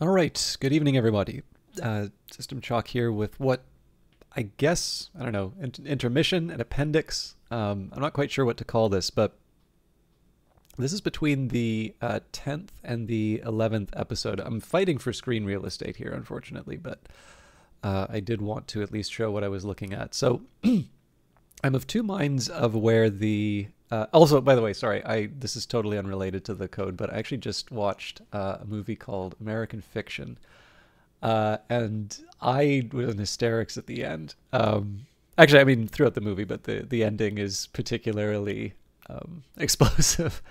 All right. Good evening, everybody. Uh, System Chalk here with what I guess, I don't know, intermission, an appendix. Um, I'm not quite sure what to call this, but this is between the uh, 10th and the 11th episode. I'm fighting for screen real estate here, unfortunately, but uh, I did want to at least show what I was looking at. So I'm of two minds of where the uh, also, by the way, sorry, I this is totally unrelated to the code, but I actually just watched uh, a movie called American Fiction, uh, and I was in hysterics at the end. Um, actually, I mean throughout the movie, but the the ending is particularly um, explosive.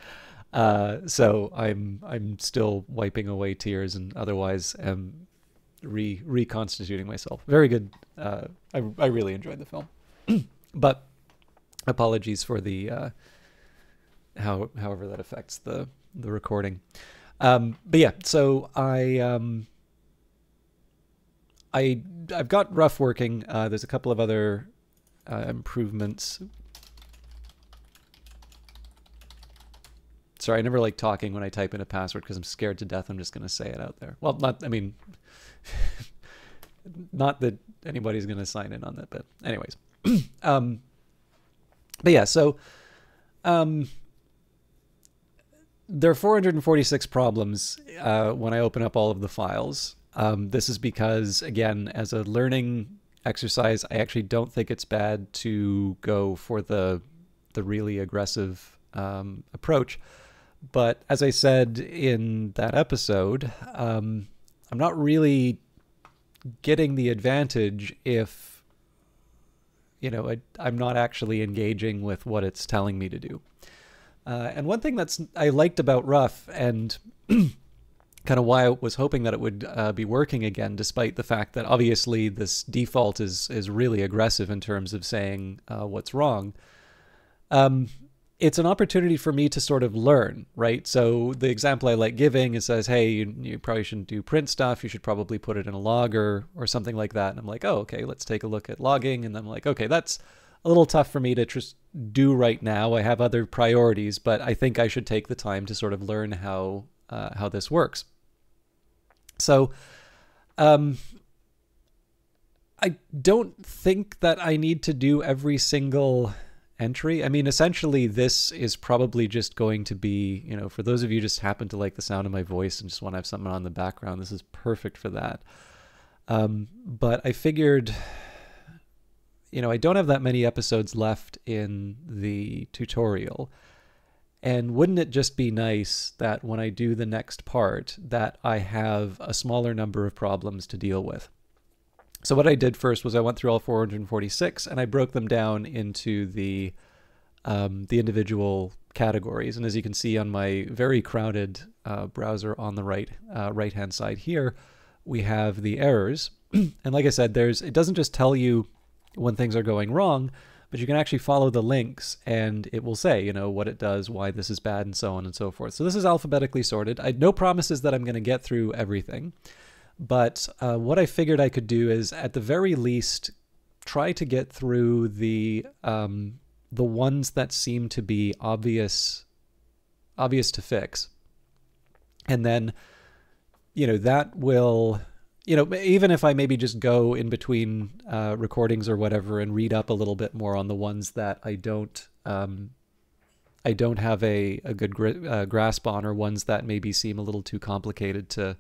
Uh, so I'm I'm still wiping away tears, and otherwise am re reconstituting myself. Very good. Uh, I I really enjoyed the film, but apologies for the uh, how however that affects the the recording. Um, but yeah, so I um, I I've got Ruff working. Uh, there's a couple of other uh, improvements. Sorry, I never like talking when I type in a password because I'm scared to death. I'm just going to say it out there. Well, not I mean, not that anybody's going to sign in on that, but anyways. um, but yeah, so um, there are 446 problems uh, when I open up all of the files. Um, this is because, again, as a learning exercise, I actually don't think it's bad to go for the the really aggressive um, approach. But as I said in that episode, um, I'm not really getting the advantage if you know, I, I'm not actually engaging with what it's telling me to do. Uh, and one thing that's I liked about Ruff and kind of why I was hoping that it would uh, be working again, despite the fact that obviously this default is is really aggressive in terms of saying uh, what's wrong. Um, it's an opportunity for me to sort of learn, right? So the example I like giving is says, hey, you, you probably shouldn't do print stuff. You should probably put it in a logger or something like that. And I'm like, oh, okay, let's take a look at logging. And I'm like, okay, that's a little tough for me to just do right now. I have other priorities, but I think I should take the time to sort of learn how uh, how this works. So, um, I don't think that I need to do every single entry. I mean, essentially, this is probably just going to be, you know, for those of you just happen to like the sound of my voice and just want to have something on the background, this is perfect for that. Um, but I figured, you know, I don't have that many episodes left in the tutorial. And wouldn't it just be nice that when I do the next part, that I have a smaller number of problems to deal with? So what I did first was I went through all 446 and I broke them down into the um, the individual categories. And as you can see on my very crowded uh, browser on the right uh, right hand side here, we have the errors. and like I said, there's it doesn't just tell you when things are going wrong, but you can actually follow the links and it will say, you know, what it does, why this is bad, and so on and so forth. So this is alphabetically sorted. I no promises that I'm going to get through everything. But uh, what I figured I could do is, at the very least, try to get through the um, the ones that seem to be obvious obvious to fix, and then you know that will you know even if I maybe just go in between uh, recordings or whatever and read up a little bit more on the ones that I don't. Um, I don't have a, a good gr- uh, grasp on, or ones that maybe seem a little too complicated to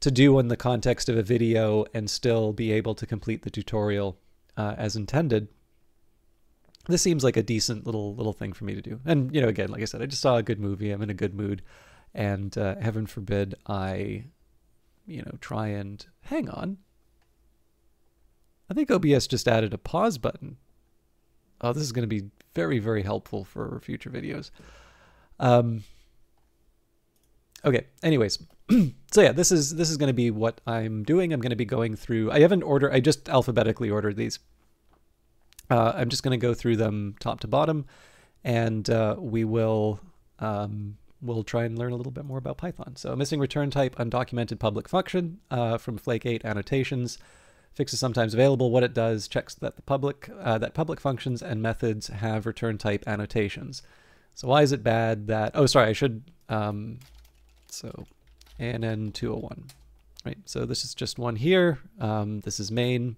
to do in the context of a video and still be able to complete the tutorial uh, as intended. This seems like a decent little little thing for me to do. And you know, again, like I said, I just saw a good movie. I'm in a good mood, and uh, heaven forbid I, you know, try and hang on. I think OBS just added a pause button. Oh, this is going to be very very helpful for future videos. Um, okay. Anyways. so yeah, this is this is going to be what I'm doing. I'm going to be going through. I haven't ordered. I just alphabetically ordered these. Uh, I'm just going to go through them top to bottom, and uh, we will um, we'll try and learn a little bit more about Python. So missing return type undocumented public function uh, from Flake 8 annotations. Fix is sometimes available. What it does checks that the public uh, that public functions and methods have return type annotations. So why is it bad that? Oh, sorry, I should. Um, so ANN 201. right? So this is just one here. Um, this is main.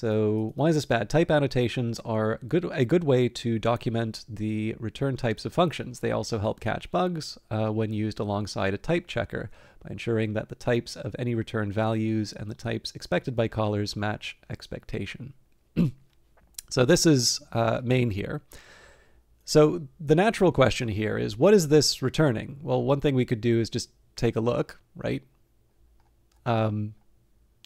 So why is this bad? Type annotations are good, a good way to document the return types of functions. They also help catch bugs uh, when used alongside a type checker by ensuring that the types of any return values and the types expected by callers match expectation. so this is uh, main here. So the natural question here is, what is this returning? Well, one thing we could do is just take a look, right? Um,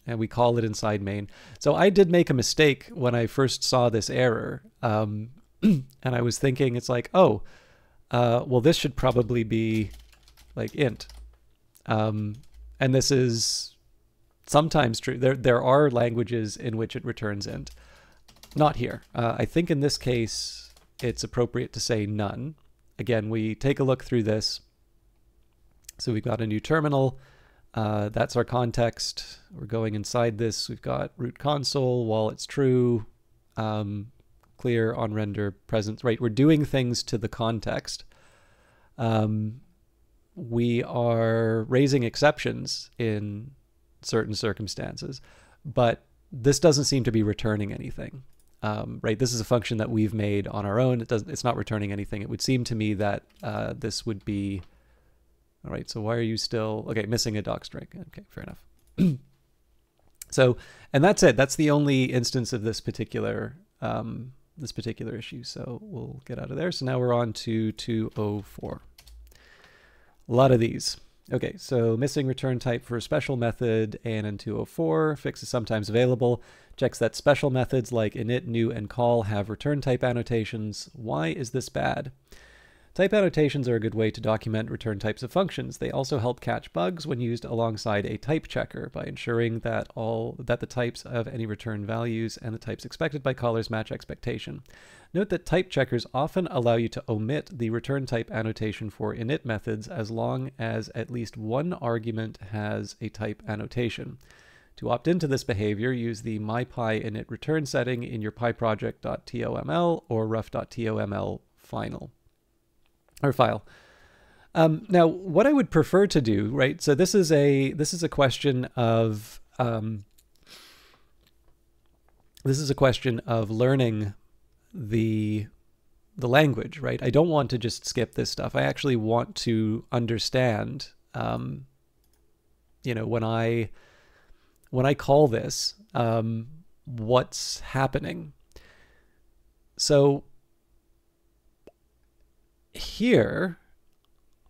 and we call it inside main. So I did make a mistake when I first saw this error. Um, and I was thinking it's like, oh, uh, well, this should probably be like int. Um, and this is sometimes true. There, there are languages in which it returns int. Not here. Uh, I think in this case, it's appropriate to say none. Again, we take a look through this. So we've got a new terminal. Uh, that's our context. We're going inside this. We've got root console, while it's true, um, clear on render, present. Right, we're doing things to the context. Um, we are raising exceptions in certain circumstances, but this doesn't seem to be returning anything. Um, right, this is a function that we've made on our own. It doesn't. It's not returning anything. It would seem to me that uh, this would be all right, so why are you still, okay, missing a doc string. Okay, fair enough. so, and that's it. That's the only instance of this particular, um, this particular issue. So we'll get out of there. So now we're on to 204. A lot of these. Okay, so missing return type for a special method and in 204 fix is sometimes available. Checks that special methods like init, new, and call have return type annotations. Why is this bad? Type annotations are a good way to document return types of functions. They also help catch bugs when used alongside a type checker by ensuring that all that the types of any return values and the types expected by callers match expectation. Note that type checkers often allow you to omit the return type annotation for init methods as long as at least one argument has a type annotation. To opt into this behavior, use the mypy init return setting in your pyproject.toml or ruff.toml final or file. Um, now, what I would prefer to do, right? So this is a this is a question of um, this is a question of learning the the language, right? I don't want to just skip this stuff. I actually want to understand. Um, you know, when I when I call this, um, what's happening. So here,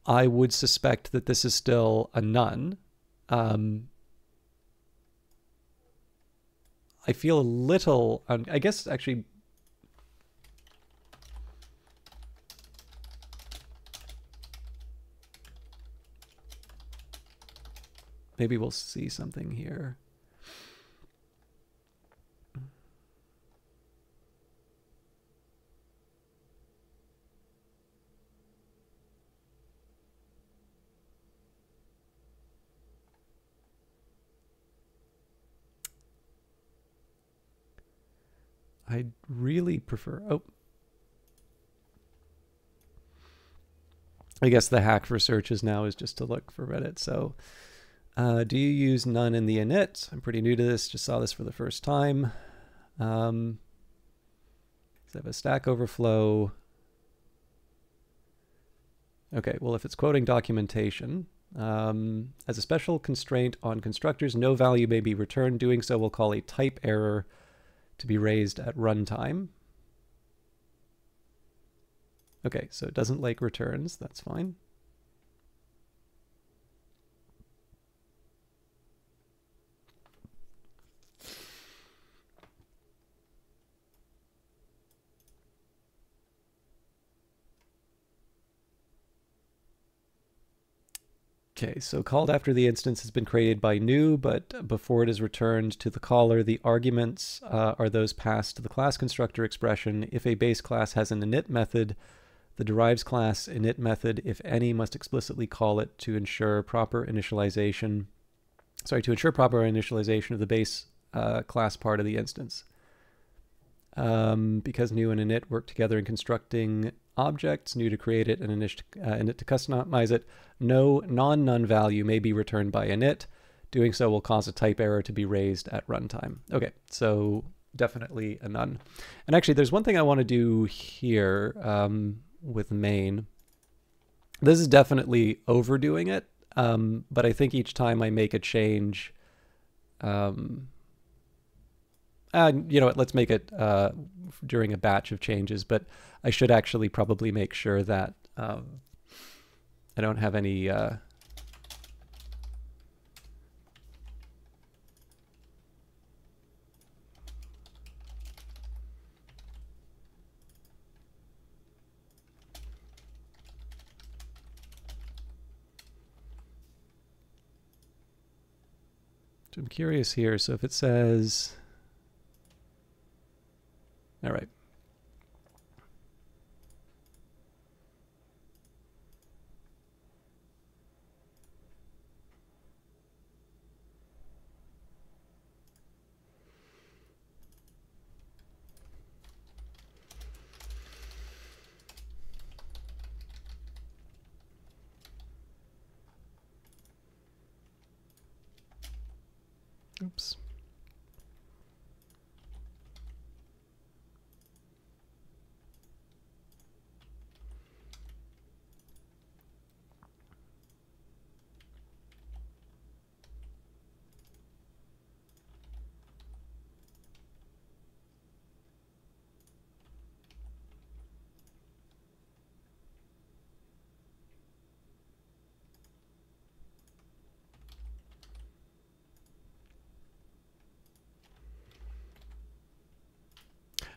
I would suspect that this is still a none. Um, I feel a little, I guess actually, maybe we'll see something here. I really prefer. Oh. I guess the hack for searches now is just to look for Reddit. So, uh, do you use none in the init? I'm pretty new to this. Just saw this for the first time. Um, I have a Stack Overflow. Okay, well, if it's quoting documentation, um, as a special constraint on constructors, no value may be returned. Doing so will call a type error to be raised at runtime. Okay, so it doesn't like returns, that's fine. Okay, so called after the instance has been created by new, but before it is returned to the caller, the arguments uh, are those passed to the class constructor expression. If a base class has an init method, the derives class init method, if any, must explicitly call it to ensure proper initialization. Sorry, to ensure proper initialization of the base uh, class part of the instance. Um, because new and init work together in constructing objects, new to create it, and init, uh, init to customize it. No non-none value may be returned by init. Doing so will cause a type error to be raised at runtime. Okay, so definitely a none. And actually, there's one thing I want to do here um, with main. This is definitely overdoing it, um, but I think each time I make a change, um, uh, you know what, let's make it uh, during a batch of changes, but I should actually probably make sure that um, I don't have any uh, I'm curious here. So if it says, all right. Oops.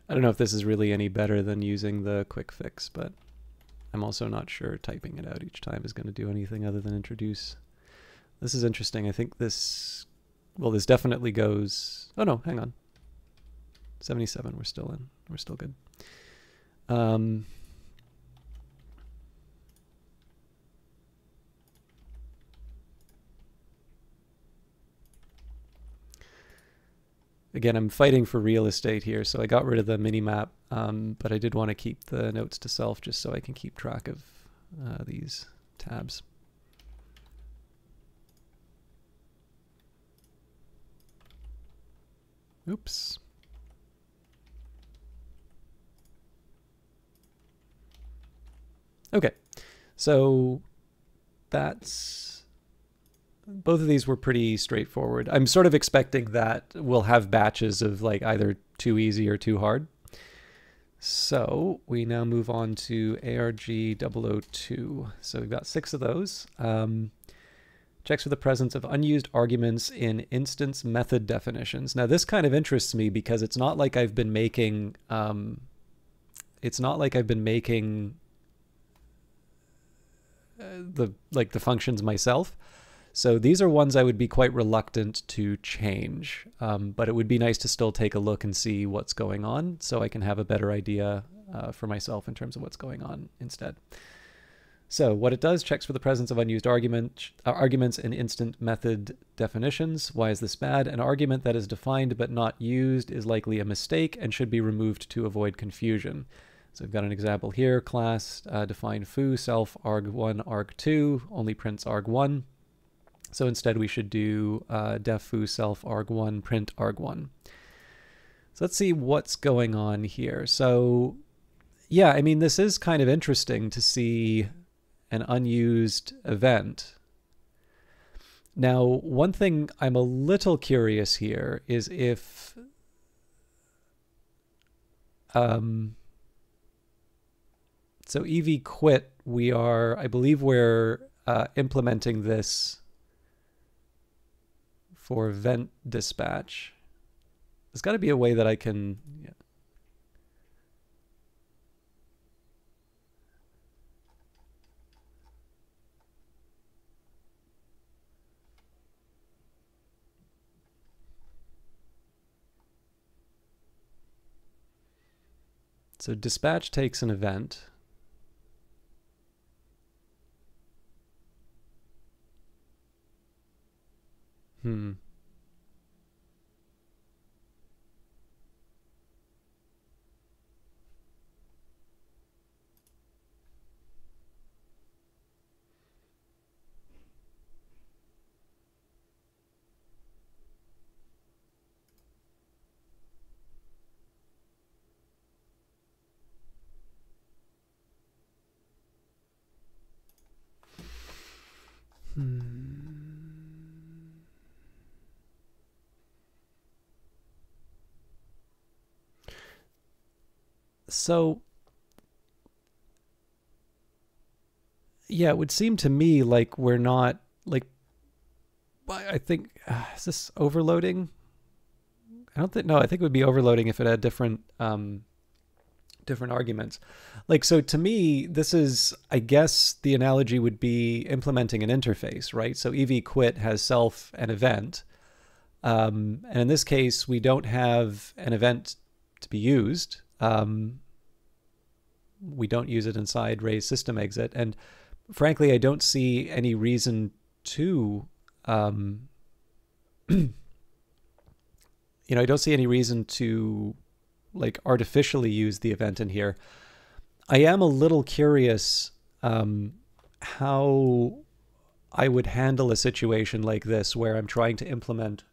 I don't know if this is really any better than using the quick fix, but I'm also not sure typing it out each time is going to do anything other than introduce. This is interesting. I think this, well, this definitely goes, oh no, hang on. 77, we're still in. We're still good. Um, again, I'm fighting for real estate here, so I got rid of the mini map, um, but I did want to keep the notes to self just so I can keep track of uh, these tabs. Oops. Okay, so that's both of these were pretty straightforward. I'm sort of expecting that we'll have batches of like either too easy or too hard. So we now move on to ARG002. So we've got six of those. Um, checks for the presence of unused arguments in instance method definitions. Now this kind of interests me because it's not like I've been making, um, it's not like I've been making uh, the like the functions myself. So these are ones I would be quite reluctant to change, um, but it would be nice to still take a look and see what's going on so I can have a better idea uh, for myself in terms of what's going on instead. So what it does checks for the presence of unused argument, uh, arguments in instant method definitions. Why is this bad? An argument that is defined but not used is likely a mistake and should be removed to avoid confusion. So we've got an example here, class uh, define foo self arg1 arg2 only prints arg1. So instead we should do uh, def foo self arg1 print arg1. So let's see what's going on here. So yeah, I mean, this is kind of interesting to see an unused event. Now, one thing I'm a little curious here is if um, so ev quit, we are, I believe we're uh, implementing this for vent dispatch. There's got to be a way that I can... Yeah. So dispatch takes an event. Hmm. Hmm. So, yeah, it would seem to me like we're not like. I think uh, is this overloading? I don't think no. I think it would be overloading if it had different um, different arguments. Like so, to me, this is I guess the analogy would be implementing an interface, right? So ev quit has self and event, um, and in this case, we don't have an event to be used um, we don't use it inside raise system exit. And frankly, I don't see any reason to, um, you know, I don't see any reason to like artificially use the event in here. I am a little curious um, how I would handle a situation like this where I'm trying to implement,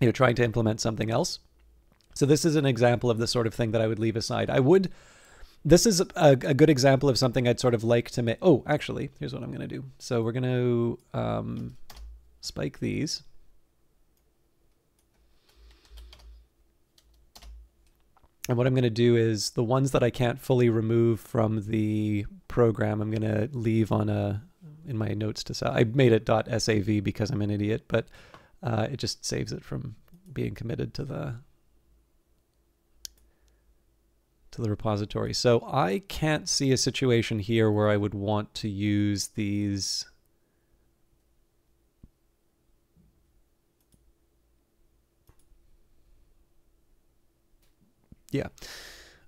you know, trying to implement something else so this is an example of the sort of thing that I would leave aside. I would, this is a, a good example of something I'd sort of like to make. Oh, actually, here's what I'm going to do. So we're going to um, spike these. And what I'm going to do is the ones that I can't fully remove from the program, I'm going to leave on a, in my notes to, sell. I made it .sav because I'm an idiot, but uh, it just saves it from being committed to the to the repository. So I can't see a situation here where I would want to use these Yeah.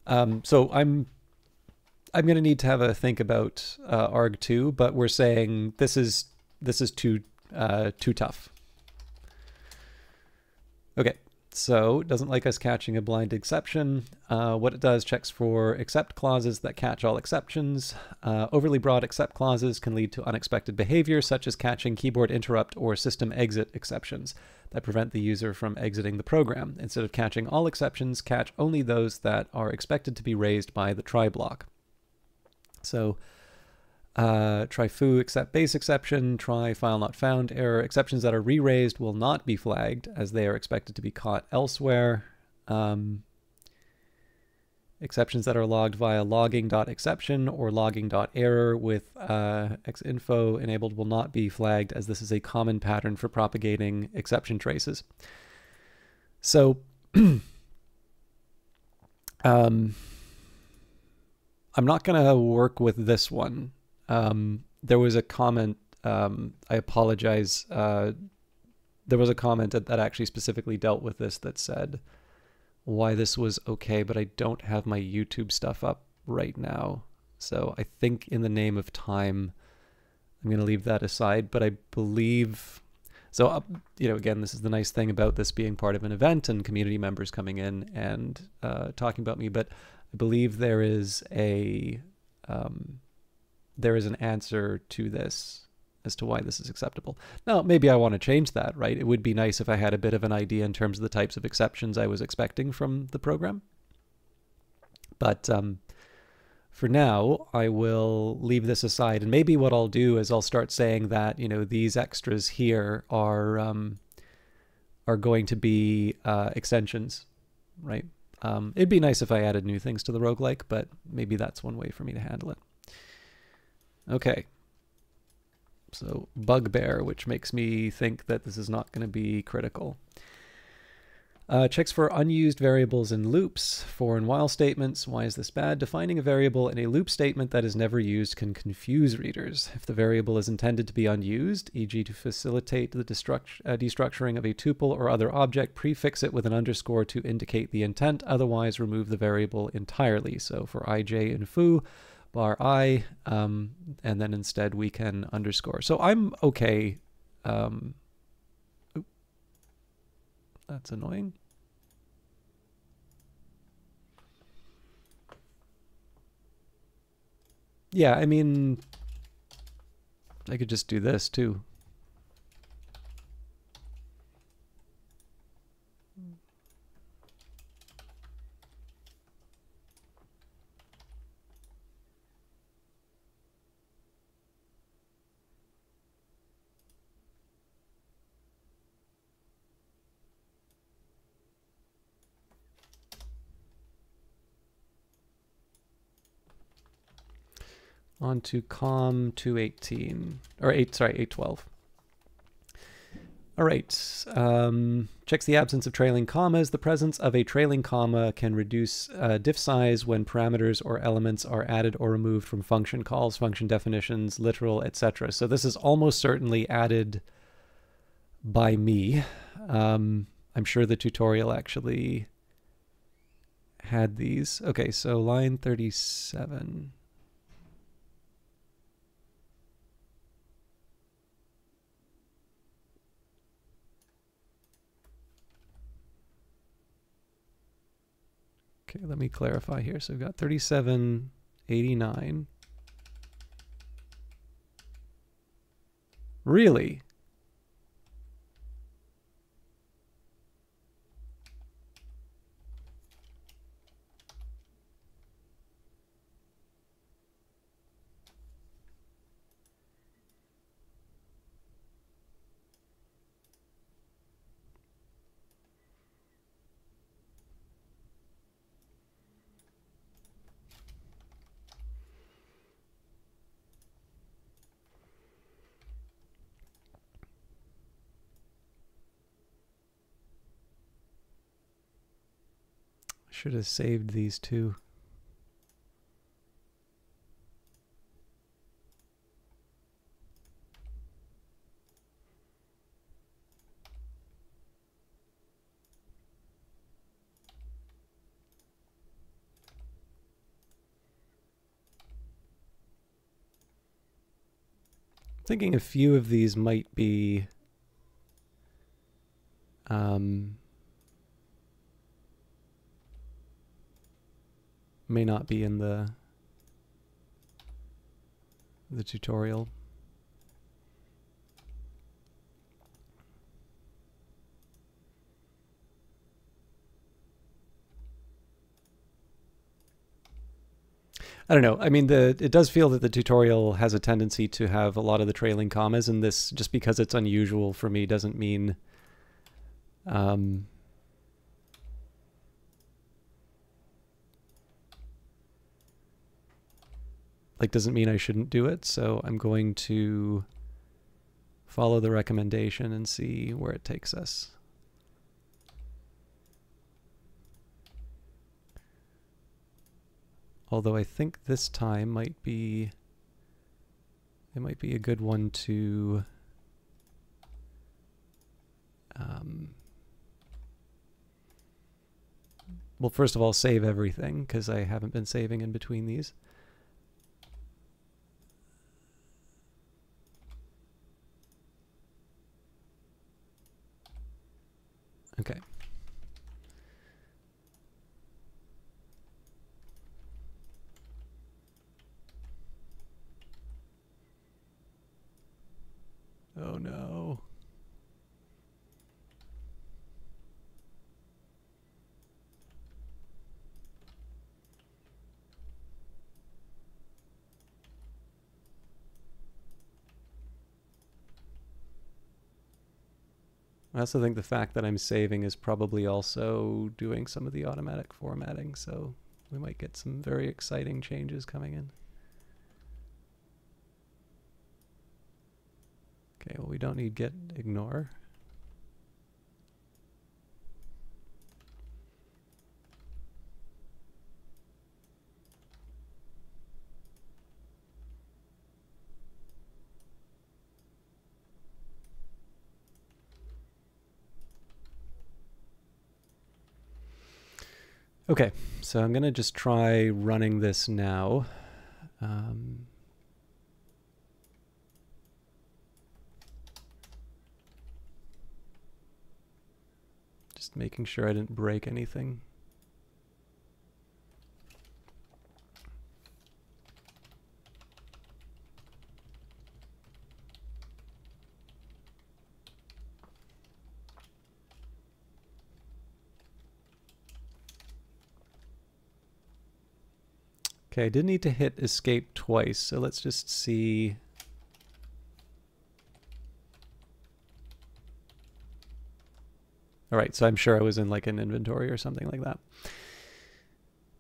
Um, so I'm I'm going to need to have a think about uh, arg2, but we're saying this is this is too uh, too tough. Okay, so it doesn't like us catching a blind exception. Uh, what it does checks for except clauses that catch all exceptions. Uh, overly broad except clauses can lead to unexpected behavior, such as catching keyboard interrupt or system exit exceptions that prevent the user from exiting the program. Instead of catching all exceptions, catch only those that are expected to be raised by the try block. So uh, try foo except base exception, try file not found error. Exceptions that are re-raised will not be flagged as they are expected to be caught elsewhere. Um, exceptions that are logged via logging.exception or logging.error with uh, exc_info enabled will not be flagged as this is a common pattern for propagating exception traces. So, um, I'm not going to work with this one um, there was a comment. Um, I apologize. Uh, there was a comment that, that actually specifically dealt with this that said why this was okay, but I don't have my YouTube stuff up right now. So I think in the name of time, I'm going to leave that aside. But I believe so. Uh, you know, again, this is the nice thing about this being part of an event and community members coming in and uh, talking about me. But I believe there is a um, there is an answer to this as to why this is acceptable. Now, maybe I want to change that, right? It would be nice if I had a bit of an idea in terms of the types of exceptions I was expecting from the program. But um, for now, I will leave this aside. And maybe what I'll do is I'll start saying that, you know, these extras here are, um, are going to be uh, extensions, right? Um, it'd be nice if I added new things to the roguelike, but maybe that's one way for me to handle it. Okay. So bugbear, which makes me think that this is not going to be critical. Uh, checks for unused variables and loops, for and while statements. Why is this bad? Defining a variable in a loop statement that is never used can confuse readers. If the variable is intended to be unused, e.g. to facilitate the uh, destructuring of a tuple or other object, prefix it with an underscore to indicate the intent, otherwise remove the variable entirely. So for ij and foo, bar i, um, and then instead we can underscore. So I'm okay. Um, that's annoying. Yeah, I mean, I could just do this too. On to COM 218, or 8, sorry, 812. All right, um, checks the absence of trailing commas. The presence of a trailing comma can reduce uh, diff size when parameters or elements are added or removed from function calls, function definitions, literal, etc. So this is almost certainly added by me. Um, I'm sure the tutorial actually had these. Okay, so line 37. Okay, let me clarify here. So we've got 3789. Really? Should have saved these two. thinking a few of these might be um, may not be in the the tutorial. I don't know. I mean, the it does feel that the tutorial has a tendency to have a lot of the trailing commas, and this just because it's unusual for me doesn't mean um, like doesn't mean I shouldn't do it. So I'm going to follow the recommendation and see where it takes us. Although I think this time might be it might be a good one to um, well first of all save everything because I haven't been saving in between these. Okay. Oh no. I also think the fact that I'm saving is probably also doing some of the automatic formatting, so we might get some very exciting changes coming in. Okay, well we don't need get ignore. Okay, so I'm going to just try running this now. Um, just making sure I didn't break anything. Okay, I did need to hit escape twice, so let's just see. All right, so I'm sure I was in like an inventory or something like that.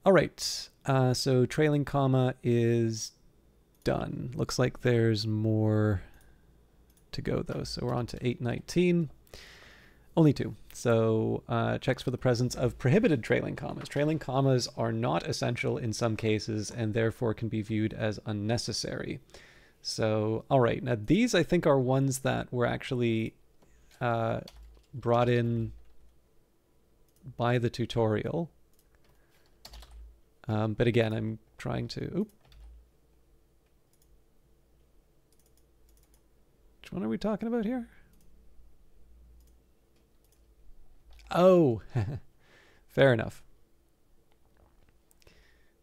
All right, uh, so trailing comma is done. Looks like there's more to go though. So we're on to 819. Only two. So uh, checks for the presence of prohibited trailing commas. Trailing commas are not essential in some cases and therefore can be viewed as unnecessary. So, all right. Now these I think are ones that were actually uh, brought in by the tutorial. Um, but again, I'm trying to... Oop. Which one are we talking about here? Oh, fair enough.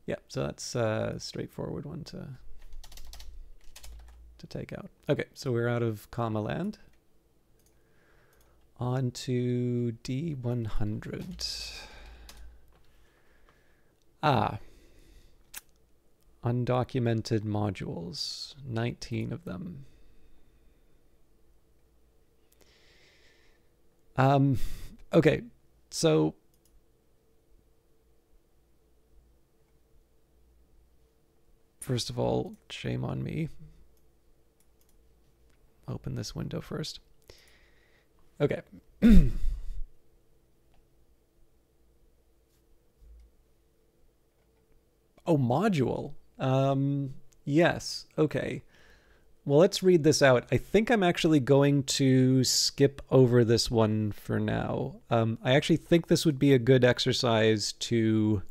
Yeah, so that's a straightforward one to to take out. Okay, so we're out of comma land. On to D100. Ah, undocumented modules, 19 of them. Um, okay, so first of all, shame on me. Open this window first. Okay. oh, module. Um, yes. Okay. Well, let's read this out. I think I'm actually going to skip over this one for now. Um, I actually think this would be a good exercise to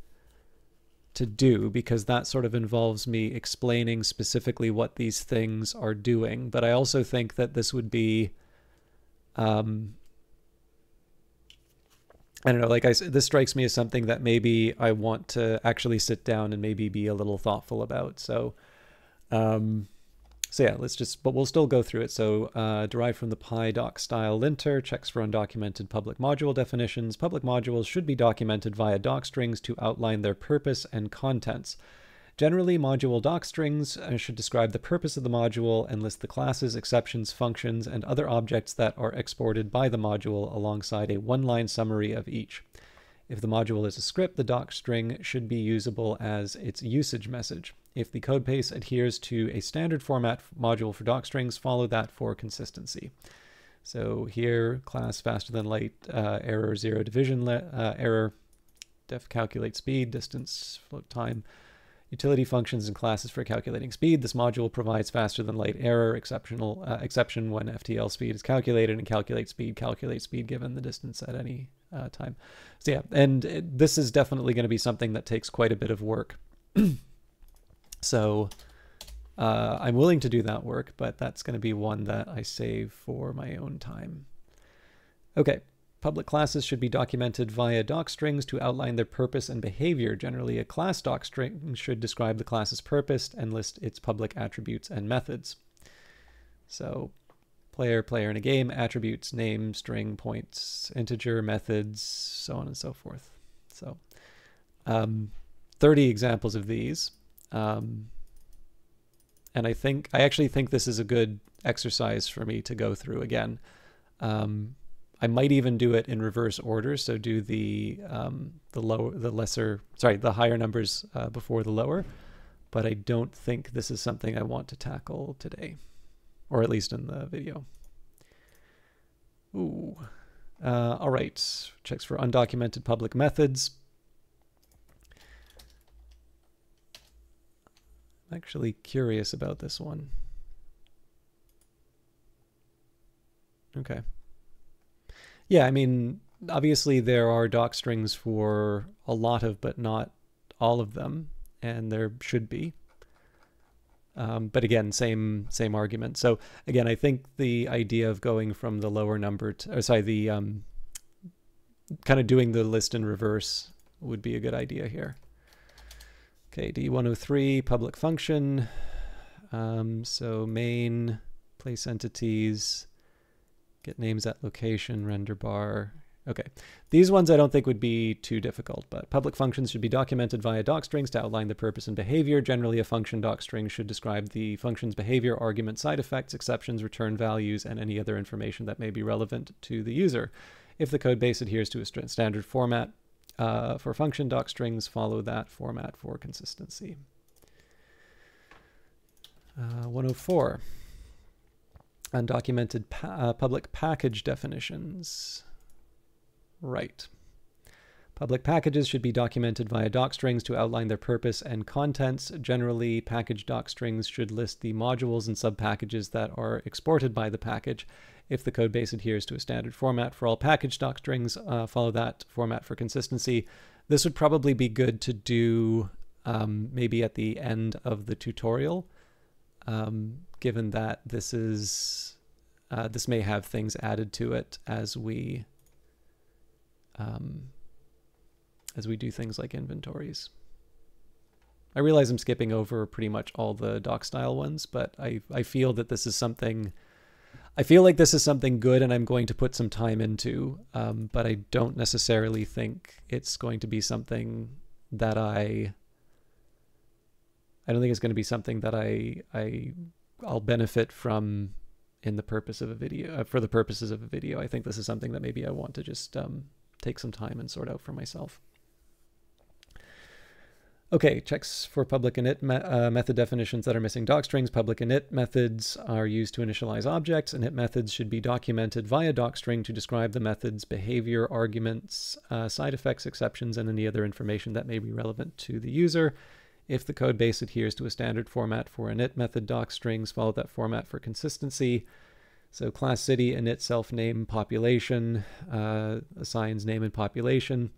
to do because that sort of involves me explaining specifically what these things are doing. But I also think that this would be, um, I don't know, like I this strikes me as something that maybe I want to actually sit down and maybe be a little thoughtful about. So, um, so yeah, let's just, but we'll still go through it. So uh, derived from the pydocstyle linter, checks for undocumented public module definitions. Public modules should be documented via docstrings to outline their purpose and contents. Generally, module docstrings uh, should describe the purpose of the module and list the classes, exceptions, functions, and other objects that are exported by the module alongside a one-line summary of each. If the module is a script, the docstring should be usable as its usage message. If the code base adheres to a standard format module for docstrings, follow that for consistency. So here, class faster than light, uh, error zero division uh, error, def calculate speed, distance, float time, utility functions and classes for calculating speed. This module provides faster than light error exceptional uh, exception when FTL speed is calculated and calculate speed, calculate speed given the distance at any uh, time. So yeah, and it, this is definitely going to be something that takes quite a bit of work. so uh, I'm willing to do that work, but that's going to be one that I save for my own time. Okay, public classes should be documented via docstrings to outline their purpose and behavior. Generally, a class docstring should describe the class's purpose and list its public attributes and methods. So player, player in a game, attributes, name, string, points, integer, methods, so on and so forth. So um, 30 examples of these. Um, and I think, I actually think this is a good exercise for me to go through again. Um, I might even do it in reverse order. So do the um, the lower, the lesser, sorry, the higher numbers uh, before the lower. But I don't think this is something I want to tackle today or at least in the video. Ooh. Uh, all right, checks for undocumented public methods. I'm actually curious about this one. Okay. Yeah, I mean, obviously there are docstrings for a lot of, but not all of them, and there should be. Um, but again, same same argument. So again, I think the idea of going from the lower number to, sorry, the um, kind of doing the list in reverse would be a good idea here. Okay, D103, public function. Um, so main, place entities, get names at location, render bar, Okay, these ones I don't think would be too difficult, but public functions should be documented via docstrings to outline the purpose and behavior. Generally, a function docstring should describe the function's behavior, argument, side effects, exceptions, return values, and any other information that may be relevant to the user. If the code base adheres to a standard format uh, for function docstrings, follow that format for consistency. Uh, 104. Undocumented pa uh, public package definitions. Right. Public packages should be documented via docstrings to outline their purpose and contents. Generally, package docstrings should list the modules and subpackages that are exported by the package. If the code base adheres to a standard format for all package docstrings, uh, follow that format for consistency. This would probably be good to do um, maybe at the end of the tutorial, um, given that this is uh, this may have things added to it as we um, as we do things like inventories. I realize I'm skipping over pretty much all the doc style ones, but I, I feel that this is something I feel like this is something good and I'm going to put some time into, um, but I don't necessarily think it's going to be something that I I don't think it's going to be something that I I I'll benefit from in the purpose of a video uh, for the purposes of a video. I think this is something that maybe I want to just um, take some time and sort out for myself. Okay, checks for public init me uh, method definitions that are missing docstrings. Public init methods are used to initialize objects. Init methods should be documented via docstring to describe the method's behavior, arguments, uh, side effects, exceptions, and any other information that may be relevant to the user. If the code base adheres to a standard format for init method docstrings, follow that format for consistency. So class city, init self name population, uh, assigns name and population.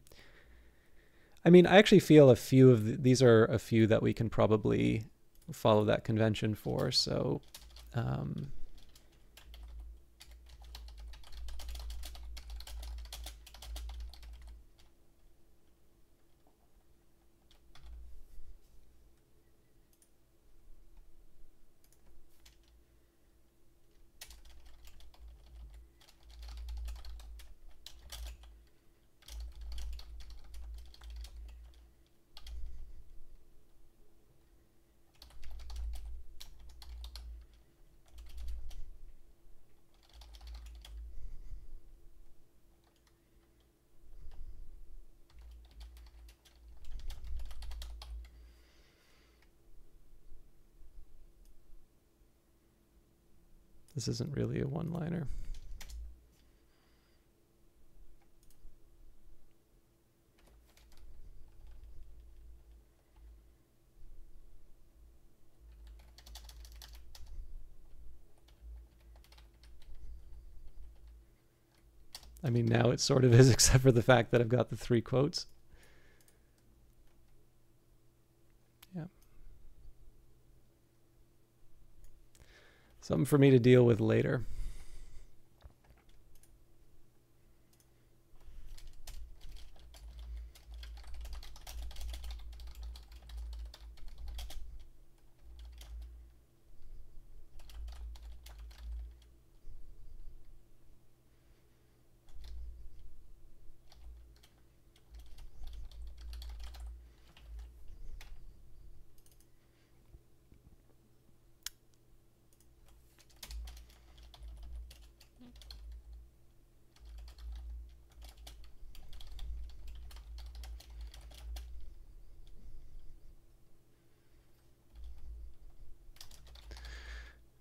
I mean, I actually feel a few of the, these are a few that we can probably follow that convention for. So um, This isn't really a one-liner. I mean, now it sort of is, except for the fact that I've got the three quotes. Something for me to deal with later.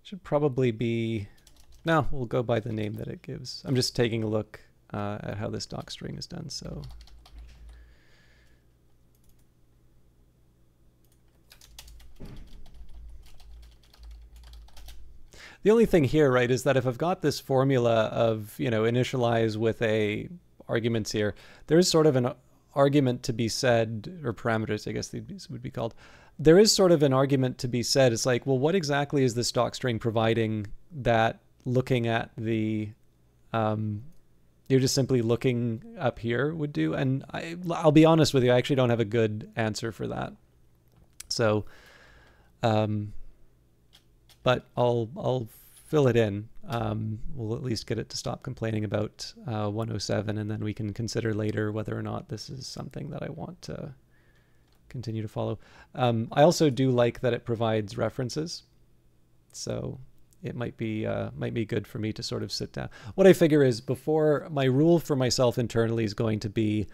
Should probably be, no, we'll go by the name that it gives. I'm just taking a look uh, at how this doc string is done, so. The only thing here, right, is that if I've got this formula of, you know, initialize with a arguments here, there's sort of an argument to be said, or parameters, I guess these would be called, there is sort of an argument to be said. It's like, well, what exactly is this doc string providing that looking at the, um, you're just simply looking up here would do? And I, I'll be honest with you, I actually don't have a good answer for that. So, um, but I'll, I'll fill it in. Um, we'll at least get it to stop complaining about uh, 107, and then we can consider later whether or not this is something that I want to continue to follow. Um, I also do like that it provides references, so it might be uh, might be good for me to sort of sit down. What I figure is before my rule for myself internally is going to be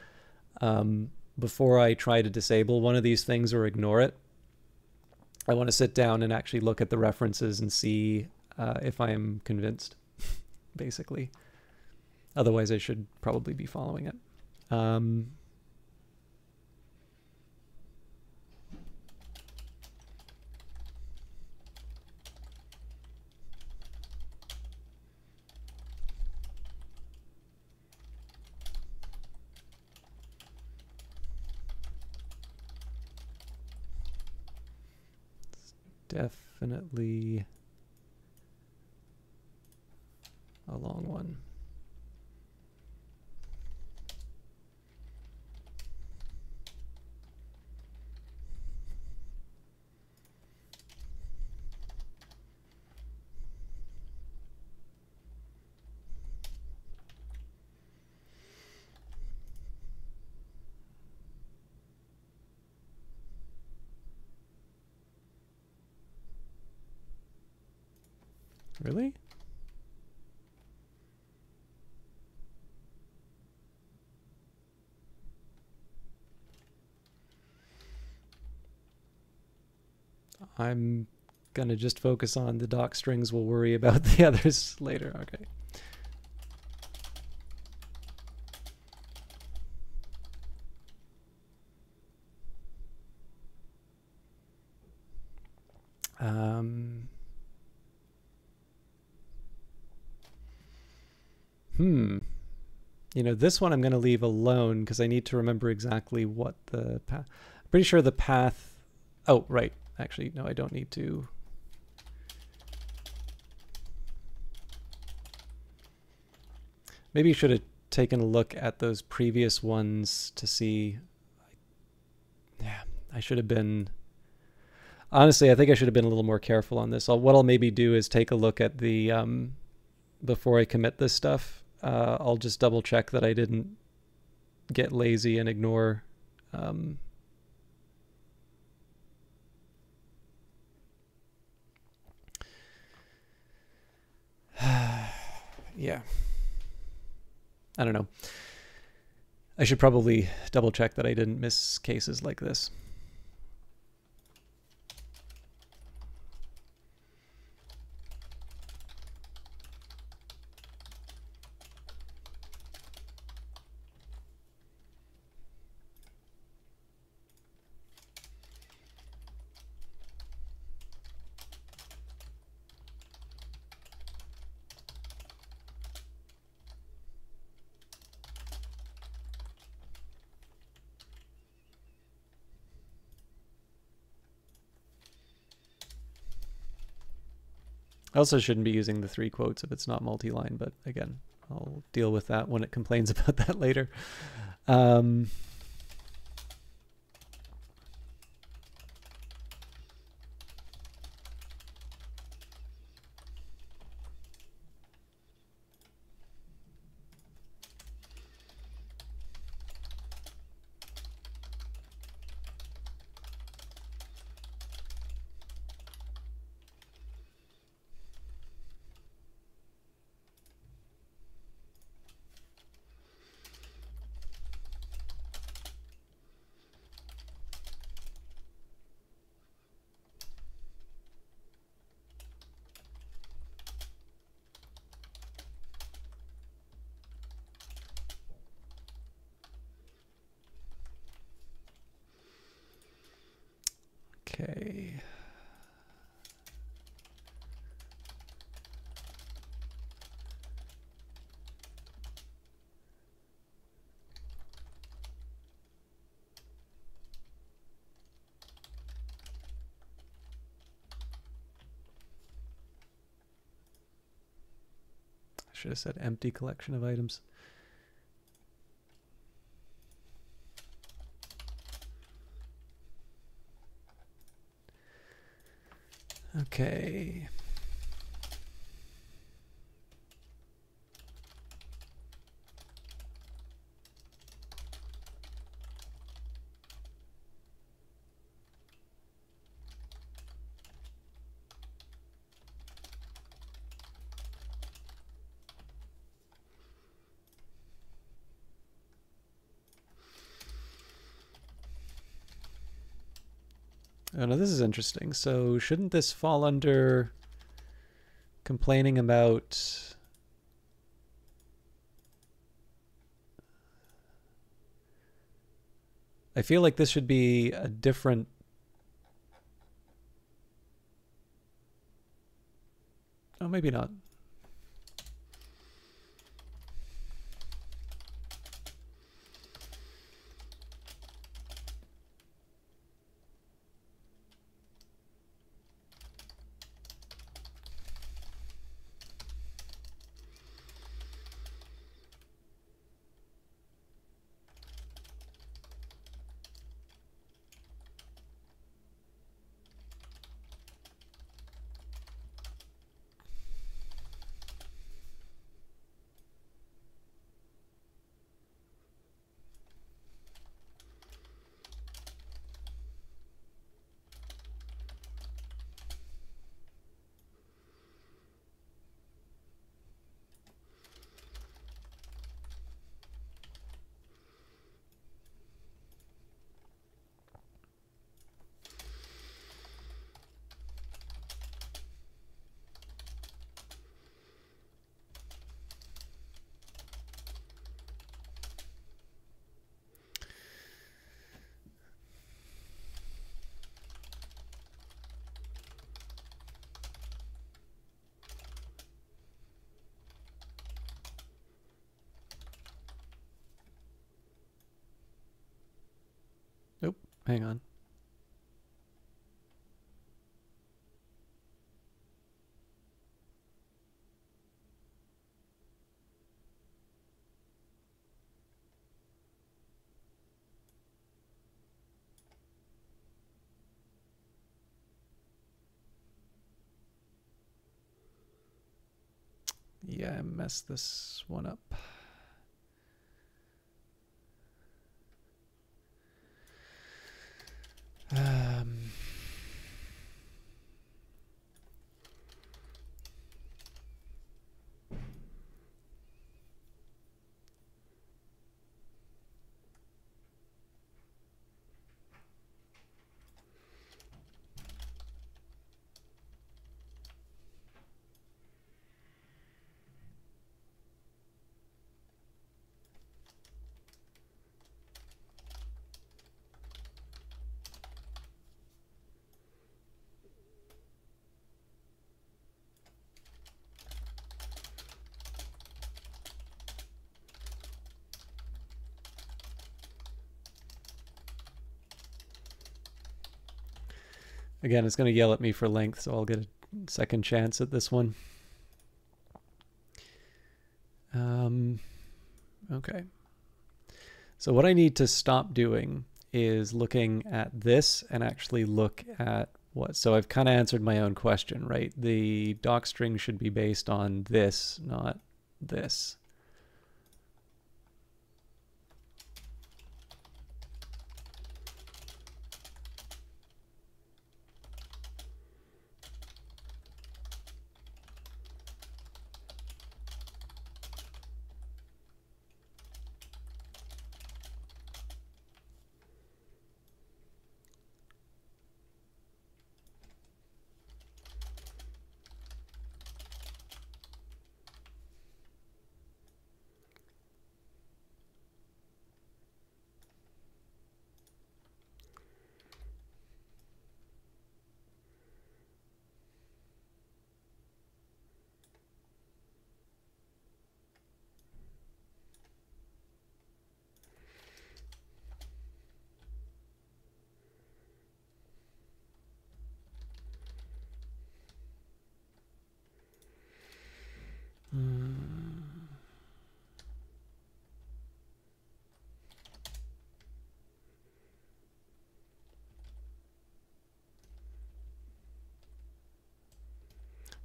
um, before I try to disable one of these things or ignore it, I want to sit down and actually look at the references and see uh, if I am convinced, basically. Otherwise, I should probably be following it. Um, definitely a long one. Really? I'm gonna just focus on the doc strings. We'll worry about the others later. Okay. Um, Hmm. You know, this one I'm going to leave alone because I need to remember exactly what the path. I'm pretty sure the path. Oh, right. Actually, no, I don't need to. Maybe you should have taken a look at those previous ones to see. Yeah, I should have been. Honestly, I think I should have been a little more careful on this. I'll, what I'll maybe do is take a look at the um, before I commit this stuff uh, I'll just double check that I didn't get lazy and ignore um, yeah. I don't know. I should probably double check that I didn't miss cases like this. I also shouldn't be using the three quotes if it's not multi-line, but again, I'll deal with that when it complains about that later. Um, Okay. I should have said empty collection of items. Okay. Oh, this is interesting. So shouldn't this fall under complaining about I feel like this should be a different Oh, maybe not. Messed this one up. Again, it's going to yell at me for length, so I'll get a second chance at this one. Um, okay. So what I need to stop doing is looking at this and actually look at what. So I've kind of answered my own question, right? The doc string should be based on this, not this.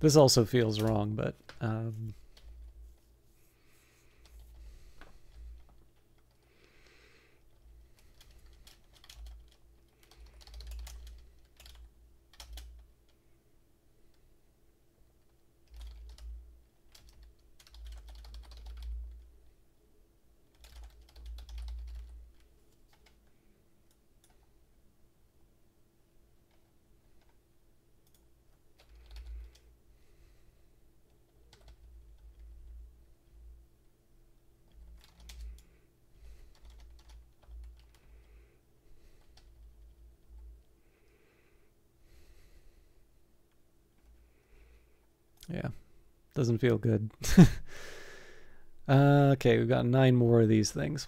This also feels wrong, but um, doesn't feel good. uh, okay, we've got nine more of these things.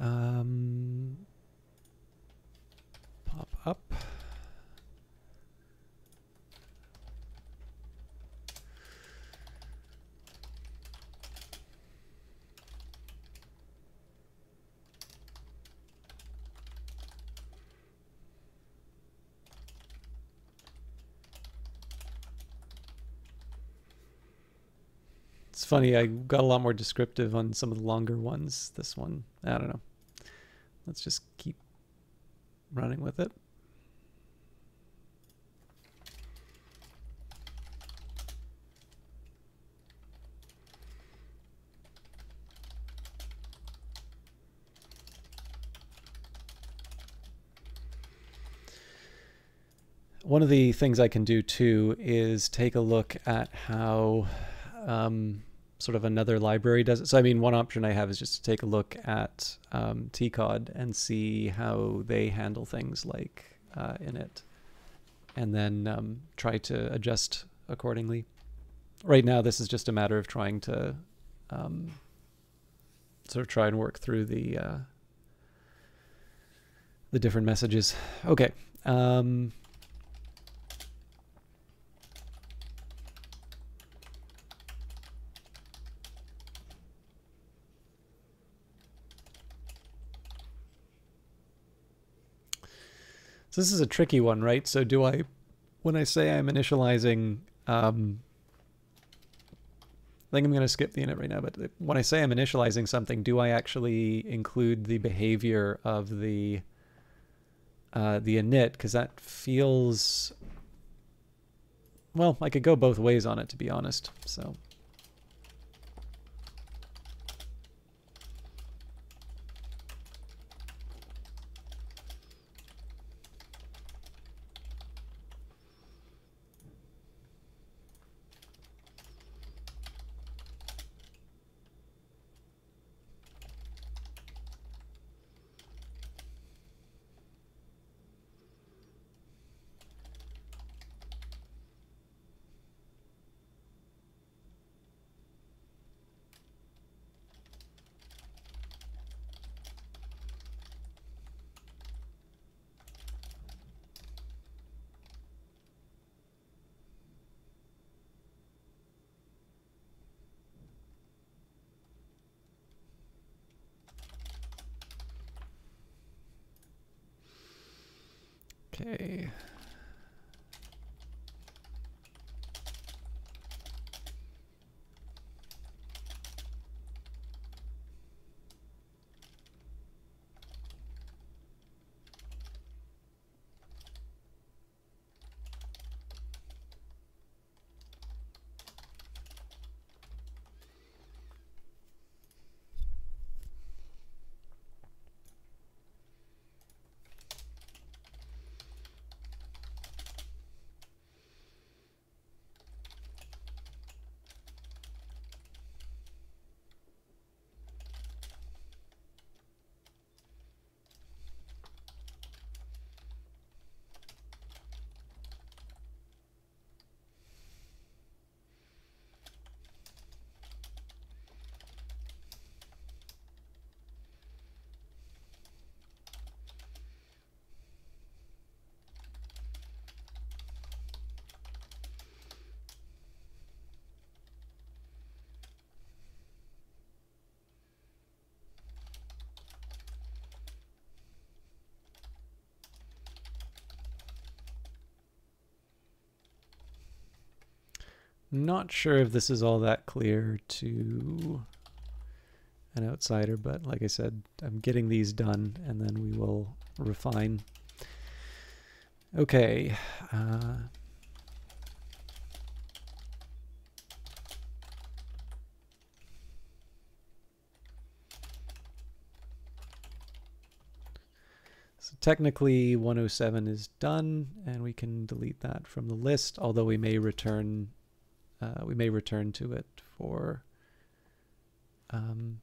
Um, pop up. It's funny, I got a lot more descriptive on some of the longer ones. This one, I don't know. Let's just keep running with it. One of the things I can do too is take a look at how um, sort of another library does it. So I mean, one option I have is just to take a look at um, TCOD and see how they handle things like uh, init, and then um, try to adjust accordingly. Right now, this is just a matter of trying to um, sort of try and work through the uh, the different messages. Okay. Um, So this is a tricky one, right? So do I, when I say I'm initializing, um, I think I'm going to skip the init right now, but when I say I'm initializing something, do I actually include the behavior of the uh, the init? Because that feels, well, I could go both ways on it, to be honest. So Not sure if this is all that clear to an outsider, but like I said, I'm getting these done and then we will refine. Okay. Uh, So technically 107 is done and we can delete that from the list, although we may return uh, we may return to it for um,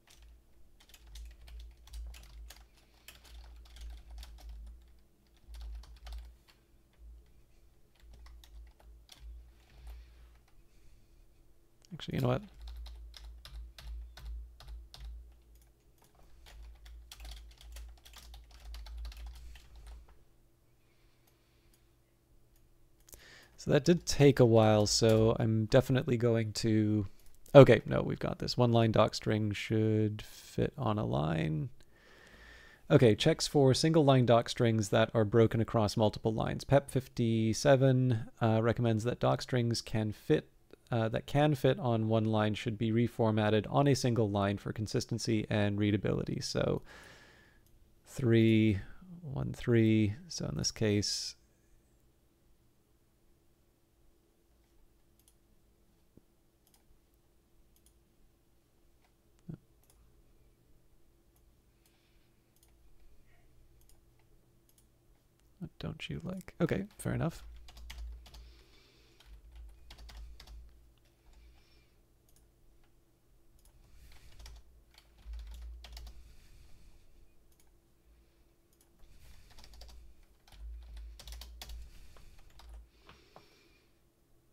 actually you know what So that did take a while, so I'm definitely going to... Okay, no, we've got this. One line docstring should fit on a line. Okay, checks for single line docstrings that are broken across multiple lines. PEP57 uh, recommends that docstrings can fit uh, that can fit on one line should be reformatted on a single line for consistency and readability. So three, one, three. So in this case, don't you like? Okay, fair enough.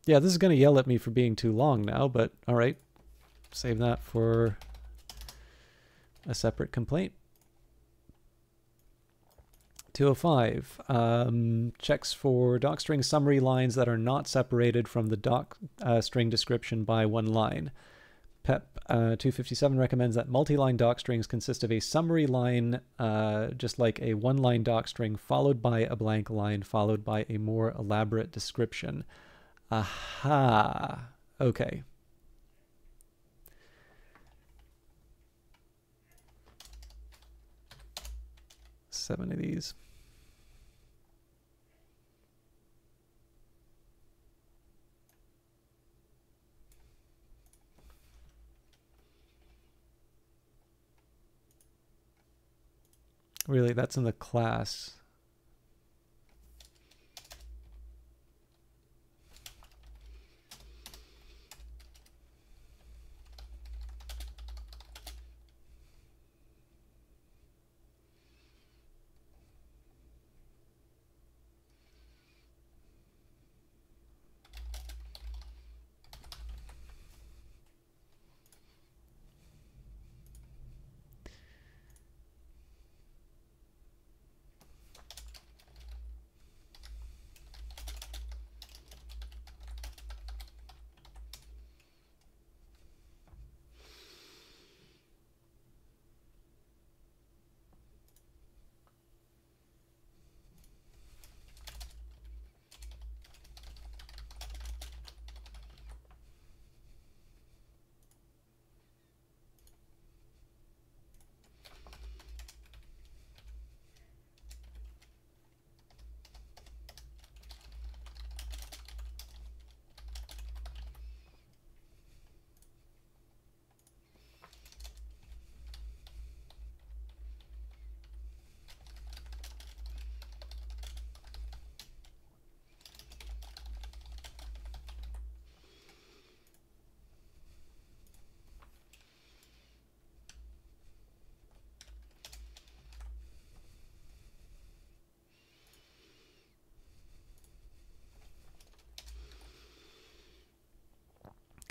Yeah, this is going to yell at me for being too long now, but all right. Save that for a separate complaint. 205 um, checks for docstring summary lines that are not separated from the doc uh, string description by one line. PEP uh, 257 recommends that multi-line docstrings consist of a summary line, uh, just like a one-line docstring, followed by a blank line, followed by a more elaborate description. Aha. Okay. Seven of these. Really, that's in the class.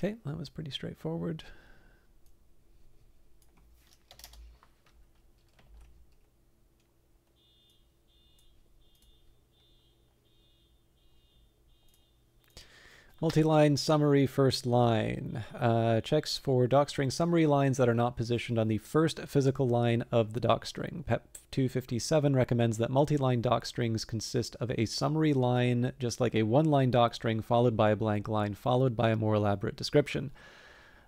Okay, that was pretty straightforward. Multi-line summary first line. Uh, checks for docstring summary lines that are not positioned on the first physical line of the docstring. PEP 257 recommends that multi-line docstrings consist of a summary line, just like a one-line docstring, followed by a blank line, followed by a more elaborate description.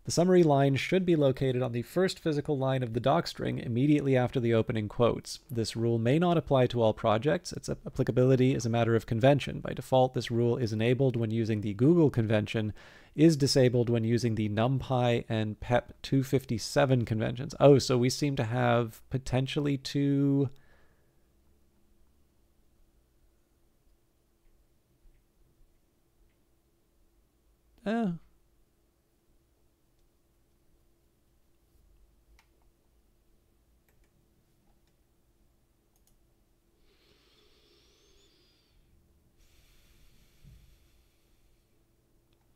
The summary line should be located on the first physical line of the docstring immediately after the opening quotes. This rule may not apply to all projects. Its applicability is a matter of convention. By default, this rule is enabled when using the Google convention, is disabled when using the NumPy and PEP 257 conventions. Oh, so we seem to have potentially two... Oh,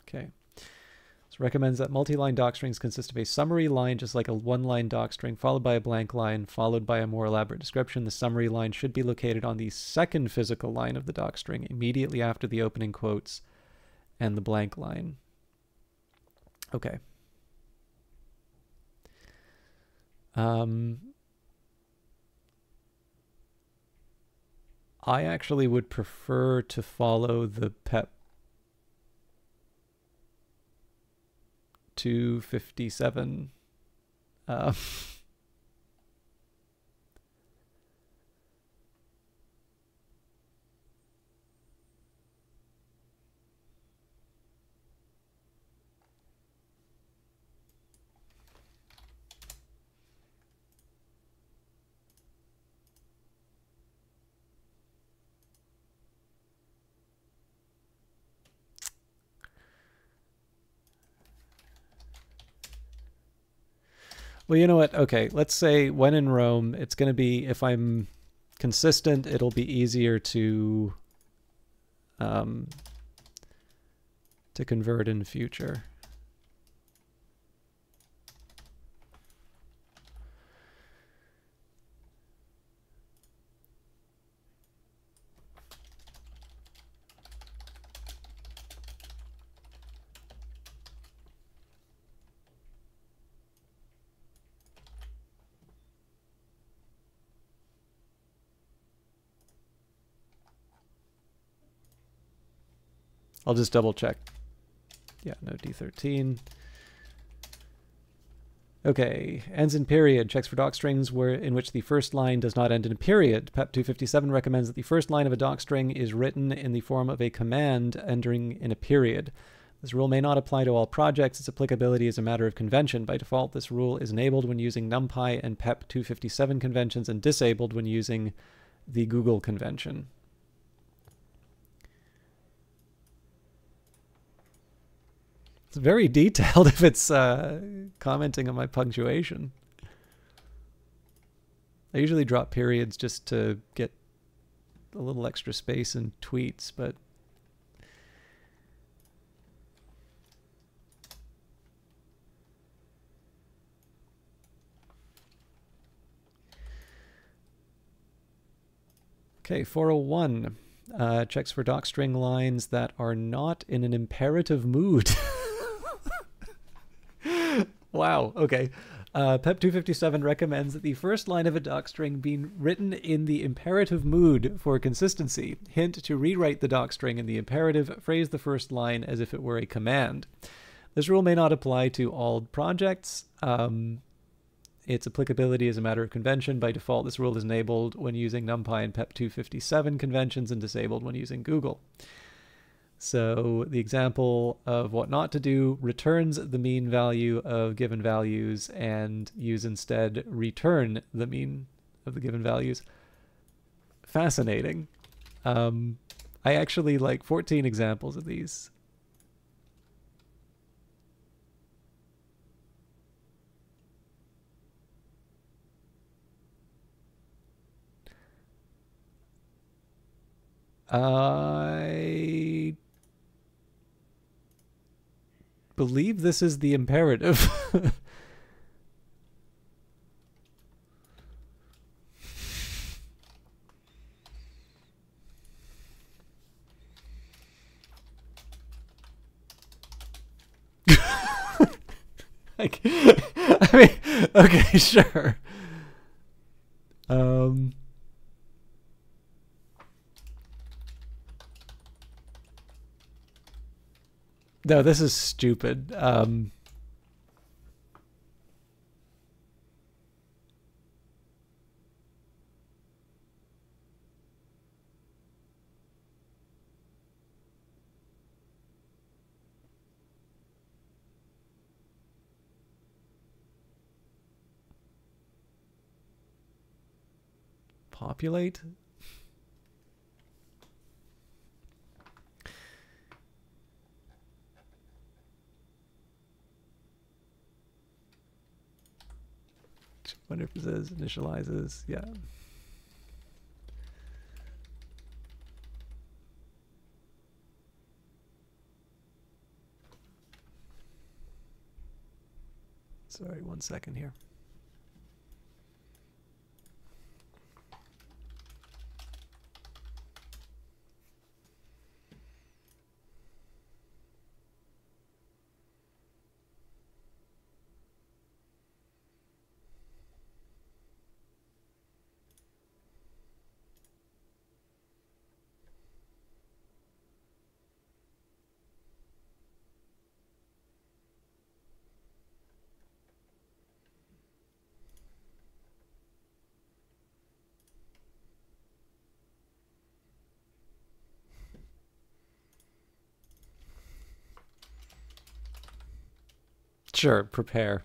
Okay. Recommends that multi-line docstrings consist of a summary line, just like a one-line docstring, followed by a blank line, followed by a more elaborate description. The summary line should be located on the second physical line of the docstring, immediately after the opening quotes and the blank line. Okay. Um, I actually would prefer to follow the PEP 257. Uh, Well, you know what? Okay, let's say when in Rome, it's going to be, if I'm consistent, it'll be easier to um, to convert in future. I'll just double check. Yeah, no D13. Okay, ends in period. Checks for docstrings where in which the first line does not end in a period. PEP 257 recommends that the first line of a docstring is written in the form of a command ending in a period. This rule may not apply to all projects. Its applicability is a matter of convention. By default, this rule is enabled when using NumPy and PEP 257 conventions and disabled when using the Google convention. It's very detailed if it's uh, commenting on my punctuation. I usually drop periods just to get a little extra space in tweets, but Okay, 401 uh, checks for docstring lines that are not in an imperative mood. Wow, okay. Uh, PEP 257 recommends that the first line of a docstring be written in the imperative mood for consistency. Hint to rewrite the docstring in the imperative, phrase the first line as if it were a command. This rule may not apply to all projects. Um, its applicability is a matter of convention. By default, this rule is enabled when using NumPy and PEP 257 conventions and disabled when using Google. So the example of what not to do returns the mean value of given values and use instead return the mean of the given values. Fascinating. Um, I actually like 14 examples of these. I believe this is the imperative. like, I mean, okay, sure. Um, No, this is stupid. Um. populate. If it says initializes. Yeah. Sorry, one second here. Sure, prepare.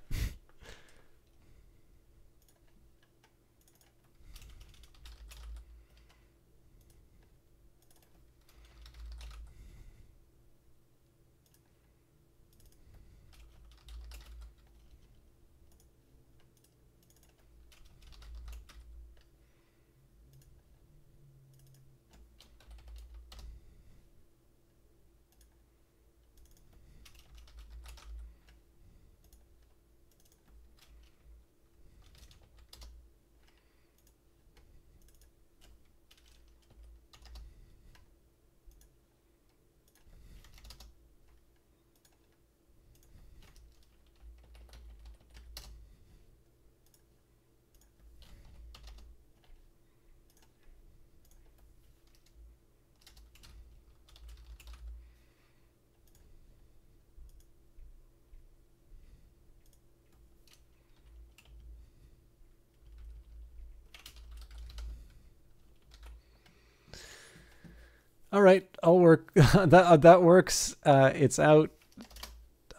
Work. that uh, that works. Uh, it's out.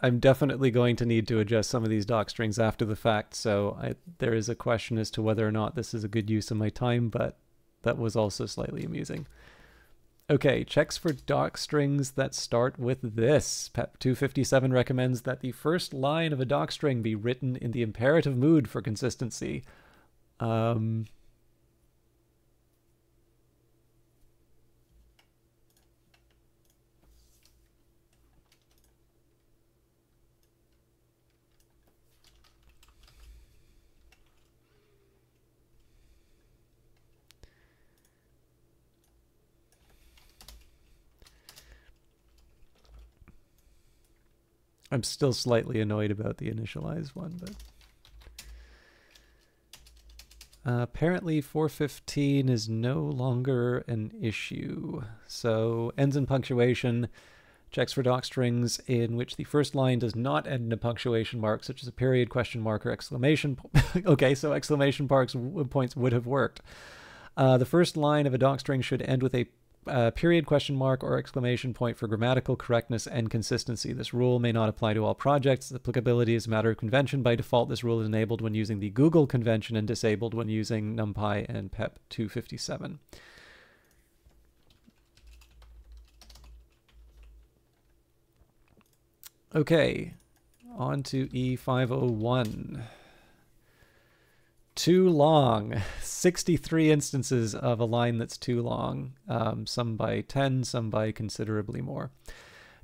I'm definitely going to need to adjust some of these doc strings after the fact, so I, there is a question as to whether or not this is a good use of my time, but that was also slightly amusing. Okay, checks for doc strings that start with this. PEP 257 recommends that the first line of a doc string be written in the imperative mood for consistency. Um, I'm still slightly annoyed about the initialize one, but uh, apparently 415 is no longer an issue. So ends in punctuation checks for doc strings in which the first line does not end in a punctuation mark, such as a period, question mark, or exclamation. okay, so exclamation marks points would have worked. Uh, the first line of a doc string should end with a uh, period, question mark, or exclamation point for grammatical correctness and consistency. This rule may not apply to all projects. Applicability is a matter of convention. By default, this rule is enabled when using the Google convention and disabled when using NumPy and PEP 257. Okay, on to E501 too long. 63 instances of a line that's too long um, some by 10 some by considerably more.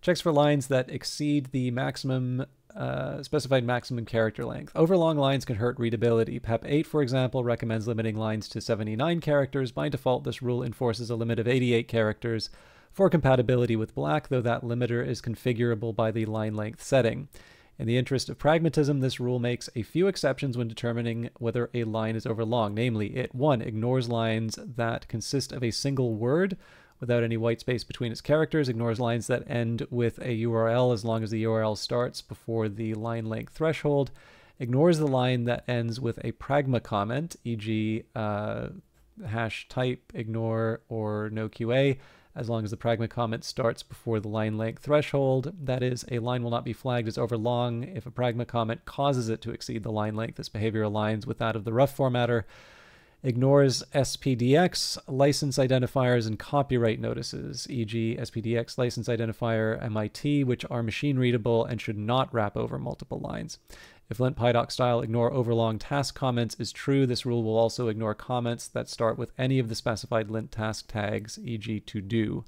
Checks for lines that exceed the maximum uh, specified maximum character length. Overlong lines can hurt readability. Pep 8 for example recommends limiting lines to 79 characters. By default this rule enforces a limit of 88 characters for compatibility with black though that limiter is configurable by the line length setting In the interest of pragmatism, this rule makes a few exceptions when determining whether a line is overlong. Namely, it 1. ignores lines that consist of a single word without any white space between its characters, ignores lines that end with a URL as long as the URL starts before the line length threshold, ignores the line that ends with a pragma comment, e.g., uh, hash type, ignore, or noqa, as long as the pragma comment starts before the line length threshold. That is, a line will not be flagged as overlong if a pragma comment causes it to exceed the line length. This behavior aligns with that of the Ruff formatter. Ignores SPDX license identifiers and copyright notices, e.g., SPDX license identifier MIT, which are machine readable and should not wrap over multiple lines. If lint pycodestyle ignore overlong task comments is true, this rule will also ignore comments that start with any of the specified lint task tags, e.g. to do.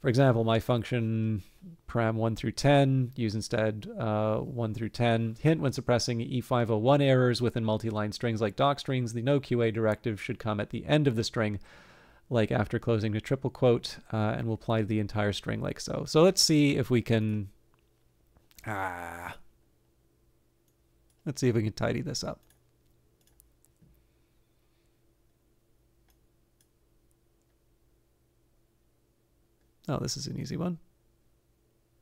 For example, my function param 1 through 10, use instead uh, 1 through 10. Hint, when suppressing E501 errors within multi-line strings like docstrings, the noqa directive should come at the end of the string, like after closing the triple quote, uh, and will apply the entire string like so. So let's see if we can... Ah, Let's see if we can tidy this up. Oh, this is an easy one.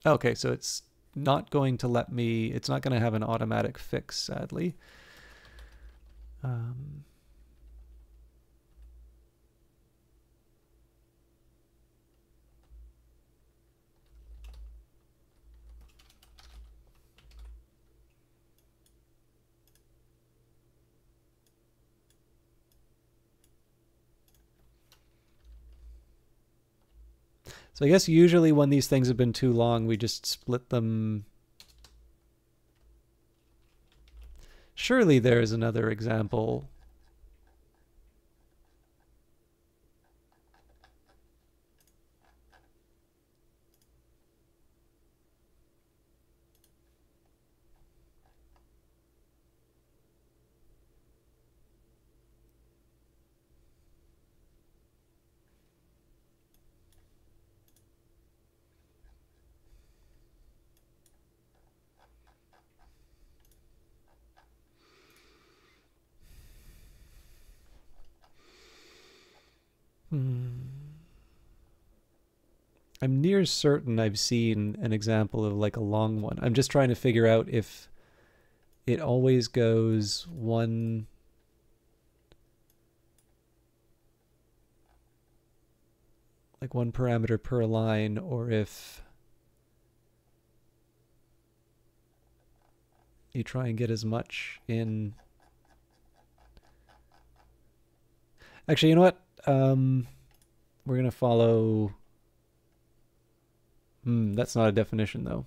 Okay, so it's not going to let me, it's not going to have an automatic fix, sadly. Um, So I guess usually when these things have been too long, we just split them. Surely there is another example Hmm. Near certain I've seen an example of like a long one. I'm just trying to figure out if it always goes one like one parameter per line or if you try and get as much in actually you know what um, we're going to follow... Hmm, that's not a definition, though.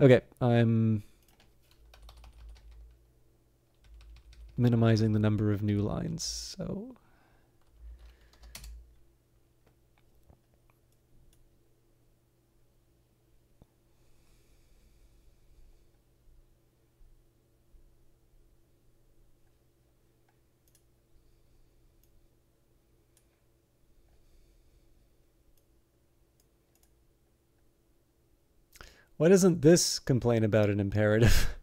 Okay, I'm minimizing the number of new lines, so... Why doesn't this complain about an imperative?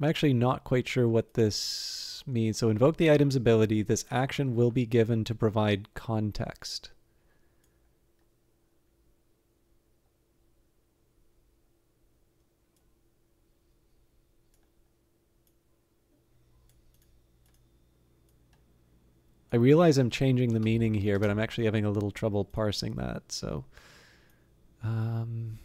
I'm actually not quite sure what this means. So invoke the item's ability. This action will be given to provide context. I realize I'm changing the meaning here, but I'm actually having a little trouble parsing that. So, um,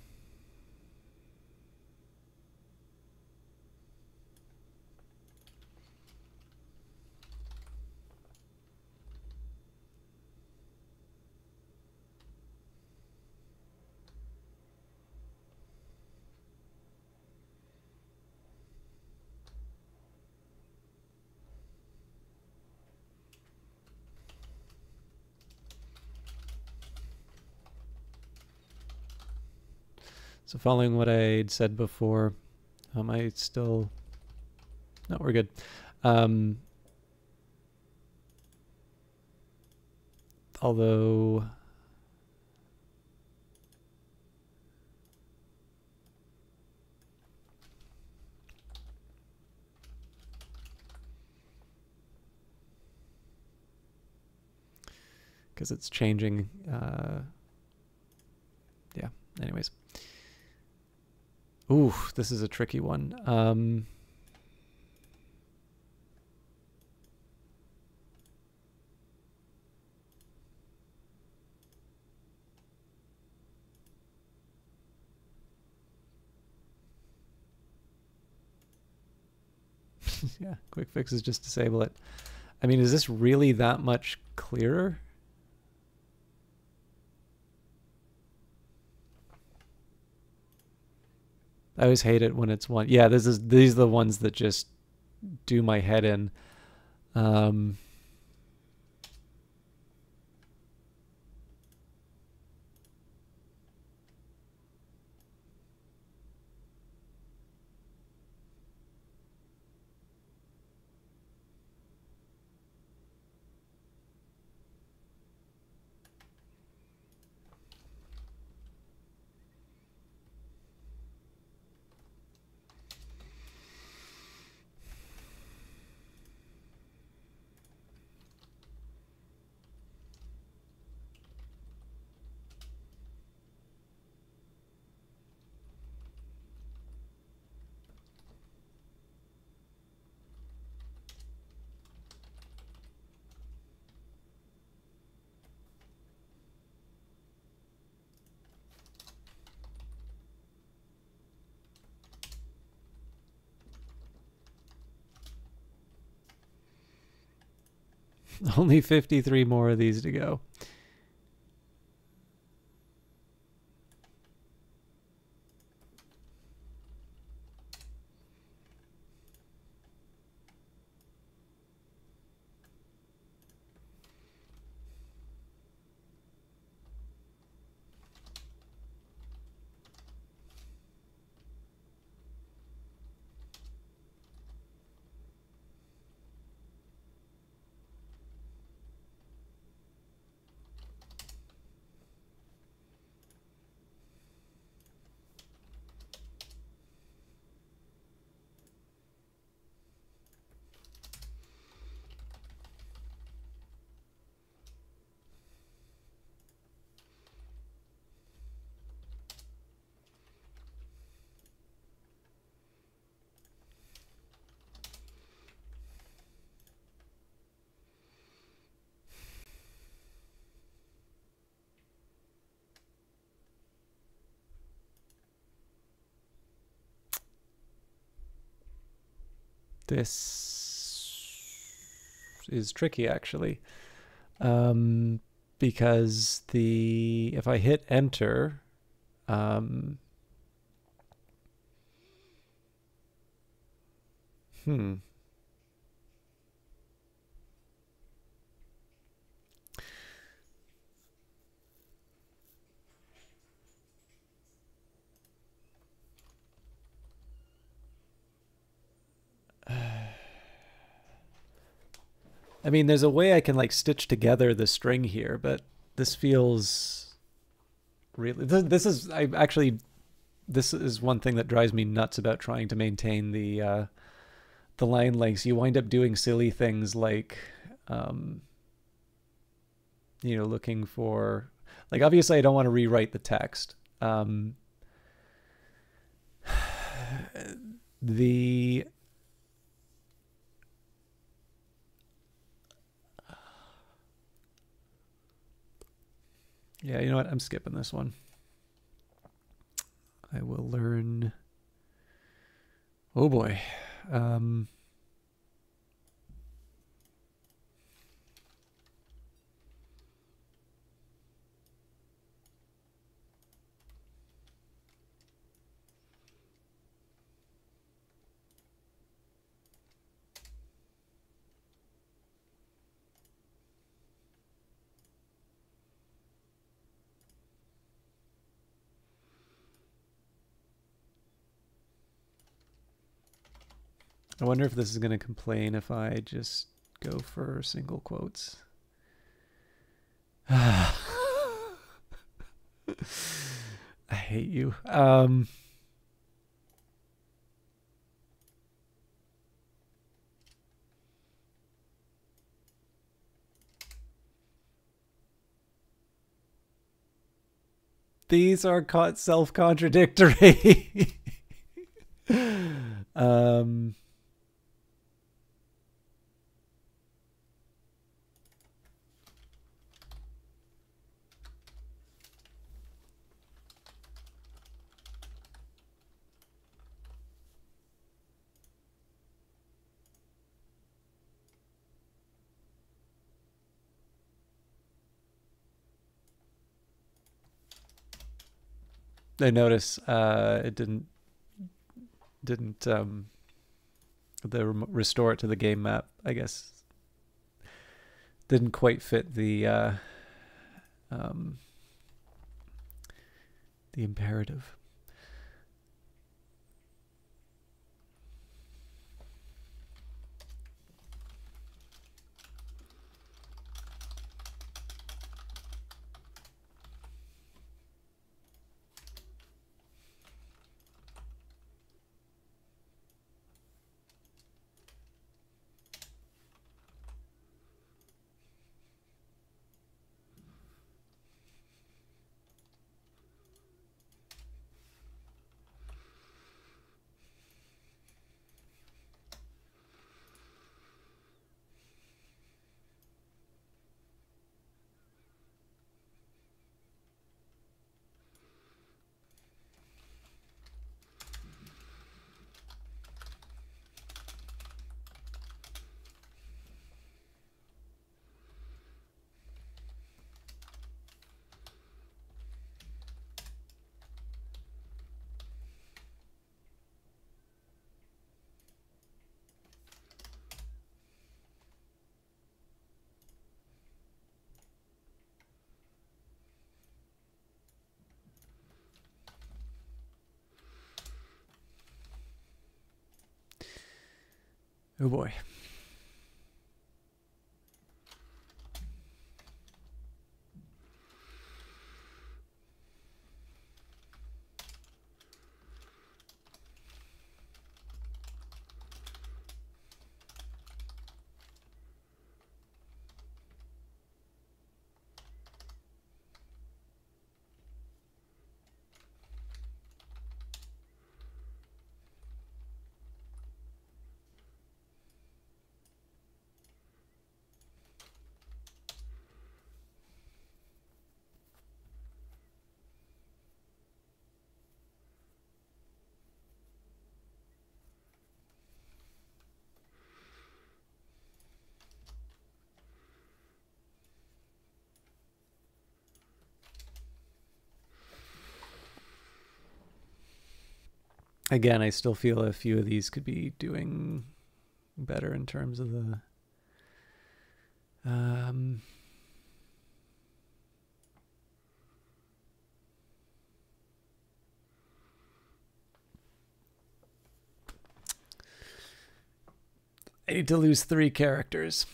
So following what I'd said before, am I still... No, we're good. Um, although... because it's changing. Uh, yeah, anyways. Ooh, this is a tricky one. Um, yeah, quick fix is just disable it. I mean, is this really that much clearer? I always hate it when it's one. Yeah, this is these are the ones that just do my head in. Um, Only 53 more of these to go. This is tricky actually. Um, because the if I hit enter um, hmm I mean, there's a way I can like stitch together the string here, but this feels really. This, this is I actually. This is one thing that drives me nuts about trying to maintain the uh, the line lengths. You wind up doing silly things like, um, you know, looking for like obviously I don't want to rewrite the text. Um, the Yeah, you know what? I'm skipping this one. I will learn. Oh boy. Um, I wonder if this is going to complain if I just go for single quotes. I hate you. Um, these are caught self-contradictory. um, I notice uh, it didn't didn't um, the restore it to the game map. I guess didn't quite fit the uh, um, the imperative. Oh boy. Again, I still feel a few of these could be doing better in terms of the um, I need to lose three characters.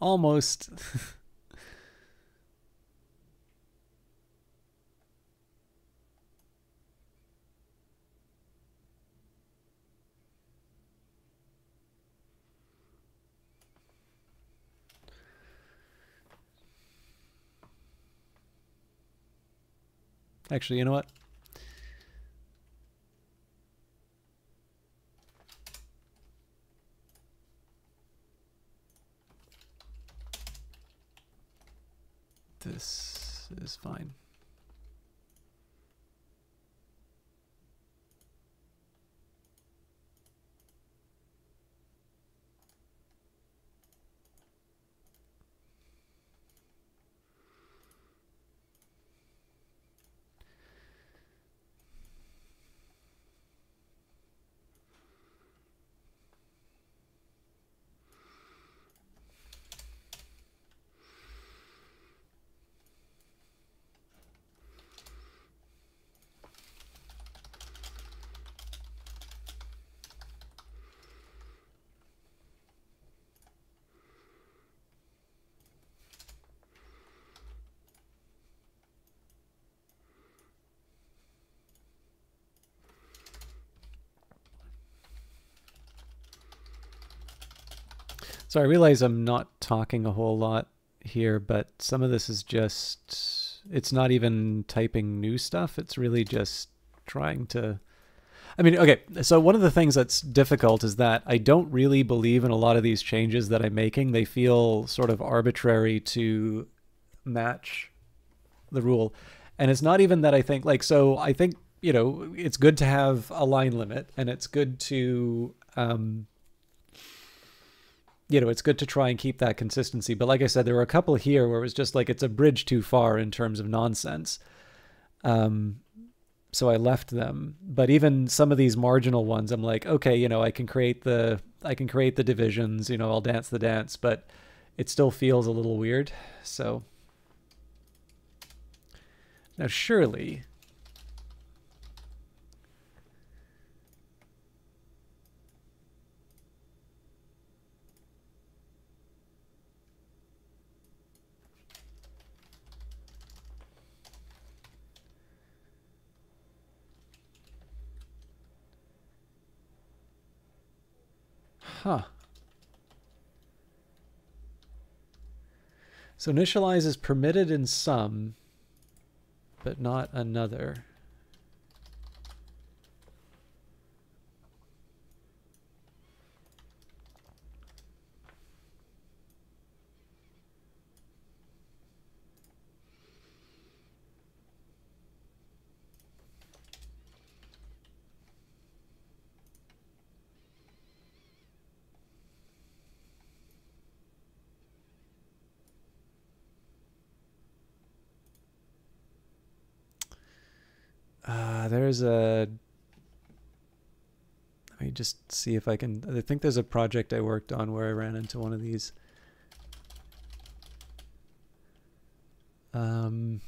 Almost Actually, you know what? This is fine. So I realize I'm not talking a whole lot here, but some of this is just, it's not even typing new stuff. It's really just trying to, I mean, okay, so one of the things that's difficult is that I don't really believe in a lot of these changes that I'm making. They feel sort of arbitrary to match the rule. And it's not even that I think, like, so I think, you know, it's good to have a line limit and it's good to, um, you know, it's good to try and keep that consistency. But like I said, there were a couple here where it was just like it's a bridge too far in terms of nonsense. Um, so I left them. But even some of these marginal ones, I'm like, okay, you know, I can create the I can create the divisions. You know, I'll dance the dance, but it still feels a little weird. So now, surely Huh. So initialize is permitted in some, but not another. Uh, there's a. Let me just see if I can. I think there's a project I worked on where I ran into one of these. Um.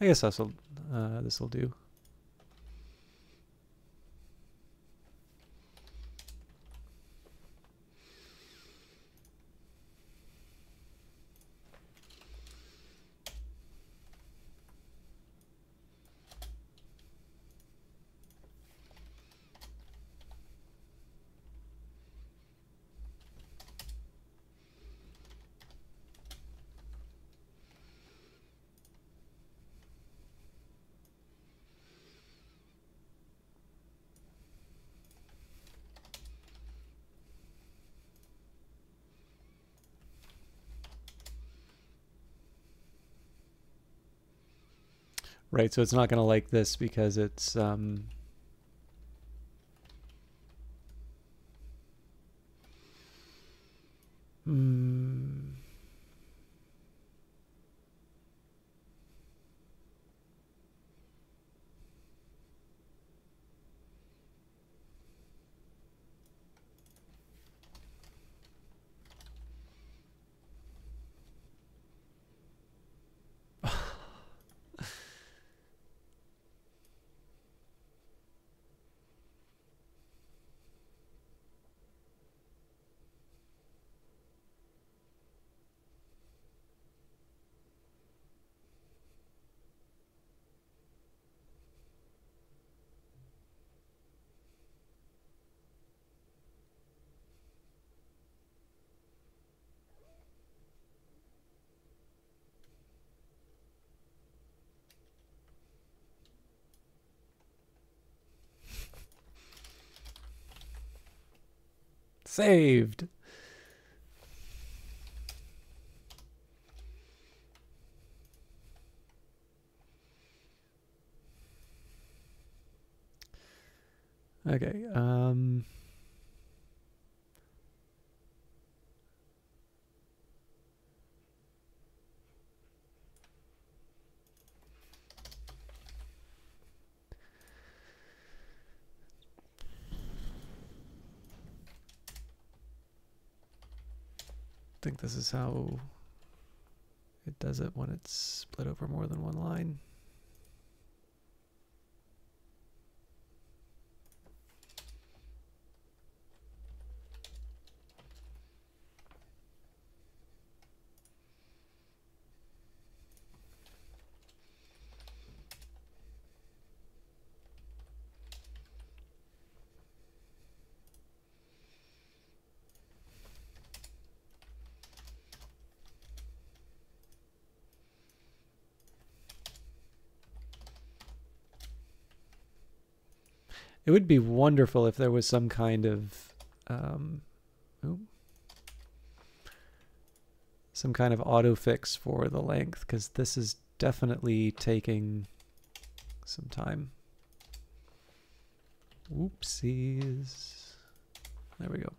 I guess will uh, this will do. Right, so it's not going to like this because it's um, saved. Okay. Um, think this is how it does it when it's split over more than one line. It would be wonderful if there was some kind of um, some kind of auto fix for the length because this is definitely taking some time. Whoopsies. There we go.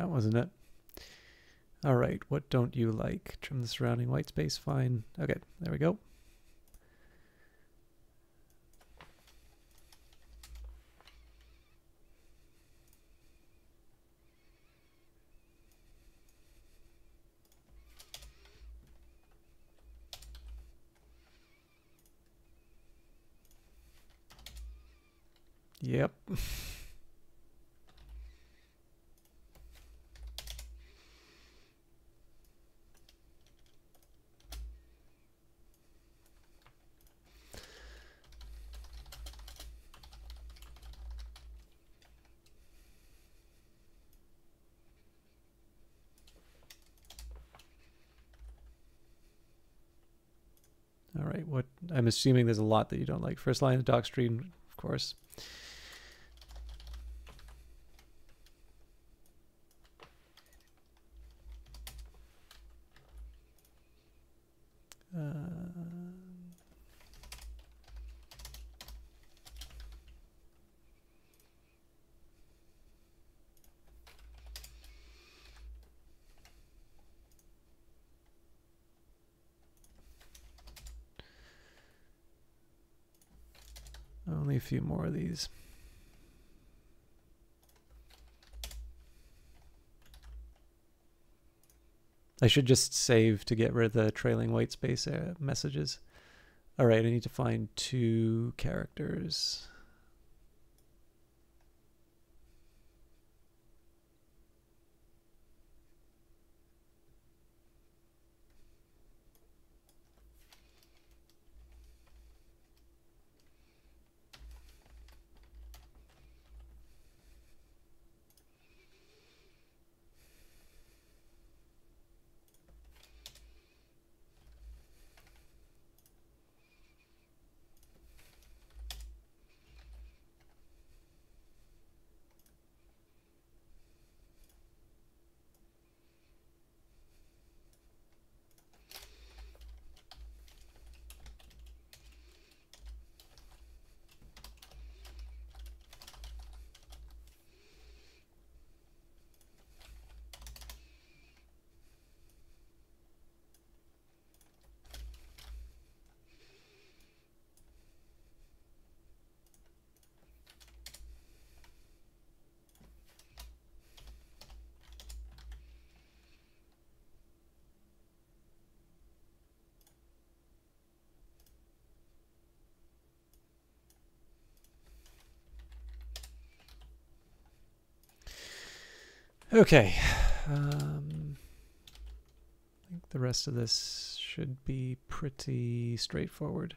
That wasn't it. All right, what don't you like? Trim the surrounding white space, fine. Okay, there we go. Yep. All right, what I'm assuming there's a lot that you don't like. First line of doc string, of course. Uh, Only a few more of these. I should just save to get rid of the trailing white space uh, messages. All right, I need to find two characters. Okay. Um, I think the rest of this should be pretty straightforward.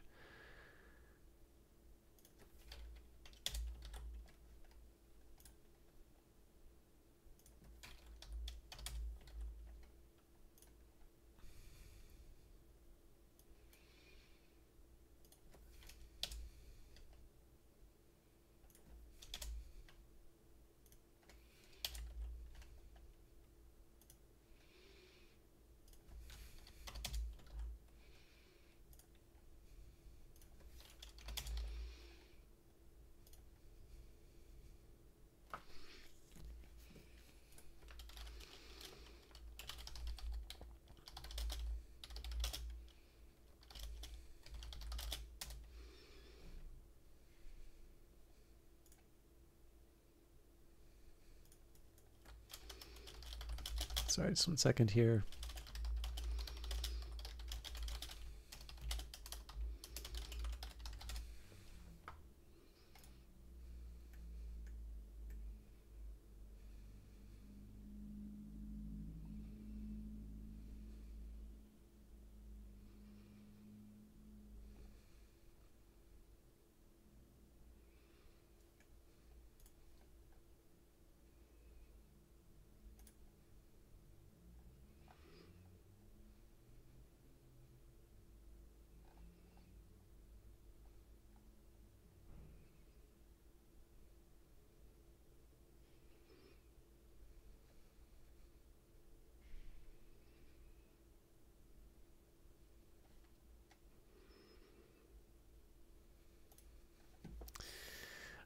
Just one second here.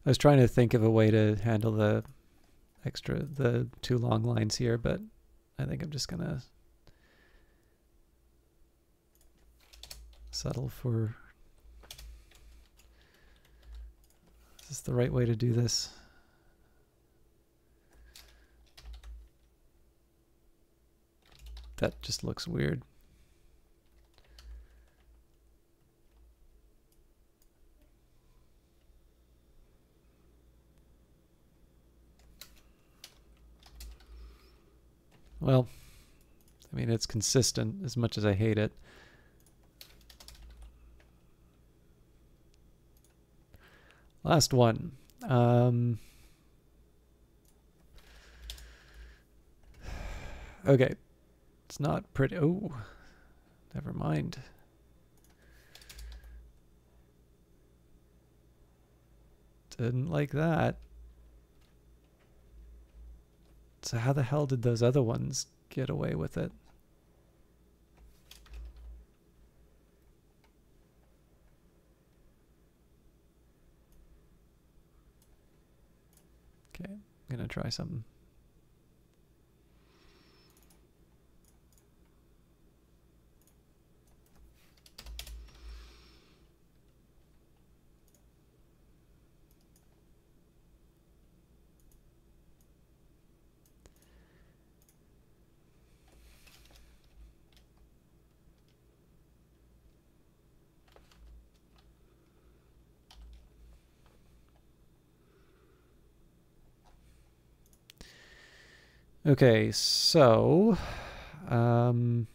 I was trying to think of a way to handle the extra, the two long lines here, but I think I'm just going to settle for, is this the right way to do this? That just looks weird. Well, I mean, it's consistent as much as I hate it. Last one. Um, okay. It's not pretty. Oh, never mind. Didn't like that. So how the hell did those other ones get away with it? Okay, I'm gonna try something. Okay, so um,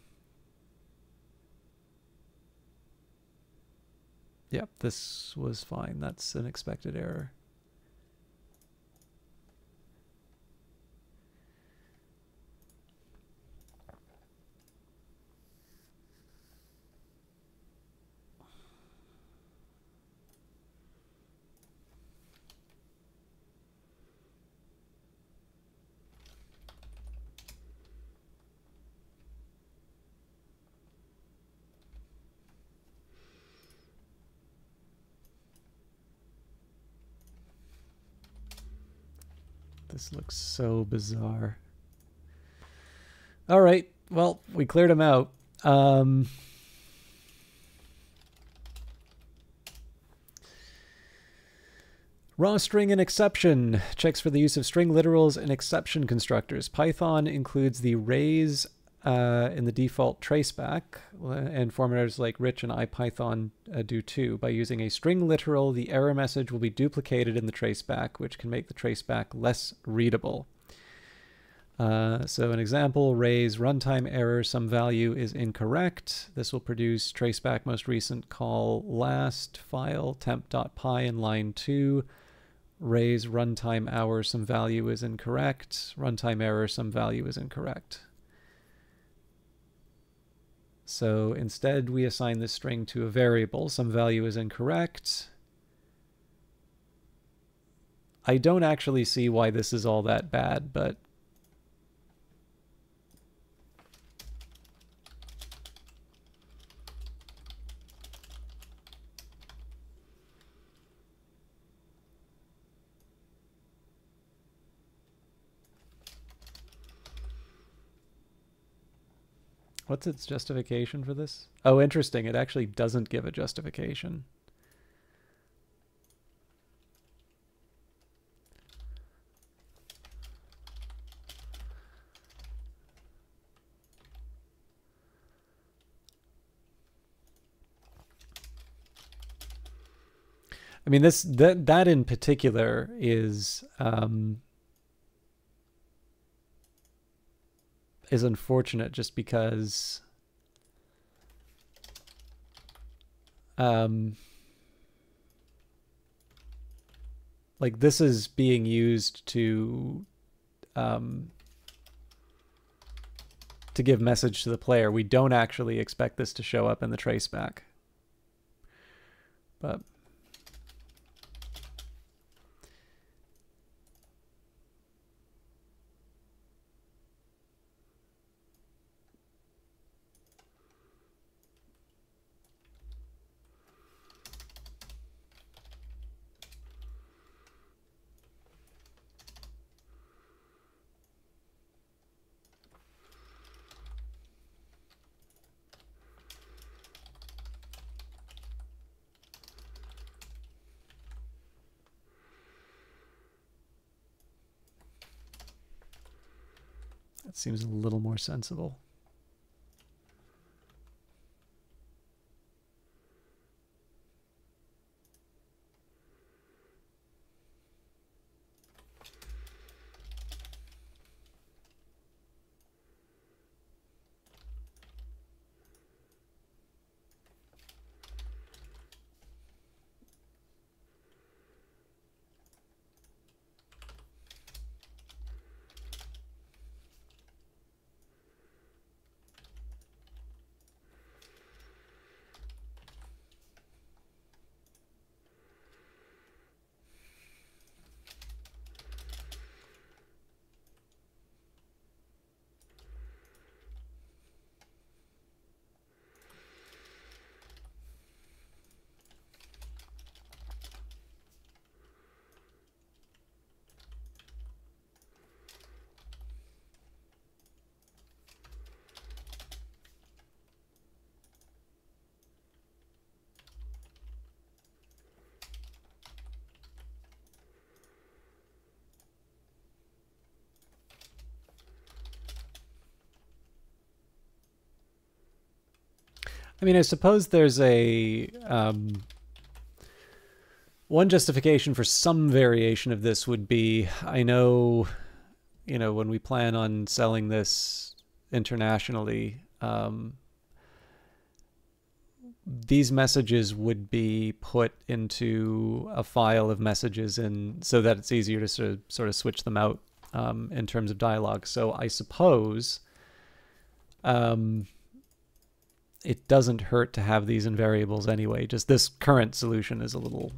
yep, this was fine. That's an expected error. This looks so bizarre. All right. Well, we cleared them out. Um, Raw string and exception checks for the use of string literals and exception constructors. Python includes the raise uh, in the default traceback, uh, and formaters like Rich and IPython uh, do too. By using a string literal, the error message will be duplicated in the traceback, which can make the traceback less readable. Uh, so an example, raise runtime error, some value is incorrect. This will produce traceback most recent call last file temp.py in line 2. Raise runtime error, some value is incorrect. Runtime error, some value is incorrect. So instead we assign this string to a variable. Some value is incorrect. I don't actually see why this is all that bad, but What's its justification for this? Oh, interesting. It actually doesn't give a justification. I mean, this that that in particular is um, is unfortunate just because um like this is being used to um to give message to the player. We don't actually expect this to show up in the traceback. But Seems a little more sensible. I mean, I suppose there's a um, one justification for some variation of this would be I know, you know, when we plan on selling this internationally, um, these messages would be put into a file of messages and so that it's easier to sort of, sort of switch them out um, in terms of dialogue. So I suppose um, it doesn't hurt to have these in variables anyway. Just this current solution is a little,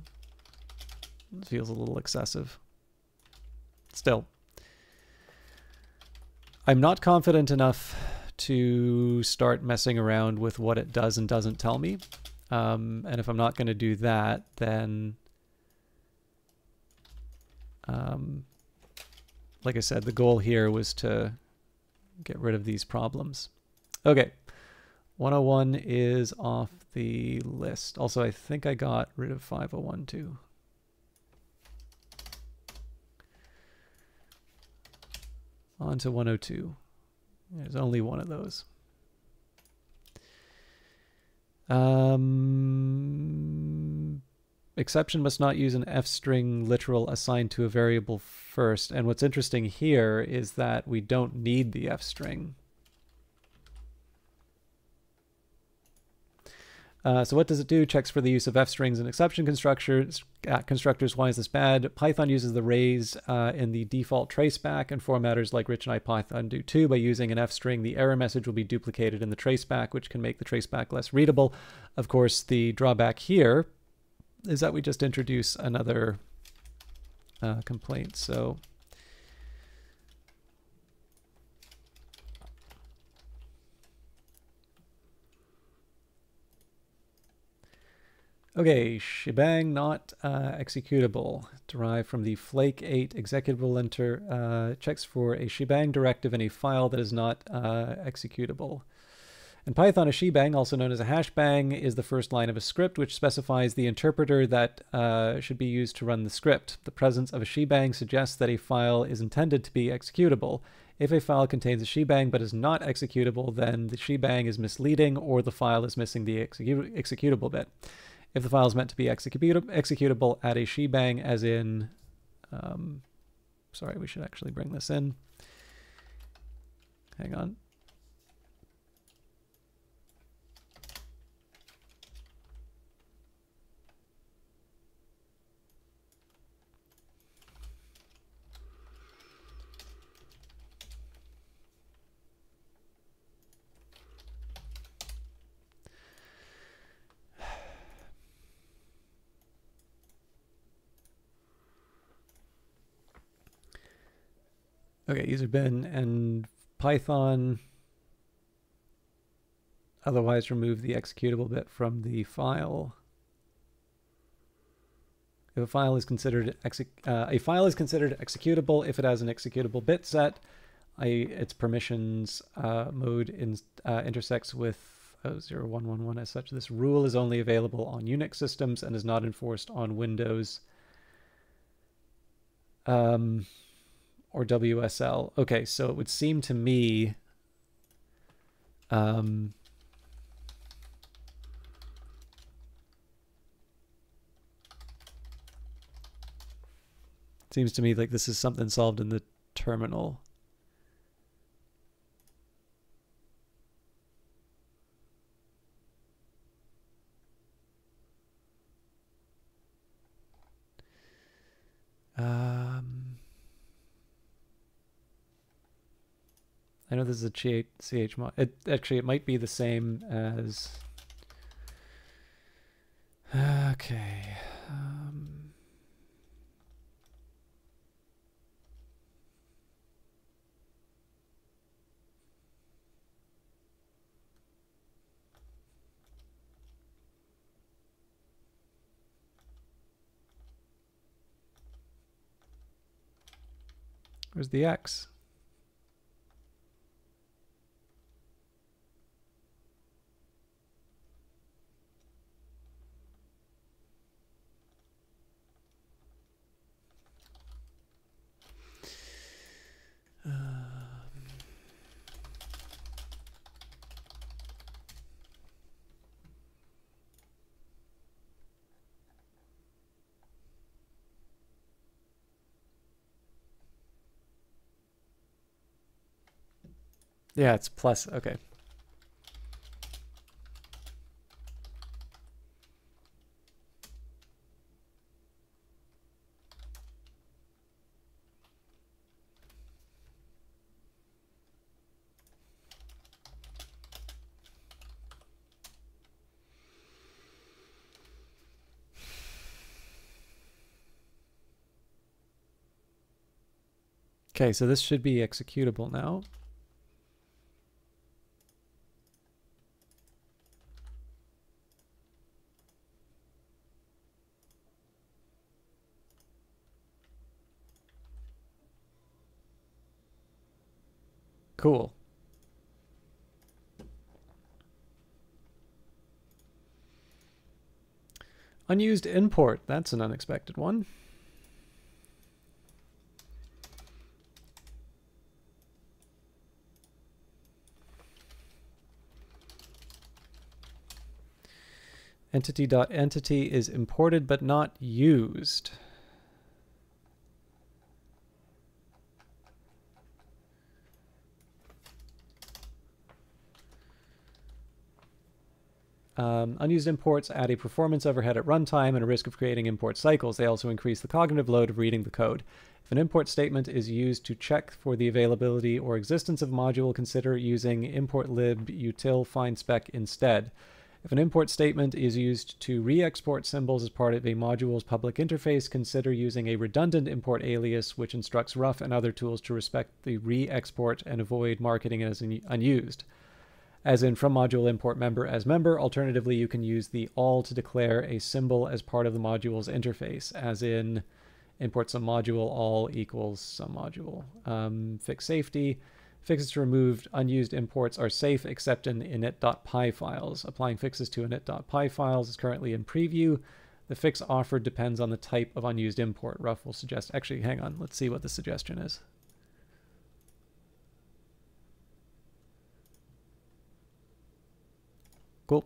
feels a little excessive. Still. I'm not confident enough to start messing around with what it does and doesn't tell me. Um, and if I'm not going to do that, then, um, like I said, the goal here was to get rid of these problems. Okay. 101 is off the list. Also, I think I got rid of 501 too. On to 102. There's only one of those. Um, exception must not use an f string literal assigned to a variable first. And what's interesting here is that we don't need the f string. Uh, so what does it do? Checks for the use of f strings and exception constructors. Uh, constructors. Why is this bad? Python uses the raise uh, in the default traceback, and formatters like Rich and IPython do too. By using an f string, the error message will be duplicated in the traceback, which can make the traceback less readable. Of course, the drawback here is that we just introduce another uh, complaint. So Okay, shebang not uh, executable. Derived from the flake 8 executable linter. Uh, checks for a shebang directive in a file that is not uh, executable. In Python, a shebang, also known as a hashbang, is the first line of a script which specifies the interpreter that uh, should be used to run the script. The presence of a shebang suggests that a file is intended to be executable. If a file contains a shebang but is not executable, then the shebang is misleading or the file is missing the execu executable bit. If the file is meant to be executable, at a shebang as in, um, sorry, we should actually bring this in. Hang on. Okay, user bin and Python. Otherwise, remove the executable bit from the file. If a file is considered uh, a file is considered executable if it has an executable bit set, I, its permissions uh, mode in, uh, intersects with 0111 as such. This rule is only available on Unix systems and is not enforced on Windows. Um, or WSL. Okay, so it would seem to me um, seems to me like this is something solved in the terminal. I know this is a CH mod. It actually it might be the same as. Okay. Um, Where's the X? Yeah, it's plus. Okay. Okay, so this should be executable now. Cool. Unused import. That's an unexpected one. Entity.entity .entity is imported but not used. Um, unused imports add a performance overhead at runtime and a risk of creating import cycles. They also increase the cognitive load of reading the code. If an import statement is used to check for the availability or existence of a module, consider using import lib util find spec instead. If an import statement is used to re-export symbols as part of a module's public interface, consider using a redundant import alias which instructs Ruff and other tools to respect the re-export and avoid marketing it as unused as in from module import member as member. Alternatively, you can use the all to declare a symbol as part of the module's interface, as in import some module all equals some module. Um, fix safety. Fixes to removed unused imports are safe except in init.py files. Applying fixes to init.py files is currently in preview. The fix offered depends on the type of unused import. Ruff will suggest, actually, hang on, let's see what the suggestion is. Cool.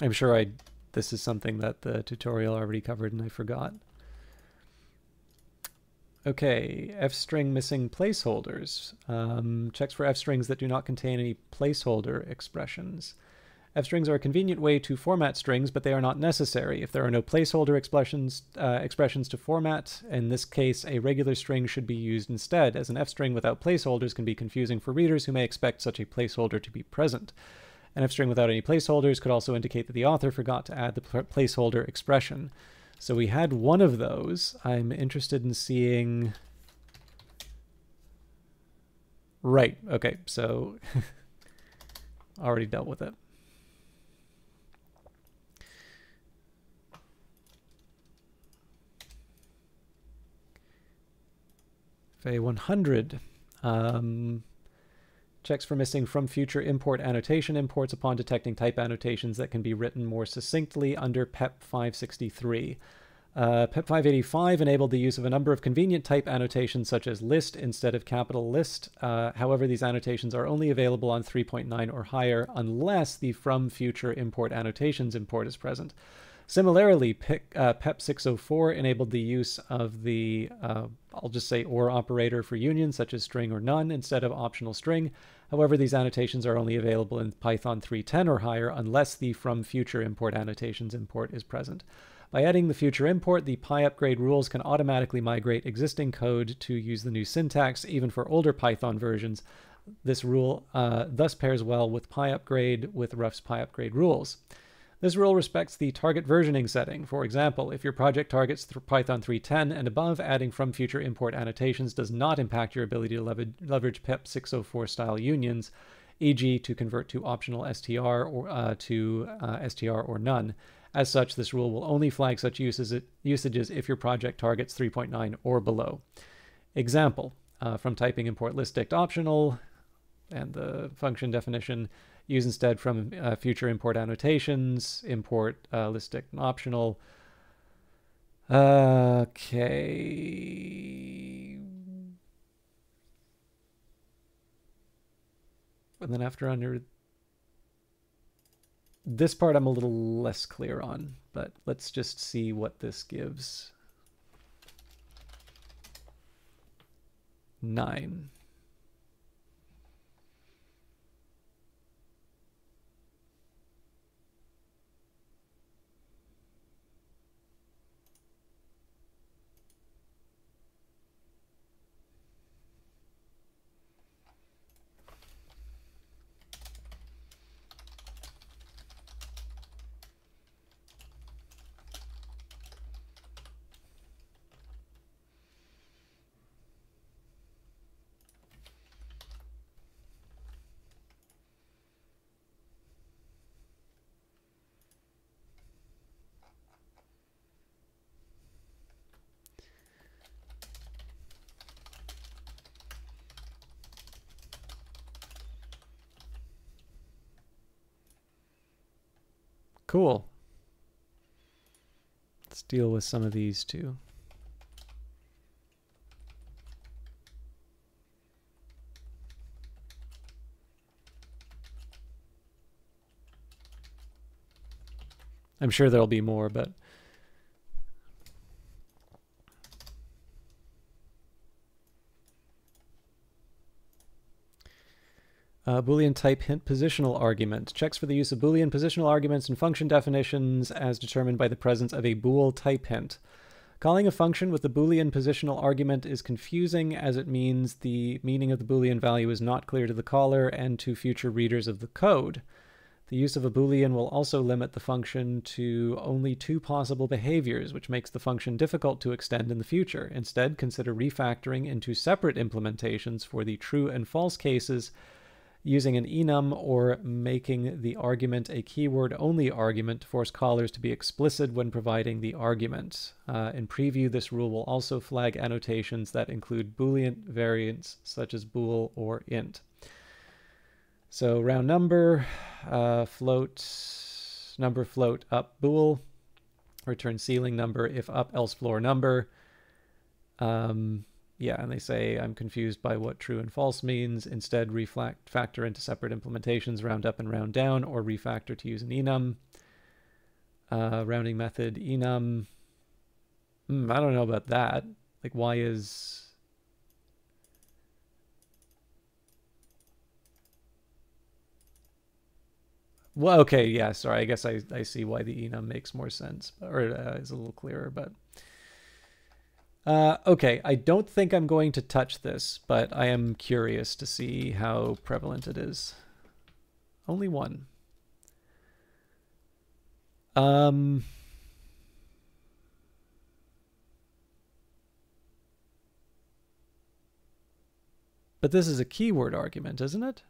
I'm sure I this is something that the tutorial already covered and I forgot. Okay, f-string missing placeholders. Um, checks for f-strings that do not contain any placeholder expressions. F-strings are a convenient way to format strings, but they are not necessary. If there are no placeholder expressions, uh, expressions to format, in this case, a regular string should be used instead, as an F-string without placeholders can be confusing for readers who may expect such a placeholder to be present. An F-string without any placeholders could also indicate that the author forgot to add the placeholder expression. So we had one of those. I'm interested in seeing... Right, okay, so already dealt with it. FA100 um, checks for missing from future import annotation imports upon detecting type annotations that can be written more succinctly under PEP 563. Uh, PEP 585 enabled the use of a number of convenient type annotations such as list instead of capital list. Uh, however, these annotations are only available on 3.9 or higher unless the from future import annotations import is present. Similarly, uh, PEP 604 enabled the use of the, uh, I'll just say OR operator for unions, such as string or none, instead of optional string. However, these annotations are only available in Python 3.10 or higher unless the from future import annotations import is present. By adding the future import, the PyUpgrade rules can automatically migrate existing code to use the new syntax, even for older Python versions. This rule uh, thus pairs well with PyUpgrade with Ruff's PyUpgrade rules. This rule respects the target versioning setting. For example, if your project targets Python 3.10 and above, adding from future import annotations does not impact your ability to leverage PEP 604 style unions, e.g. to convert to optional str or uh, to uh, str or none. As such, this rule will only flag such uses, usages if your project targets 3.9 or below. Example, uh, from typing import listdict optional and the function definition, use instead from uh, future import annotations, import uh, list optional. Okay. And then after under this part I'm a little less clear on, but let's just see what this gives. Nine. Cool. Let's deal with some of these too. I'm sure there'll be more, but Uh, Boolean type hint positional argument checks for the use of Boolean positional arguments and function definitions as determined by the presence of a bool type hint. Calling a function with the Boolean positional argument is confusing as it means the meaning of the Boolean value is not clear to the caller and to future readers of the code. The use of a Boolean will also limit the function to only two possible behaviors, which makes the function difficult to extend in the future. Instead, consider refactoring into separate implementations for the true and false cases using an enum or making the argument a keyword only argument to force callers to be explicit when providing the argument. Uh, in preview, this rule will also flag annotations that include Boolean variants such as bool or int. So round number, uh, float, number float up bool, return ceiling number if up else floor number. Um, yeah, and they say I'm confused by what true and false means. Instead, refactor factor into separate implementations, round up and round down, or refactor to use an enum. Uh, rounding method enum. Mm, I don't know about that. Like, why is Well, okay, yeah, sorry. I guess I, I see why the enum makes more sense, or uh, is a little clearer, but uh, okay, I don't think I'm going to touch this, but I am curious to see how prevalent it is. Only one. Um... But this is a keyword argument, isn't it?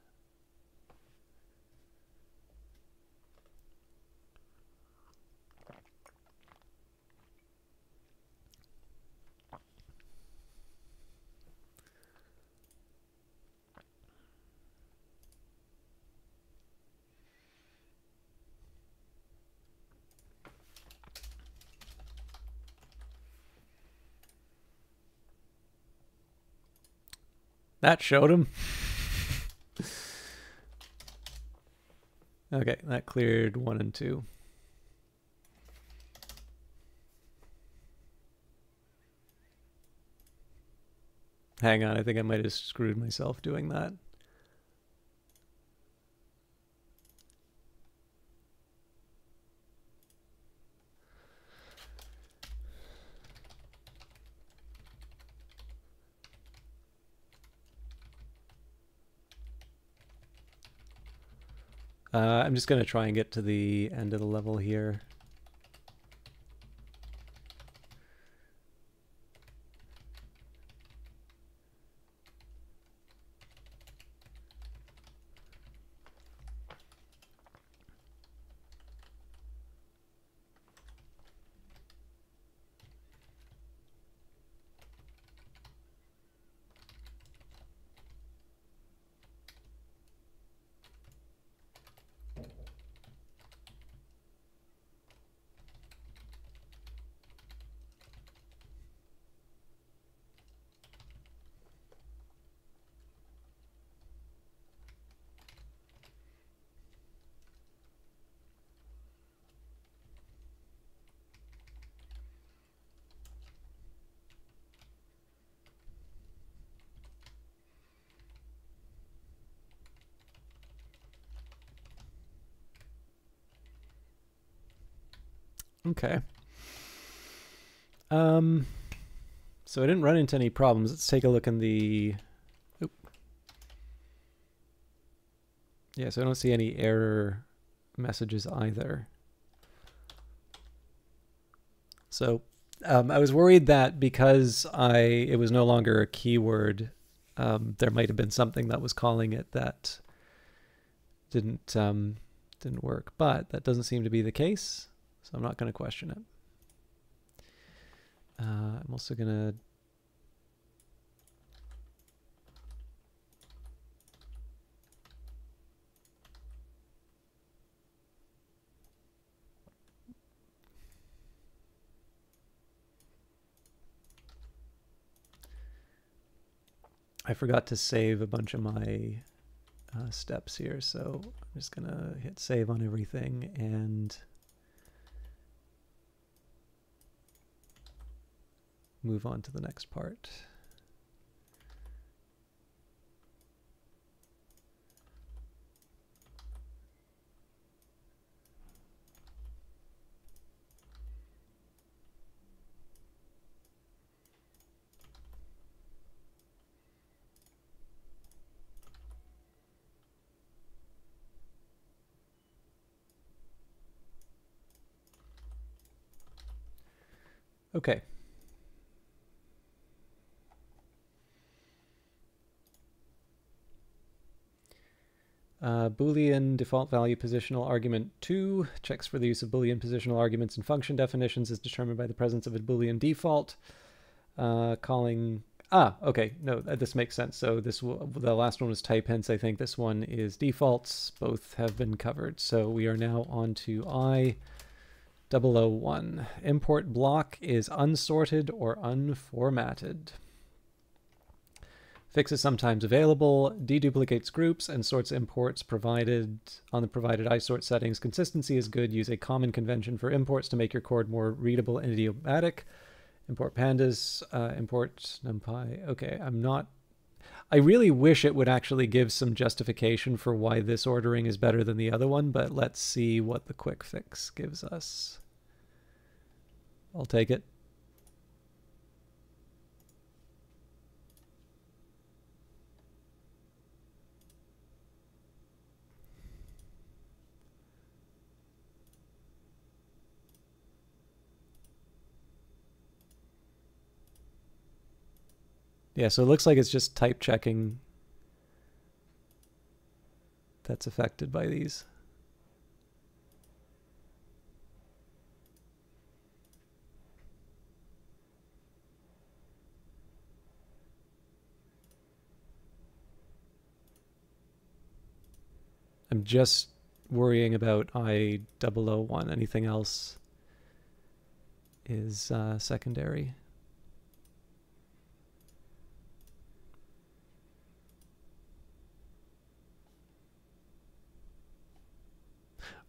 That showed him. okay, that cleared one and two. Hang on, I think I might have screwed myself doing that. Uh, I'm just going to try and get to the end of the level here. Okay. Um, so I didn't run into any problems. Let's take a look in the... Oop. Yeah, so I don't see any error messages either. So um, I was worried that because I it was no longer a keyword, um, there might have been something that was calling it that didn't um, didn't work. But that doesn't seem to be the case. I'm not going to question it. Uh, I'm also going to I forgot to save a bunch of my uh, steps here, so I'm just going to hit save on everything and move on to the next part. Okay. Uh, Boolean default value positional argument 2 checks for the use of Boolean positional arguments and function definitions is determined by the presence of a Boolean default. Uh, calling ah okay no this makes sense. So this the last one was type hints I think this one is defaults. Both have been covered. So we are now on to I 001. Import block is unsorted or unformatted. Fix is sometimes available, deduplicates groups, and sorts imports provided on the provided isort settings. Consistency is good. Use a common convention for imports to make your code more readable and idiomatic. Import pandas, uh, import numpy. Okay, I'm not... I really wish it would actually give some justification for why this ordering is better than the other one, but let's see what the quick fix gives us. I'll take it. Yeah, so it looks like it's just type checking that's affected by these. I'm just worrying about I001. Anything else is uh, secondary.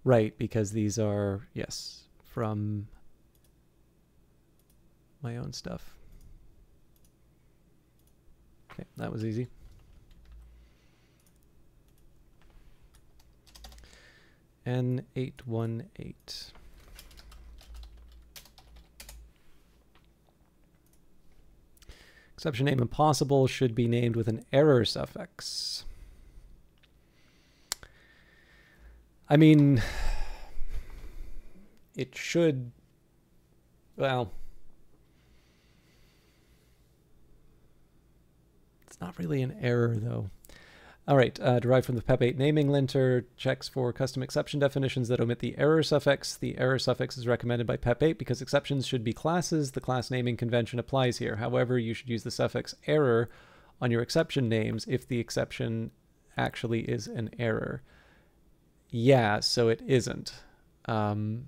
Right, because these are, yes, from my own stuff. Okay, that was easy. N818. Exception name impossible should be named with an error suffix. I mean, it should, well, it's not really an error though. All right, uh, derived from the PEP8 naming linter, checks for custom exception definitions that omit the error suffix. The error suffix is recommended by PEP8 because exceptions should be classes. The class naming convention applies here. However, you should use the suffix error on your exception names if the exception actually is an error. Yeah, so it isn't. Um,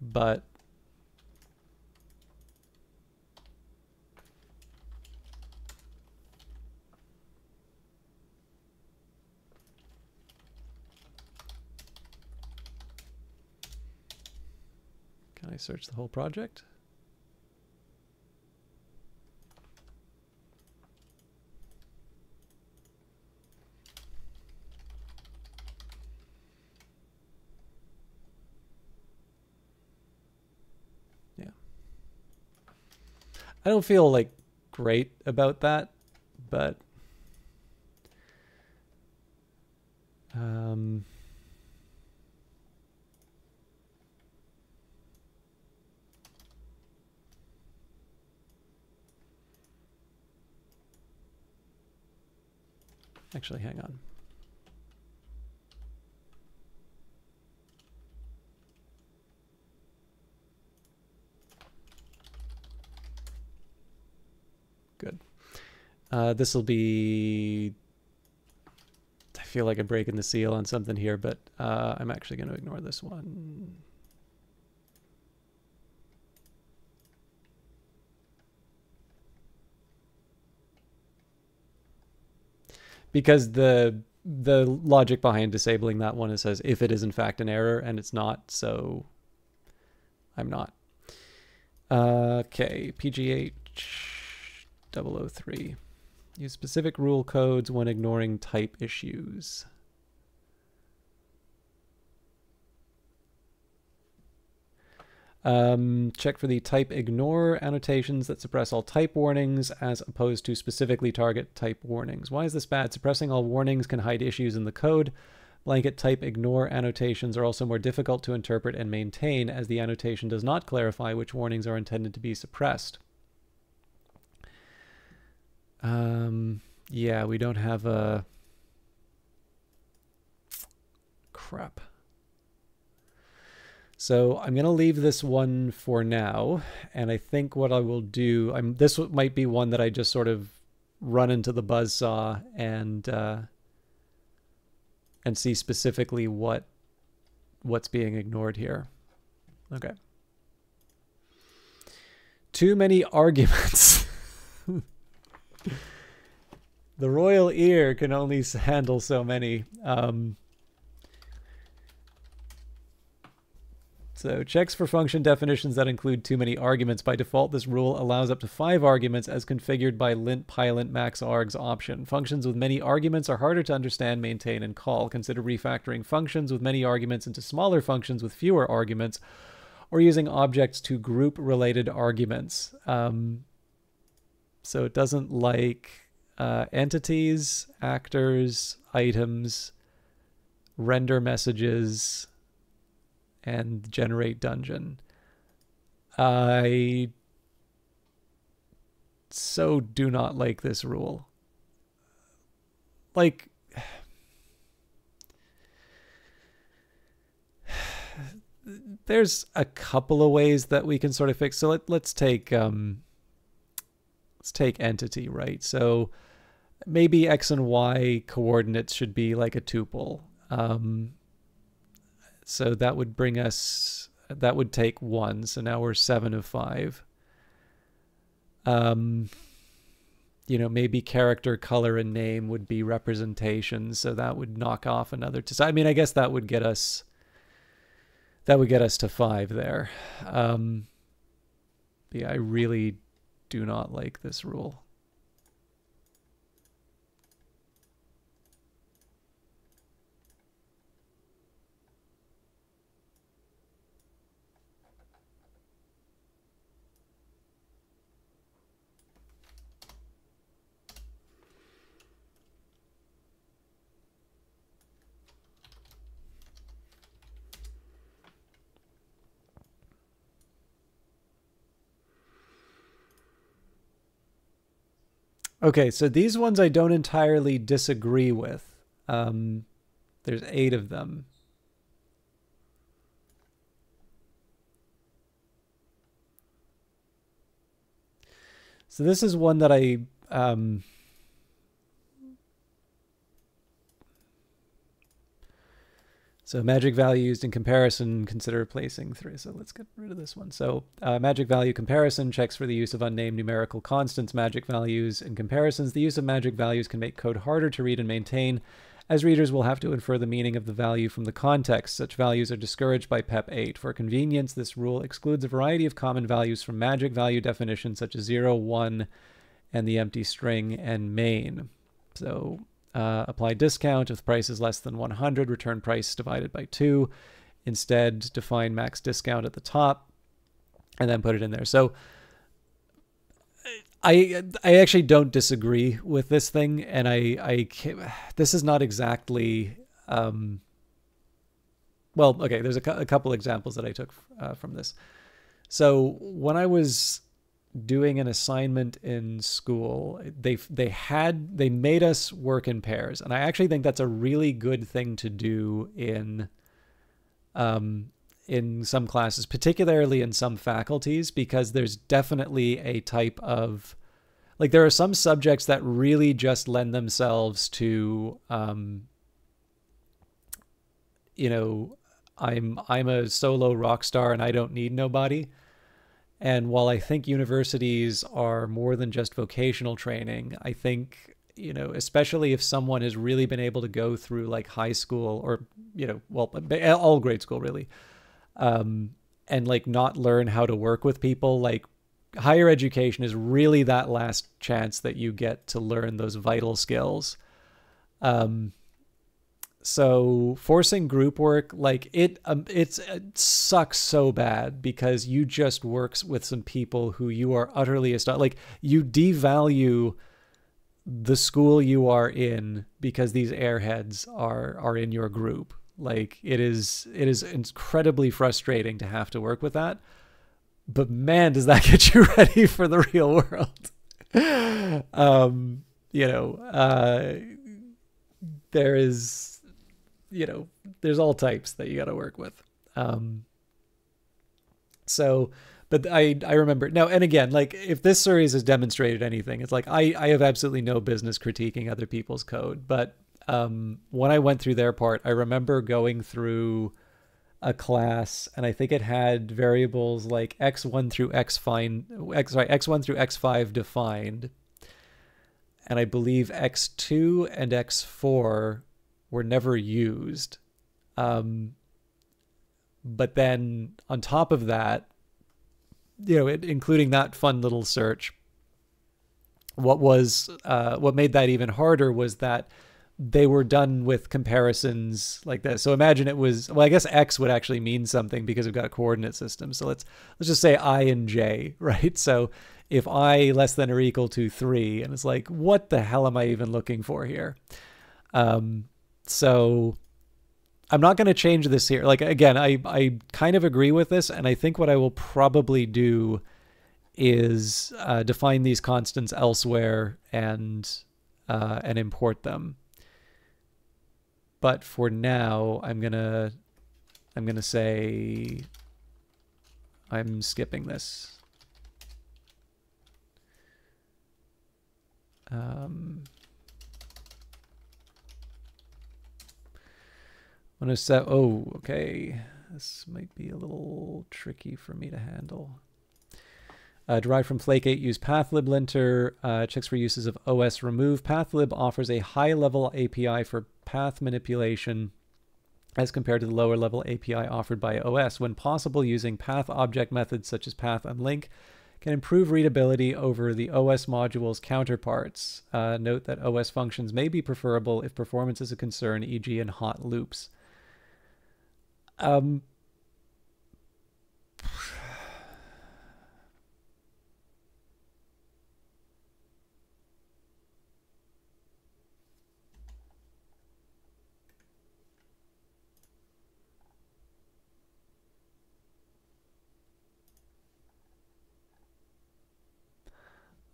but Can I search the whole project? I don't feel like great about that, but um, actually, hang on. Good. Uh, this will be... I feel like I'm breaking the seal on something here, but uh, I'm actually going to ignore this one. because the the logic behind disabling that one is says if it is in fact an error and it's not, so I'm not. Uh, okay, PGH 003. Use specific rule codes when ignoring type issues. Um, check for the type ignore annotations that suppress all type warnings as opposed to specifically target type warnings. Why is this bad? Suppressing all warnings can hide issues in the code. Blanket type ignore annotations are also more difficult to interpret and maintain as the annotation does not clarify which warnings are intended to be suppressed. Um, yeah, we don't have a... Crap. So I'm going to leave this one for now. And I think what I will do, I'm, this might be one that I just sort of run into the buzz saw and, uh, and see specifically what, what's being ignored here. Okay. Too many arguments. the royal ear can only handle so many. Um, So checks for function definitions that include too many arguments. By default, this rule allows up to five arguments as configured by lint pylint max args option. Functions with many arguments are harder to understand, maintain, and call. Consider refactoring functions with many arguments into smaller functions with fewer arguments, or using objects to group related arguments. Um, so it doesn't like uh, entities, actors, items, render messages, and generate dungeon. I so do not like this rule. Like, there's a couple of ways that we can sort of fix. So let, let's take um, let's take entity, right? So maybe x and y coordinates should be like a tuple. Um, so that would bring us, that would take one. So now we're seven of five. Um, you know, maybe character, color, and name would be representations. So that would knock off another two. I mean, I guess that would get us, that would get us to five there. Um, yeah, I really do not like this rule. Okay, so these ones I don't entirely disagree with. Um, there's eight of them. So this is one that I um, So magic value used in comparison, consider replacing three. So let's get rid of this one. So uh, magic value comparison checks for the use of unnamed numerical constants, magic values, and comparisons. The use of magic values can make code harder to read and maintain, as readers will have to infer the meaning of the value from the context. Such values are discouraged by PEP 8. For convenience, this rule excludes a variety of common values from magic value definitions such as 0, 1, and the empty string and main. So uh, apply discount if the price is less than 100, return price divided by 2. Instead, define max discount at the top and then put it in there. So I I actually don't disagree with this thing, and I I this is not exactly um, well okay. There's a, a couple examples that I took uh, from this. So when I was doing an assignment in school they they had they made us work in pairs. And i actually think that's a really good thing to do in um in some classes particularly in some faculties because there's definitely a type of like there are some subjects that really just lend themselves to um you know i'm i'm a solo rock star and i don't need nobody and while I think universities are more than just vocational training, I think you know, especially if someone has really been able to go through like high school or, you know, well, all grade school really, um, and like not learn how to work with people, like higher education is really that last chance that you get to learn those vital skills. Um, so forcing group work, like it, um, it's it sucks so bad because you just works with some people who you are utterly astonished. Like you devalue the school you are in because these airheads are are in your group. Like it is it is incredibly frustrating to have to work with that. But man, does that get you ready for the real world. um, you know, uh there is you know, there's all types that you got to work with. Um so but I I remember now and again like if this series has demonstrated anything it's like I I have absolutely no business critiquing other people's code but um when I went through their part I remember going through a class and I think it had variables like x1 through x fine x sorry x1 through x5 defined and I believe x2 and x4 were never used um but then on top of that you know, it, including that fun little search. What was uh, what made that even harder was that they were done with comparisons like this. So imagine it was well, I guess x would actually mean something because we've got a coordinate system. So let's let's just say i and j, right? So if i less than or equal to three, and it's like, what the hell am I even looking for here? Um, so I'm not going to change this here. Like again, I I kind of agree with this, and I think what I will probably do is uh, define these constants elsewhere and uh, and import them. But for now, I'm gonna I'm gonna say I'm skipping this. Um, I'm going to set, oh, okay. This might be a little tricky for me to handle. Uh, derived from Flake8, use pathlib linter, uh, checks for uses of OS remove. Pathlib offers a high level API for path manipulation as compared to the lower level API offered by OS. When possible, using path object methods such as path unlink can improve readability over the OS module's counterparts. Uh, note that OS functions may be preferable if performance is a concern, e.g. in hot loops. Um,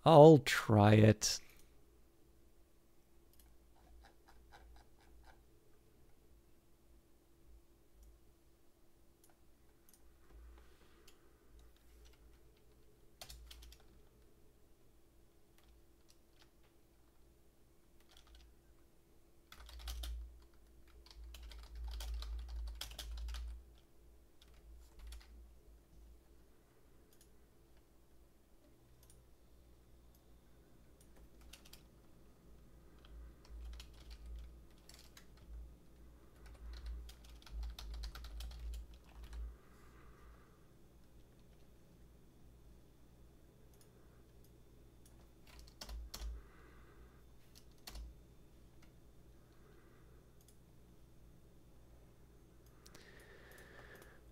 I'll try it.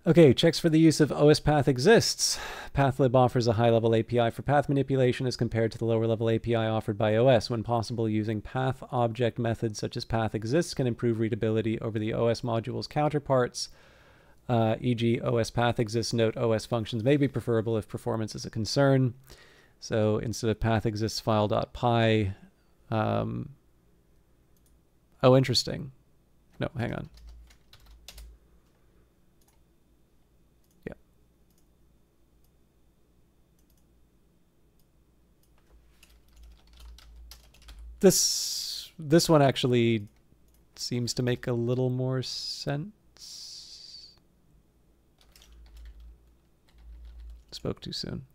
Okay, checks for the use of OSPath exists. Pathlib offers a high-level API for path manipulation as compared to the lower-level API offered by OS. When possible, using path object methods such as path exists can improve readability over the OS module's counterparts. Uh, e.g., OS path exists note OS functions may be preferable if performance is a concern. So instead of path exists file.py, um, oh, interesting. No, hang on. This this one actually seems to make a little more sense. Spoke too soon.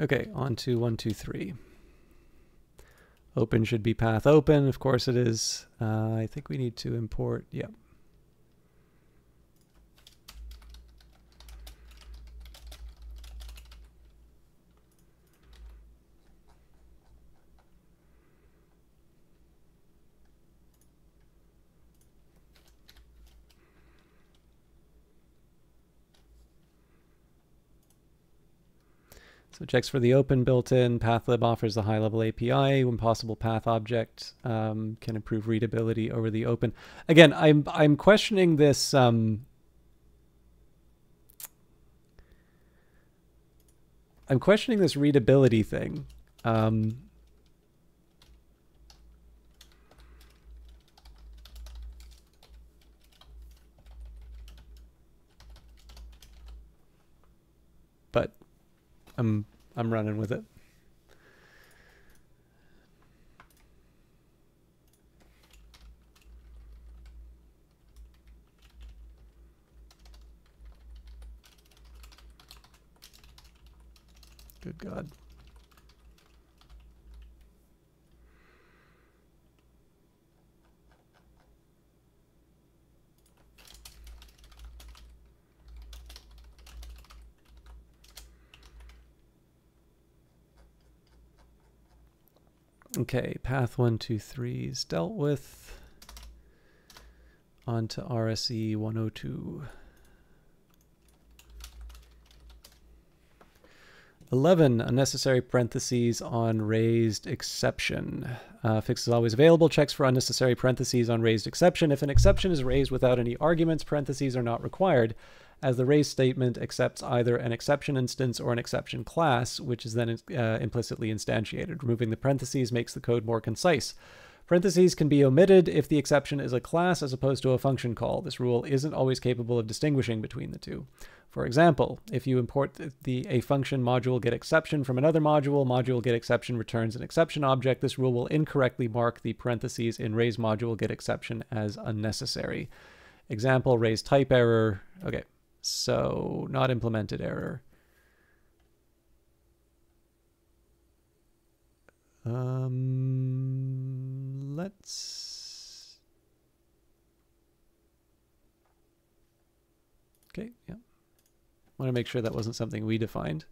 Okay, on to one, two, three. Open should be path open. Of course it is. Uh, I think we need to import, yep. So checks for the open built-in. PathLib offers a high-level API. When possible, path object um, can improve readability over the open. Again, I'm I'm questioning this. Um, I'm questioning this readability thing. Um, but I'm I'm running with it. Good God. Okay, path one, two, three is dealt with. On to RSE 102. 11, unnecessary parentheses on raised exception. Uh, fix is always available. Checks for unnecessary parentheses on raised exception. If an exception is raised without any arguments, parentheses are not required as the raise statement accepts either an exception instance or an exception class, which is then uh, implicitly instantiated. Removing the parentheses makes the code more concise. Parentheses can be omitted if the exception is a class as opposed to a function call. This rule isn't always capable of distinguishing between the two. For example, if you import the a function module get exception from another module, module get exception returns an exception object. This rule will incorrectly mark the parentheses in raise module get exception as unnecessary. Example, raise type error. Okay, so not implemented error. Um, let's. Okay, yeah. Want to make sure that wasn't something we defined.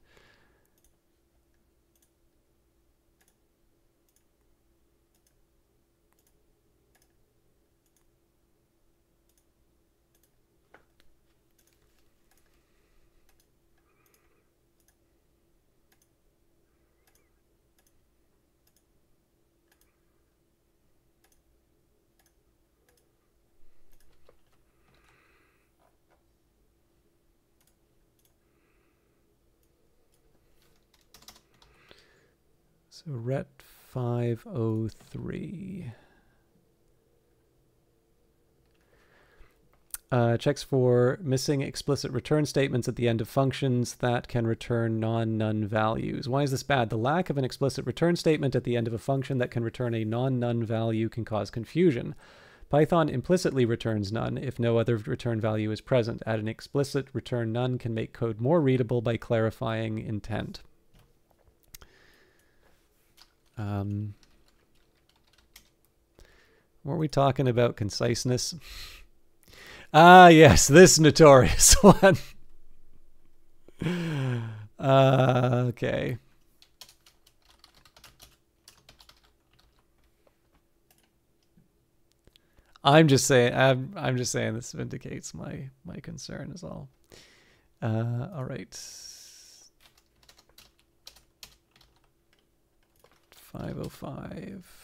So ret 503. Uh, checks for missing explicit return statements at the end of functions that can return non-none values. Why is this bad? The lack of an explicit return statement at the end of a function that can return a non-none value can cause confusion. Python implicitly returns none if no other return value is present. Add an explicit return none can make code more readable by clarifying intent. Um, were we talking about conciseness? Ah, yes, this notorious one. uh, okay. I'm just saying. I'm. I'm just saying this vindicates my my concern. Is all. Uh, all right. 505.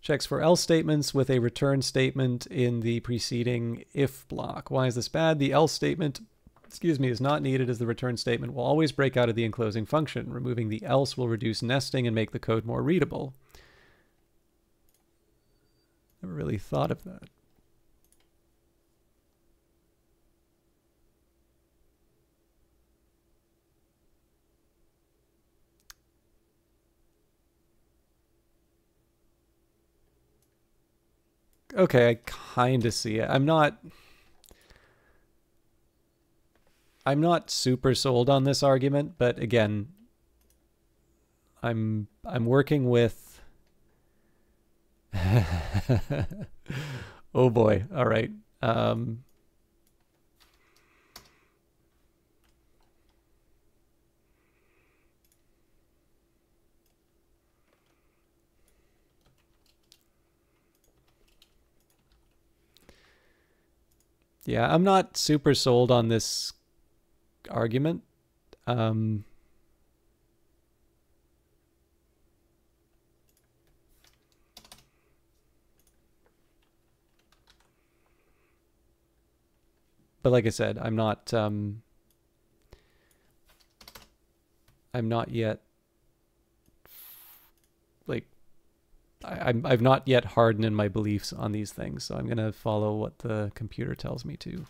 Checks for else statements with a return statement in the preceding if block. Why is this bad? The else statement, excuse me, is not needed as the return statement will always break out of the enclosing function. Removing the else will reduce nesting and make the code more readable. Never really thought of that. Okay, I kind of see it. I'm not. I'm not super sold on this argument, but again, I'm I'm working with Oh boy. All right. Um Yeah, I'm not super sold on this argument. Um, but like I said, I'm not um, I'm not yet like I, I've not yet hardened in my beliefs on these things, so I'm gonna follow what the computer tells me to.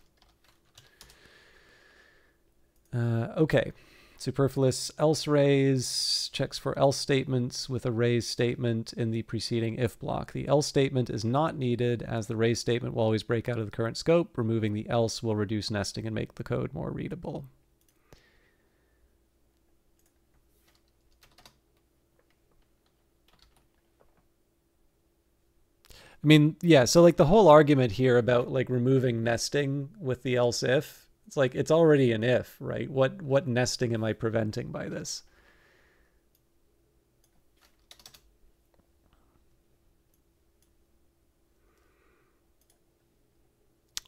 Uh, okay, superfluous else raise checks for else statements with a raise statement in the preceding if block. The else statement is not needed as the raise statement will always break out of the current scope. Removing the else will reduce nesting and make the code more readable. I mean, yeah, so like the whole argument here about like removing nesting with the else if, it's like it's already an if, right? What what nesting am I preventing by this?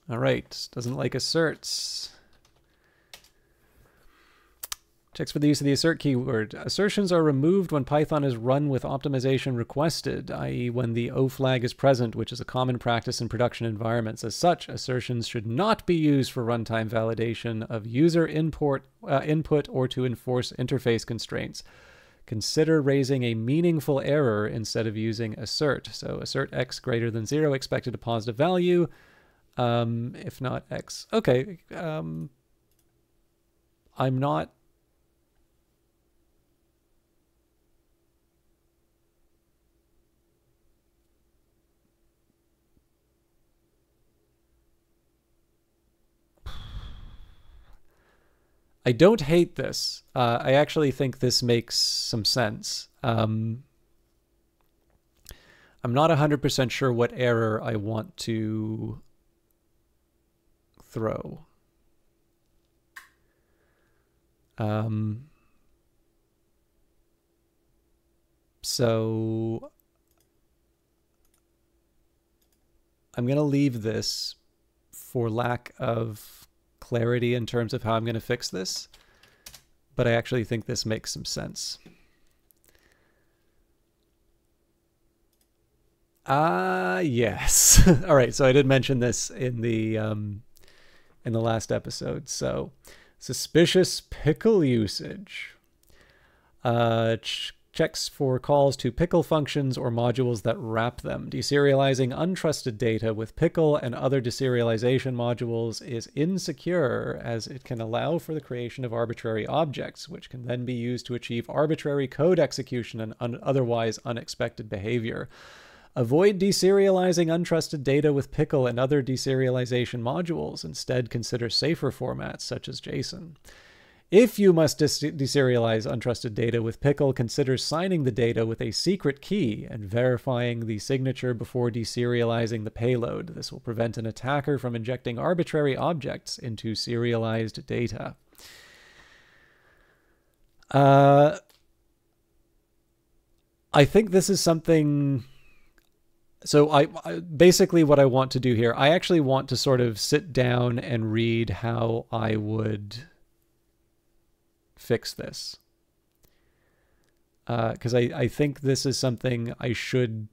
All right, doesn't like asserts. Checks for the use of the assert keyword. Assertions are removed when Python is run with optimization requested, i.e. when the O flag is present, which is a common practice in production environments. As such, assertions should not be used for runtime validation of user input, uh, input or to enforce interface constraints. Consider raising a meaningful error instead of using assert. So assert x greater than 0, expected a positive value. Um, if not x. Okay. Um, I'm not I don't hate this. Uh, I actually think this makes some sense. Um, I'm not 100% sure what error I want to throw. Um, so I'm going to leave this for lack of clarity in terms of how I'm going to fix this, but I actually think this makes some sense. Ah, uh, yes. All right, so I did mention this in the um, in the last episode. So, suspicious pickle usage. Uh, checks for calls to pickle functions or modules that wrap them. Deserializing untrusted data with pickle and other deserialization modules is insecure as it can allow for the creation of arbitrary objects, which can then be used to achieve arbitrary code execution and un otherwise unexpected behavior. Avoid deserializing untrusted data with pickle and other deserialization modules. Instead, consider safer formats such as JSON. If you must deserialize untrusted data with Pickle, consider signing the data with a secret key and verifying the signature before deserializing the payload. This will prevent an attacker from injecting arbitrary objects into serialized data. Uh, I think this is something. So I, I, basically what I want to do here, I actually want to sort of sit down and read how I would fix this. Because uh, I, I think this is something I should.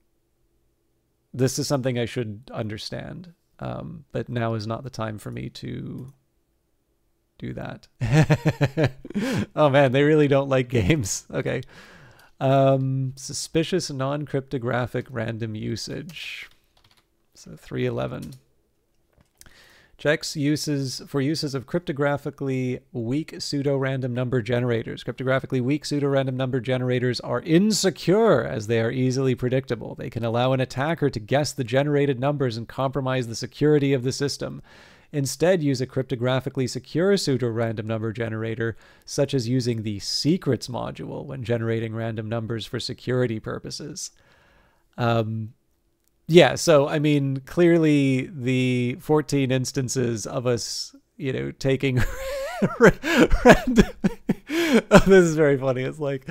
This is something I should understand. Um, but now is not the time for me to do that. oh man, they really don't like games. Okay. Um, suspicious non cryptographic random usage. So 311. Checks uses for uses of cryptographically weak pseudo-random number generators. Cryptographically weak pseudo-random number generators are insecure as they are easily predictable. They can allow an attacker to guess the generated numbers and compromise the security of the system. Instead, use a cryptographically secure pseudo-random number generator, such as using the secrets module when generating random numbers for security purposes. Um, yeah, so I mean, clearly the 14 instances of us, you know, taking oh, this is very funny. It's like,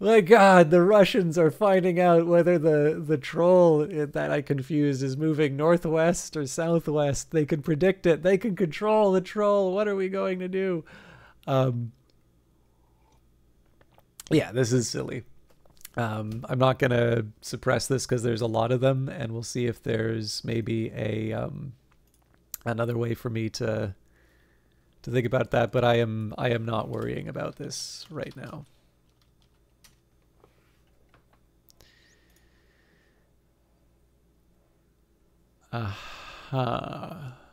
my God, the Russians are finding out whether the the troll that I confused is moving northwest or southwest. They can predict it. They can control the troll. What are we going to do? Um, yeah, this is silly. Um, I'm not going to suppress this because there's a lot of them, and we'll see if there's maybe a um, another way for me to to think about that. But I am I am not worrying about this right now. Aha. Uh-huh.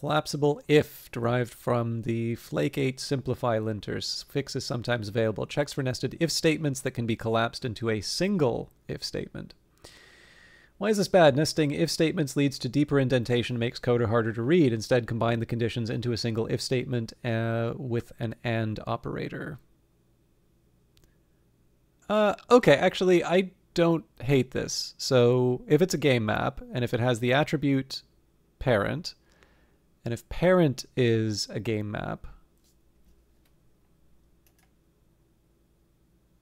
Collapsible if derived from the Flake 8 simplify linters. Fix is sometimes available. Checks for nested if statements that can be collapsed into a single if statement. Why is this bad? Nesting if statements leads to deeper indentation makes code harder to read. Instead, combine the conditions into a single if statement uh, with an AND operator. Uh, okay, actually, I don't hate this. So if it's a game map, and if it has the attribute parent, and if parent is a game map,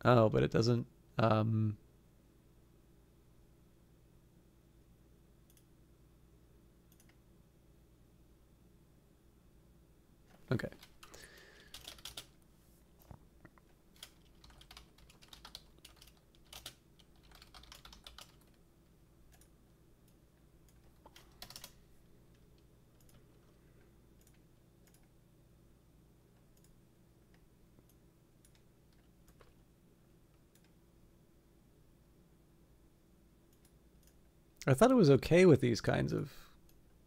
oh, but it doesn't, um, okay. I thought it was okay with these kinds of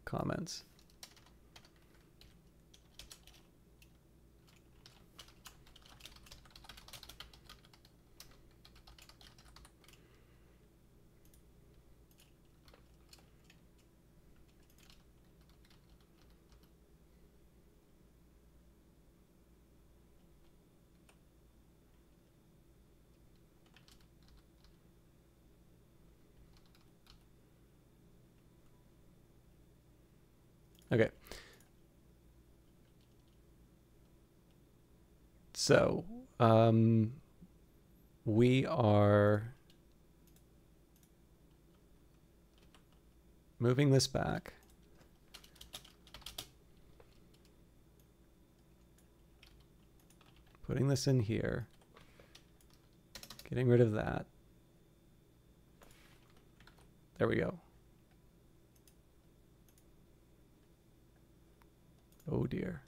comments. Okay. So, um, we are moving this back. Putting this in here. Getting rid of that. There we go. Oh dear.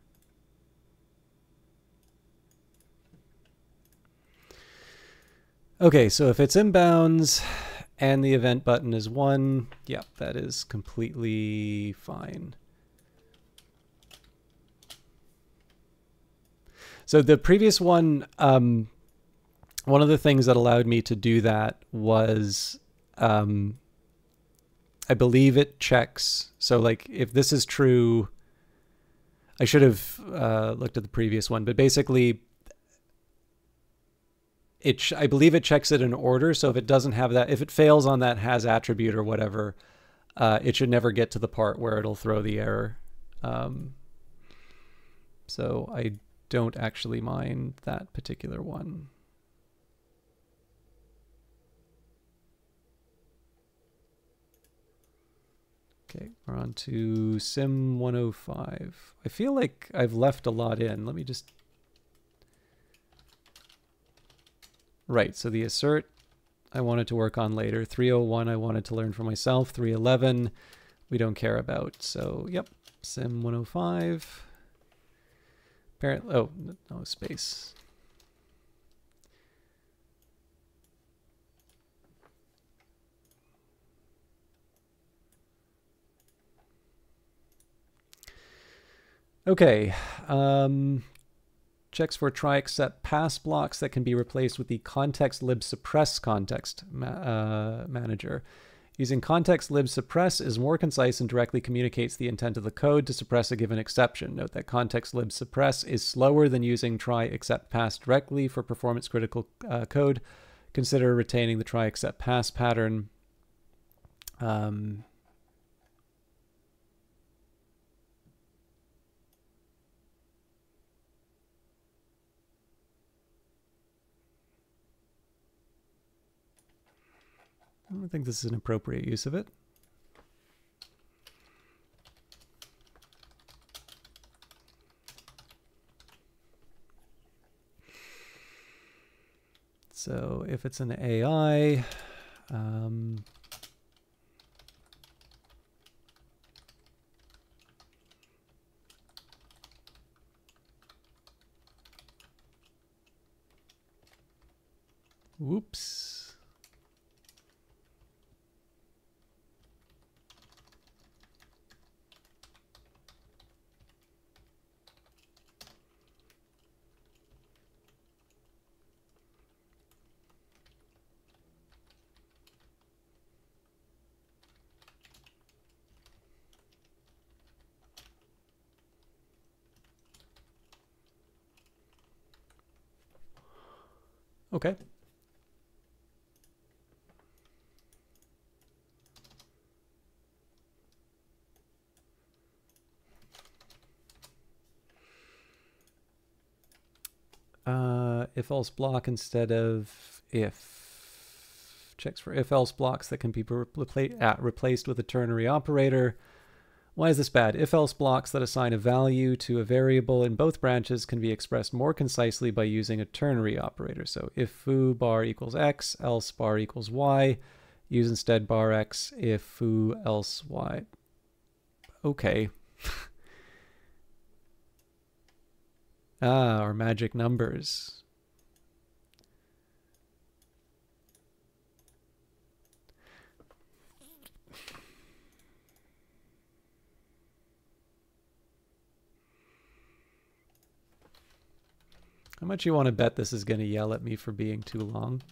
Okay, so if it's inbounds and the event button is 1, yeah, that is completely fine. So the previous one, um, one of the things that allowed me to do that was, um, I believe it checks. So like if this is true, I should have uh, looked at the previous one, but basically, it I believe it checks it in order. So if it doesn't have that, if it fails on that has attribute or whatever, uh, it should never get to the part where it'll throw the error. Um, so I don't actually mind that particular one. Okay, we're on to Sim 105. I feel like I've left a lot in. Let me just... Right, so the assert I wanted to work on later. 301 I wanted to learn for myself. 311 we don't care about. So, yep, Sim 105. Apparently, oh, no space. Okay. Um, checks for try except pass blocks that can be replaced with the context lib suppress context ma uh, manager. Using context lib suppress is more concise and directly communicates the intent of the code to suppress a given exception. Note that context lib suppress is slower than using try except pass directly for performance critical uh, code. Consider retaining the try except pass pattern. Um, I think this is an appropriate use of it. So if it's an AI, um, whoops. Okay. Uh, if else block instead of if. Checks for if else blocks that can be repla replaced with a ternary operator. Why is this bad? If-else blocks that assign a value to a variable in both branches can be expressed more concisely by using a ternary operator. So if foo bar equals x, else bar equals y, use instead bar x if foo else y. Okay. ah, our magic numbers. How much you want to bet this is going to yell at me for being too long?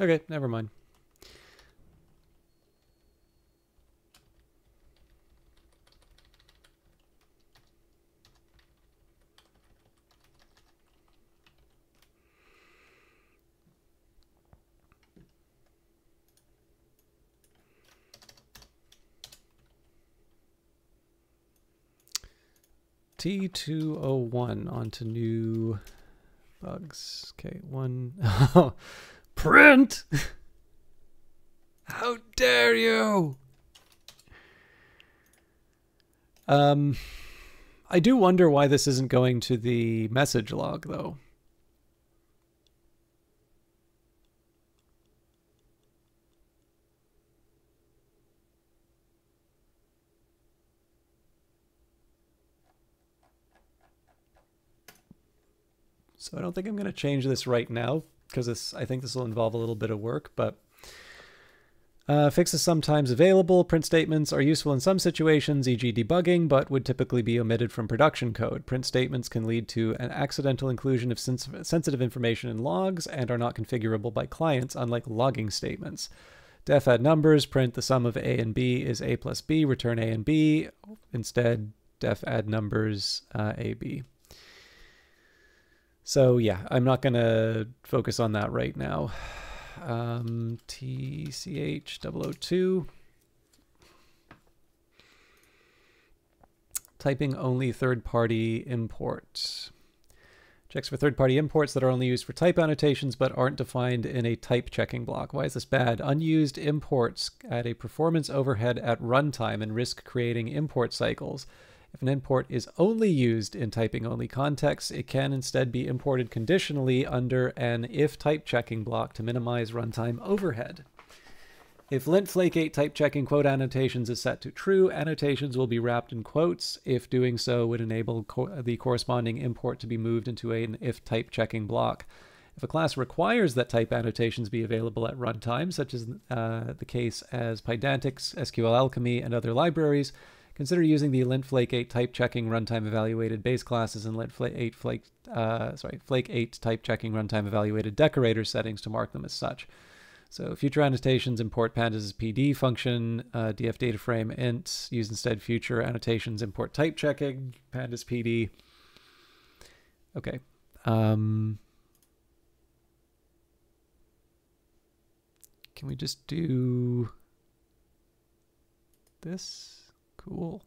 Okay, never mind. T201 onto new bugs. Okay, one. Print! How dare you! Um, I do wonder why this isn't going to the message log, though. So I don't think I'm going to change this right now because this I think this will involve a little bit of work, but uh, fixes sometimes available. Print statements are useful in some situations, e.g. debugging, but would typically be omitted from production code. Print statements can lead to an accidental inclusion of sens sensitive information in logs and are not configurable by clients, unlike logging statements. Def add numbers, print the sum of a and b is a plus b, return a and b. Instead, def add numbers uh, a, b. So yeah, I'm not going to focus on that right now. Um, TCH002. Typing only third-party imports. Checks for third-party imports that are only used for type annotations but aren't defined in a type checking block. Why is this bad? Unused imports add a performance overhead at runtime and risk creating import cycles. If an import is only used in typing only contexts, it can instead be imported conditionally under an if type checking block to minimize runtime overhead. If lint flake 8 type checking quote annotations is set to true, annotations will be wrapped in quotes. If doing so would enable co the corresponding import to be moved into an if type checking block. If a class requires that type annotations be available at runtime, such as uh, the case as Pydantics, SQL Alchemy, and other libraries, consider using the lint flake 8 type checking runtime evaluated base classes and lint flake 8 flake uh, sorry flake 8 type checking runtime evaluated decorator settings to mark them as such. So future annotations import pandas PD function, uh, df data frame int, use instead future annotations import type checking, pandas PD. Okay. Um, can we just do this? Cool.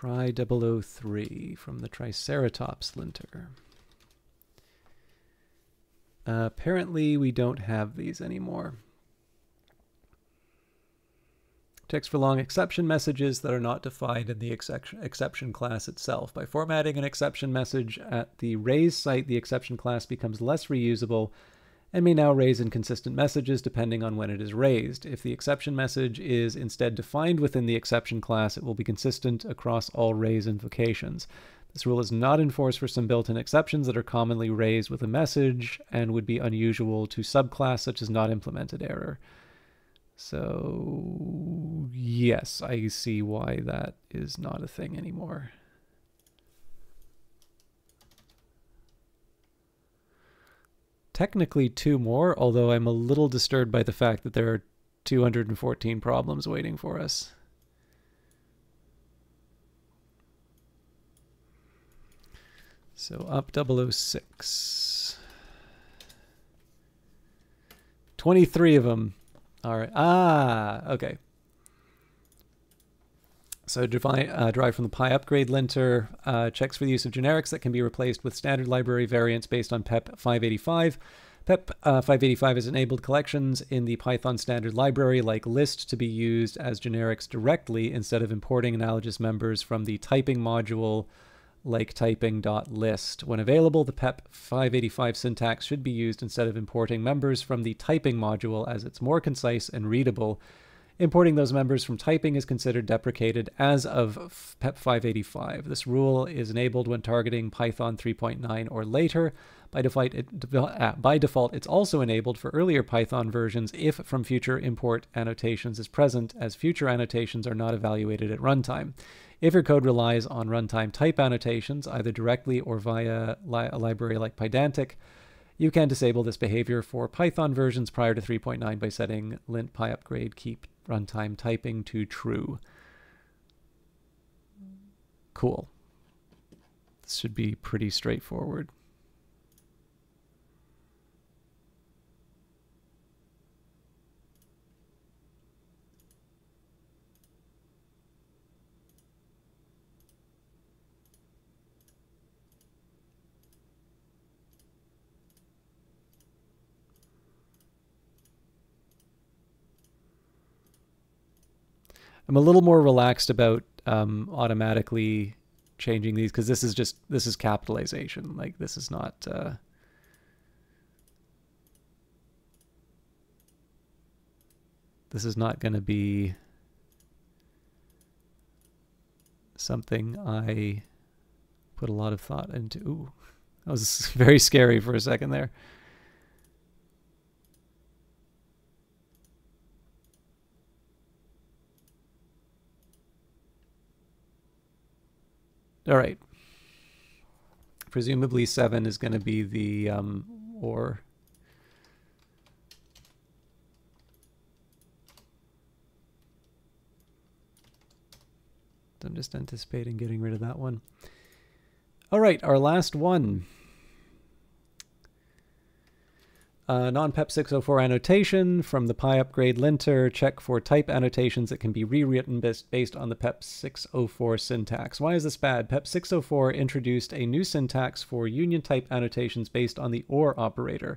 Tri 003 from the Tryceratops linter. Uh, apparently, we don't have these anymore. Text for long exception messages that are not defined in the exception, exception class itself. By formatting an exception message at the raise site, the exception class becomes less reusable and may now raise inconsistent messages depending on when it is raised. If the exception message is instead defined within the exception class, it will be consistent across all raise invocations. This rule is not enforced for some built-in exceptions that are commonly raised with a message and would be unusual to subclass such as not implemented error. So yes, I see why that is not a thing anymore. Technically two more, although I'm a little disturbed by the fact that there are 214 problems waiting for us. So up 006. 23 of them All right. ah, okay. So uh, derived from the PyUpgrade linter, uh, checks for the use of generics that can be replaced with standard library variants based on PEP 585. PEP uh, 585 has enabled collections in the Python standard library like list to be used as generics directly instead of importing analogous members from the typing module like typing.list. When available, the PEP 585 syntax should be used instead of importing members from the typing module as it's more concise and readable Importing those members from typing is considered deprecated as of PEP 585. This rule is enabled when targeting Python 3.9 or later. By default, it, uh, by default, it's also enabled for earlier Python versions if from future import annotations is present, as future annotations are not evaluated at runtime. If your code relies on runtime type annotations, either directly or via li a library like Pydantic, you can disable this behavior for Python versions prior to 3.9 by setting lint pyupgrade keep runtime typing to true. Cool. This should be pretty straightforward. I'm a little more relaxed about um, automatically changing these because this is just this is capitalization. Like this is not. Uh, this is not going to be something I put a lot of thought into. Ooh, that was very scary for a second there. All right. Presumably seven is going to be the um, or. I'm just anticipating getting rid of that one. All right, our last one. Uh, non-PEP 604 annotation from the PyUpgrade linter. Check for type annotations that can be rewritten based, based on the PEP 604 syntax. Why is this bad? PEP 604 introduced a new syntax for union type annotations based on the OR operator.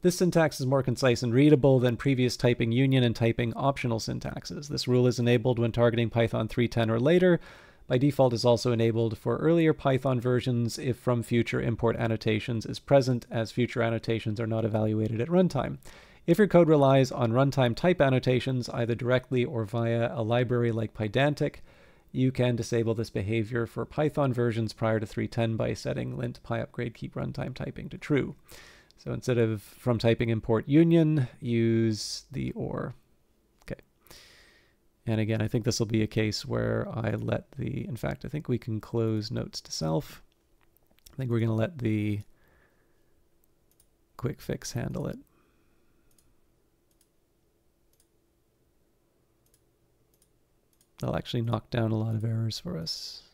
This syntax is more concise and readable than previous typing union and typing optional syntaxes. This rule is enabled when targeting Python 3.10 or later, by default is also enabled for earlier Python versions if from future import annotations is present as future annotations are not evaluated at runtime. If your code relies on runtime type annotations either directly or via a library like Pydantic, you can disable this behavior for Python versions prior to 3.10 by setting lint pyupgrade keep runtime typing to true. So instead of from typing import union, use the OR. And again, I think this will be a case where I let the, in fact, I think we can close notes to self. I think we're going to let the quick fix handle it. They'll actually knock down a lot of errors for us.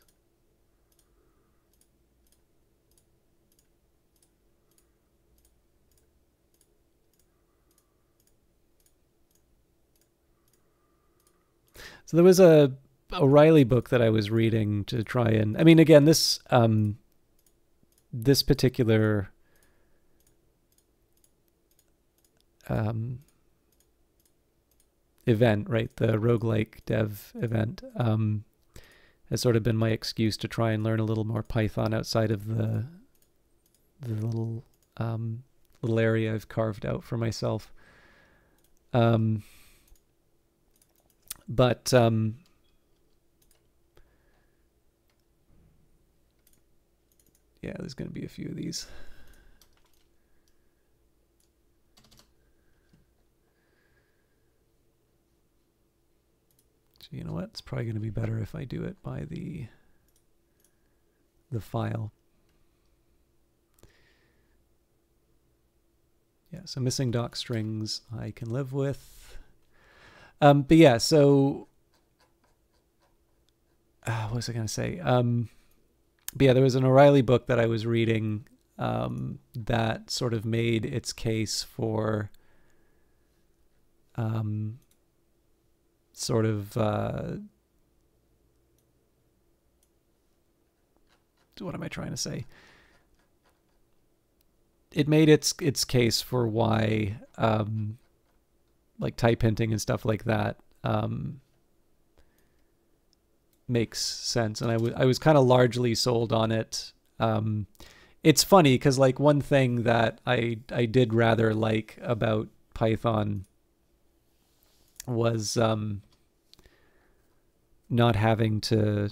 So there was a O'Reilly book that I was reading to try and I mean again this um this particular um event, right? The roguelike dev event um has sort of been my excuse to try and learn a little more Python outside of the the little um little area I've carved out for myself. Um but um, yeah, there's going to be a few of these. So you know what? It's probably going to be better if I do it by the the file. Yeah, so missing doc strings I can live with. Um, but yeah, so uh, what was I going to say? Um, but yeah, there was an O'Reilly book that I was reading um, that sort of made its case for um, sort of uh, what am I trying to say? It made its its case for why um, like type hinting and stuff like that um, makes sense. And I, I was kind of largely sold on it. Um, it's funny because like one thing that I I did rather like about Python was um, not having to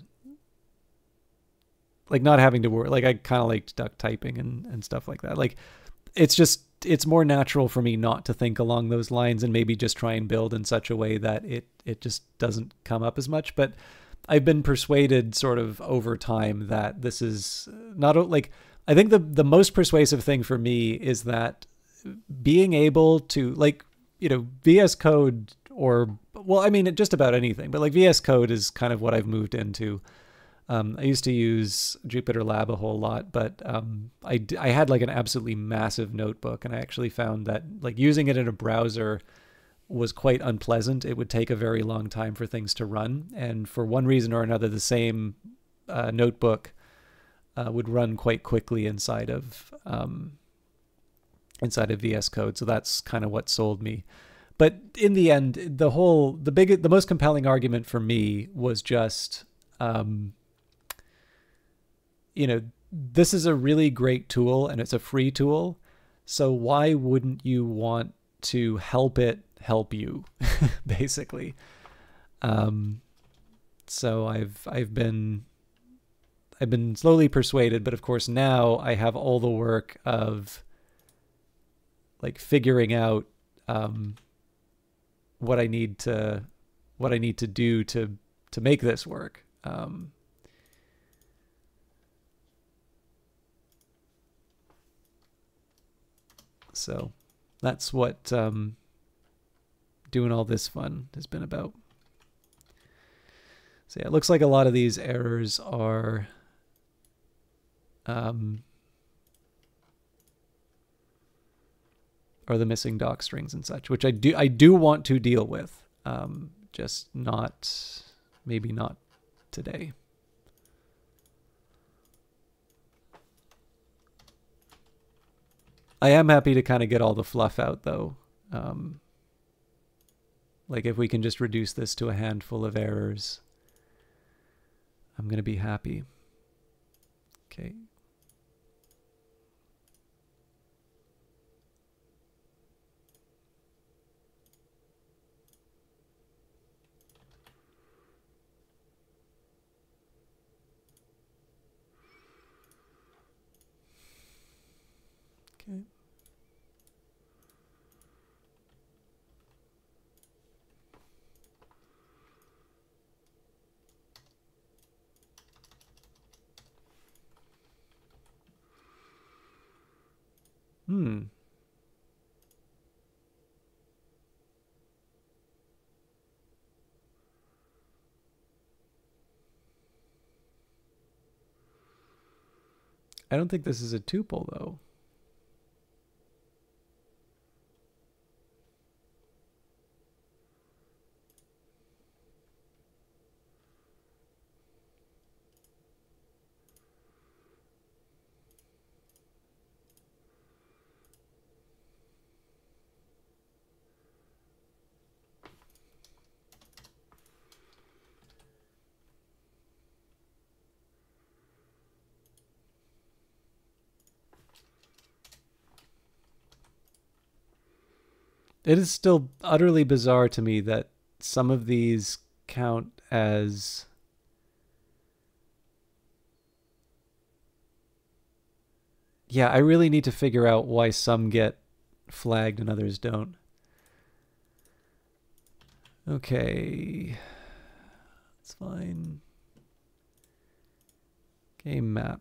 like not having to work like I kind of liked duck typing and and stuff like that. Like it's just it's more natural for me not to think along those lines and maybe just try and build in such a way that it it just doesn't come up as much. But I've been persuaded sort of over time that this is not like I think the the most persuasive thing for me is that being able to like you know VS Code or well I mean just about anything but like VS Code is kind of what I've moved into um, I used to use Jupyter Lab a whole lot, but um, I, I had like an absolutely massive notebook, and I actually found that like using it in a browser was quite unpleasant. It would take a very long time for things to run, and for one reason or another, the same uh, notebook uh, would run quite quickly inside of um, inside of VS Code. So that's kind of what sold me. But in the end, the whole the big the most compelling argument for me was just um, you know, this is a really great tool and it's a free tool. So why wouldn't you want to help it help you, basically? Um, so I've I've been I've been slowly persuaded, but of course now I have all the work of like figuring out um, what I need to what I need to do to to make this work. Um, So that's what um, doing all this fun has been about. So yeah, it looks like a lot of these errors are Um, or the missing doc strings and such, which I do I do want to deal with. Um, just not maybe not today. I am happy to kind of get all the fluff out though. Um, like if we can just reduce this to a handful of errors, I'm going to be happy. Okay. Okay. Hmm. I don't think this is a tuple though. It is still utterly bizarre to me that some of these count as Yeah, I really need to figure out why some get flagged and others don't. Okay. That's fine. Game map.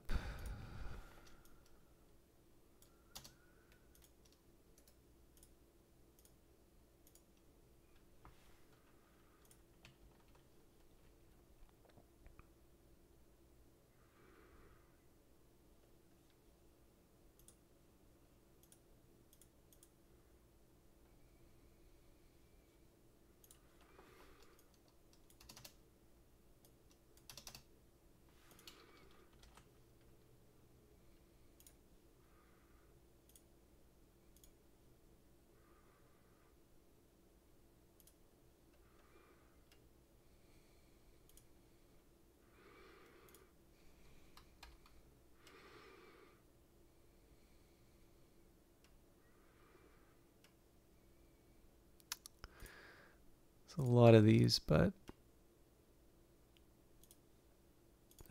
A lot of these, but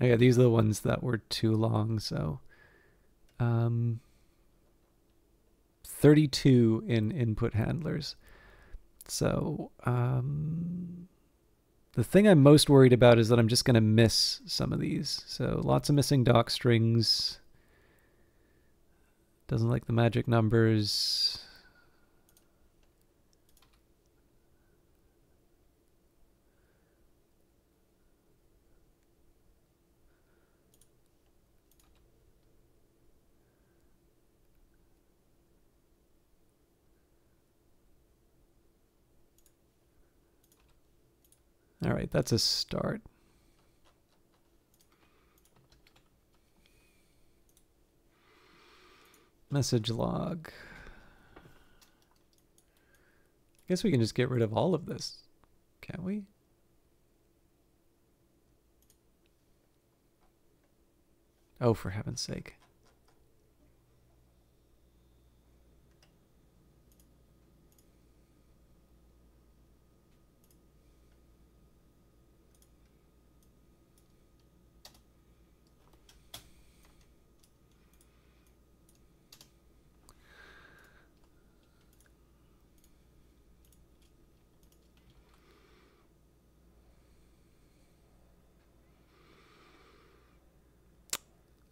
yeah, these are the ones that were too long. So, um, 32 in input handlers. So, um, the thing I'm most worried about is that I'm just going to miss some of these. So lots of missing doc strings. Doesn't like the magic numbers. All right, that's a start. Message log. I guess we can just get rid of all of this, can't we? Oh, for heaven's sake.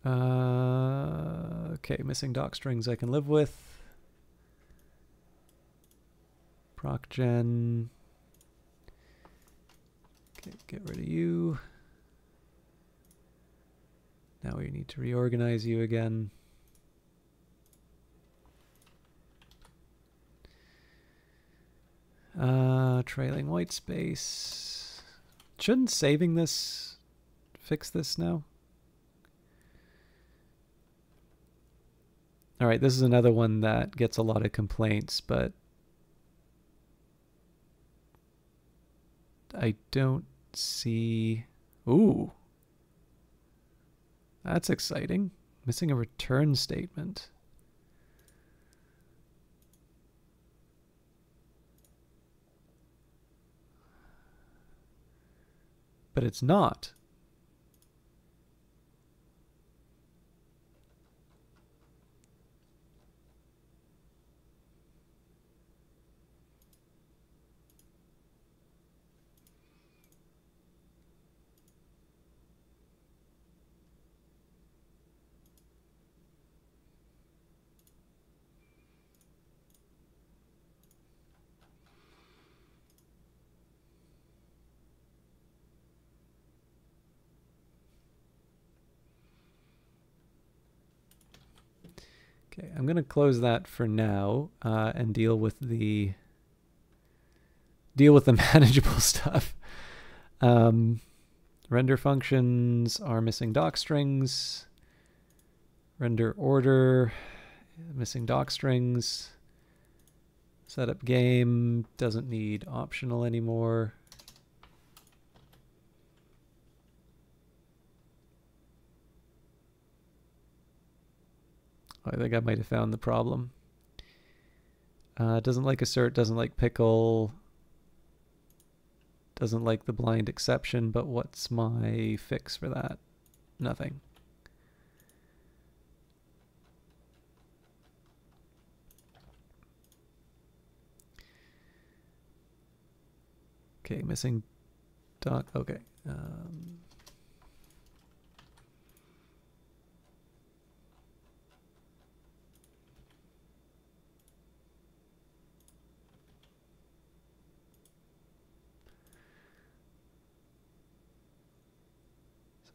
Uh, okay, missing doc strings I can live with. Procgen. Okay, get rid of you. Now we need to reorganize you again. Uh, trailing white space. Shouldn't saving this fix this now? All right, this is another one that gets a lot of complaints, but I don't see... Ooh. That's exciting. Missing a return statement. But it's not. Okay, I'm going to close that for now uh, and deal with the deal with the manageable stuff. Um, render functions are missing doc strings. Render order, missing doc strings. Setup game doesn't need optional anymore. I think I might have found the problem. Uh, doesn't like assert, doesn't like pickle, doesn't like the blind exception, but what's my fix for that? Nothing. Okay, missing dot. Okay. Um,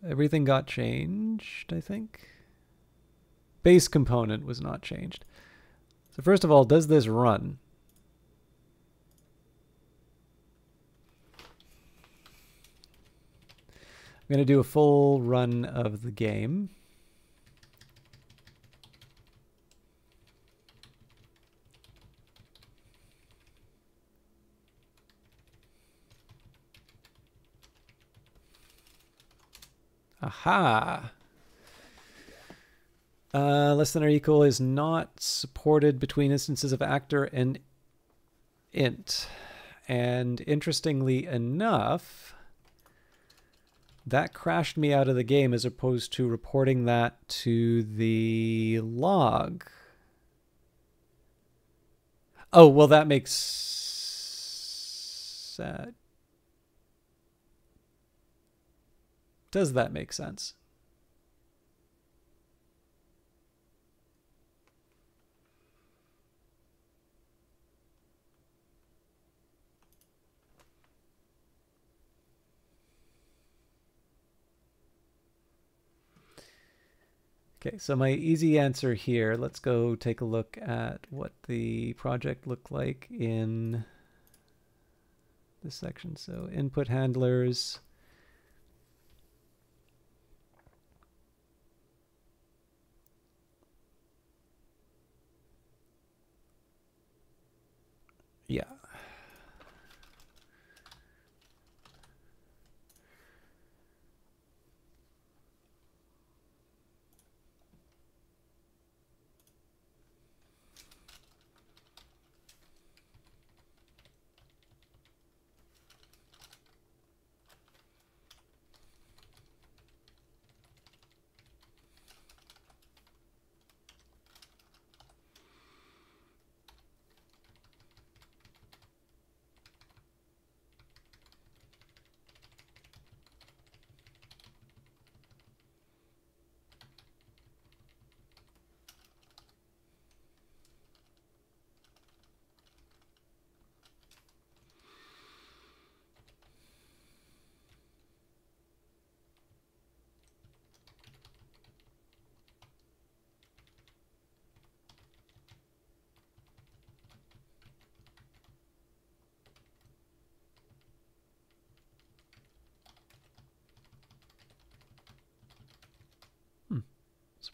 everything got changed, I think. Base component was not changed. So first of all, does this run? I'm going to do a full run of the game. Aha. Uh, less than or equal is not supported between instances of actor and int. And interestingly enough, that crashed me out of the game as opposed to reporting that to the log. Oh, well, that makes sense. Does that make sense? Okay, so my easy answer here, let's go take a look at what the project looked like in this section. So input handlers, Yeah.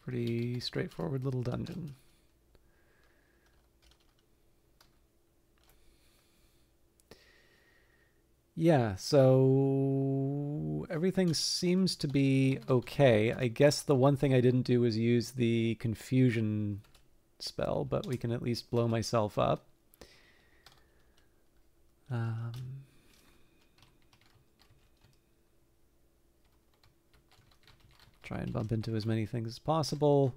Pretty straightforward little dungeon. Yeah, so everything seems to be okay. I guess the one thing I didn't do was use the confusion spell, but we can at least blow myself up. Um, try and bump into as many things as possible.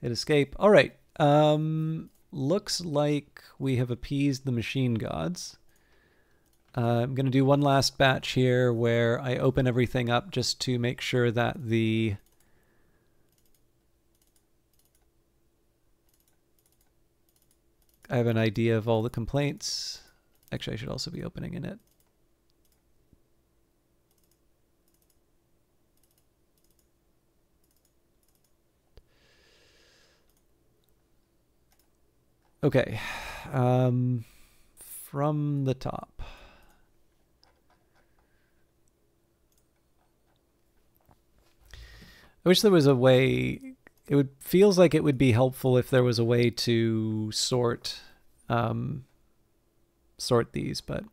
Hit escape. All right. Um, looks like we have appeased the machine gods. Uh, I'm going to do one last batch here where I open everything up just to make sure that the I have an idea of all the complaints. Actually, I should also be opening in Okay, um, from the top. I wish there was a way. It would feels like it would be helpful if there was a way to sort um, sort these, but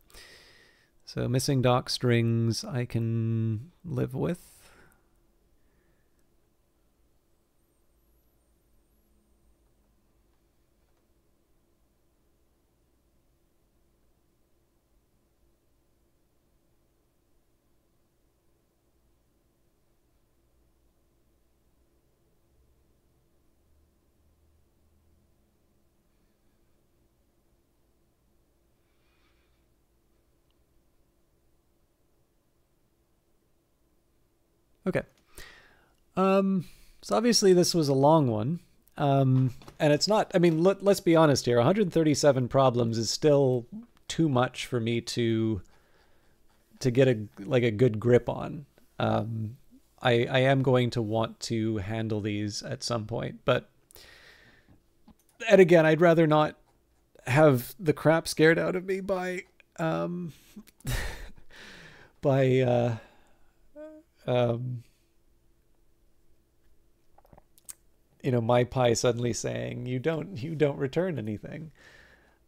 so missing doc strings I can live with. Okay. Um, so obviously this was a long one. Um, and it's not, I mean, let, let's be honest here. 137 problems is still too much for me to, to get a, like a good grip on. Um, I, I am going to want to handle these at some point, but, and again, I'd rather not have the crap scared out of me by, um, by, uh, um, you know, my MyPy suddenly saying you don't you don't return anything.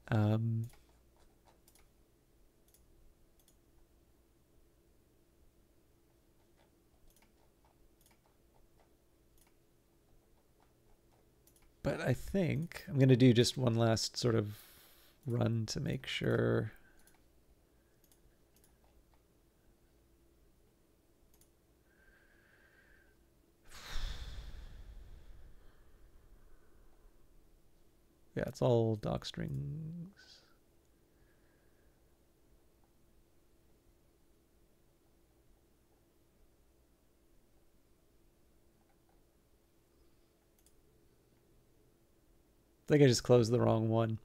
Um, but I think I'm going to do just one last sort of run to make sure. Yeah, it's all doc strings. I think I just closed the wrong one.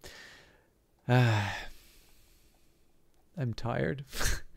Ah, I'm tired.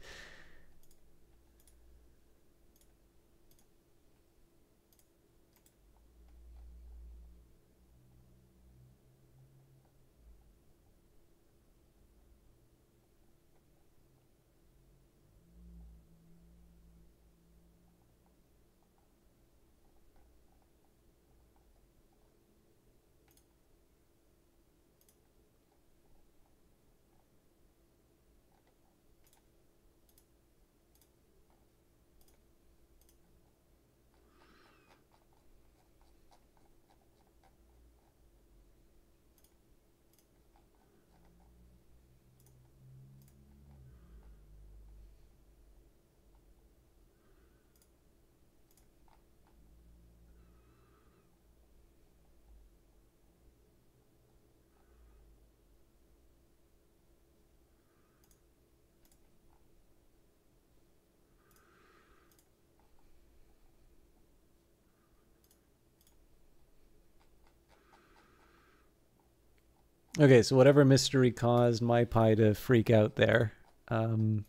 Okay, so whatever mystery caused MyPy to freak out there, um,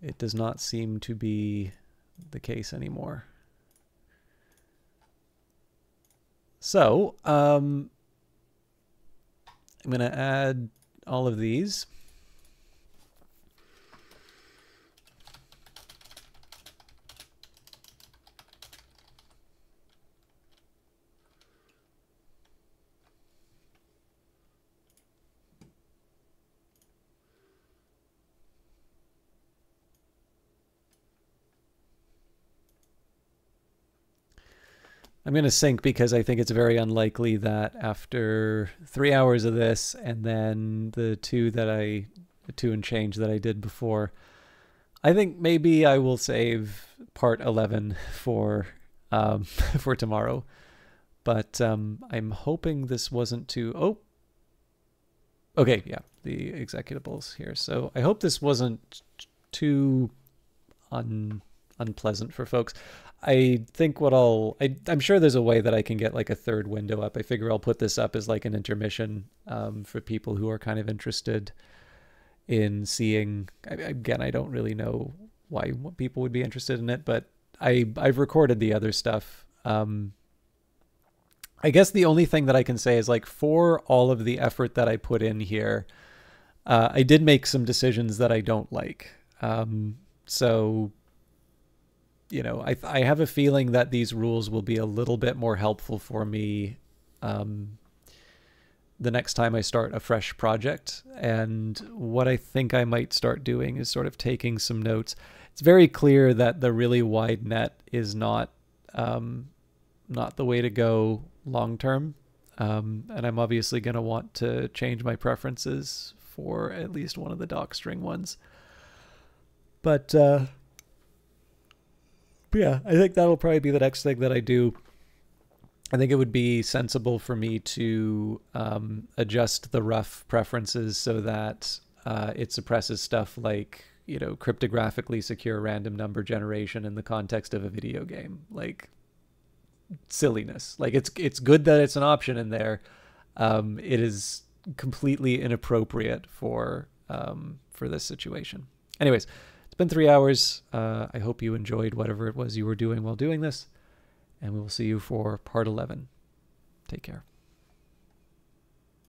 it does not seem to be the case anymore. So, um, I'm going to add all of these. I'm going to sync because I think it's very unlikely that after three hours of this and then the two that I, two and change that I did before, I think maybe I will save part 11 for um, for tomorrow. But um, I'm hoping this wasn't too. Oh, okay, yeah, the executables here. So I hope this wasn't too un unpleasant for folks. I think what I'll I, am sure there's a way that I can get like a third window up. I figure I'll put this up as like an intermission um, for people who are kind of interested in seeing. Again, I don't really know why people would be interested in it, but I I've recorded the other stuff. Um, I guess the only thing that I can say is like for all of the effort that I put in here, uh, I did make some decisions that I don't like. Um, so, you know, I I have a feeling that these rules will be a little bit more helpful for me um, the next time I start a fresh project. And what I think I might start doing is sort of taking some notes. It's very clear that the really wide net is not um, not the way to go long term. Um, and I'm obviously going to want to change my preferences for at least one of the docstring ones. But, uh, yeah, I think that'll probably be the next thing that I do. I think it would be sensible for me to um, adjust the Ruff preferences so that uh, it suppresses stuff like you know cryptographically secure random number generation in the context of a video game. Like silliness. Like it's it's good that it's an option in there. Um, it is completely inappropriate for um, for this situation. Anyways, been three hours. Uh, I hope you enjoyed whatever it was you were doing while doing this, and we will see you for part eleven. Take care.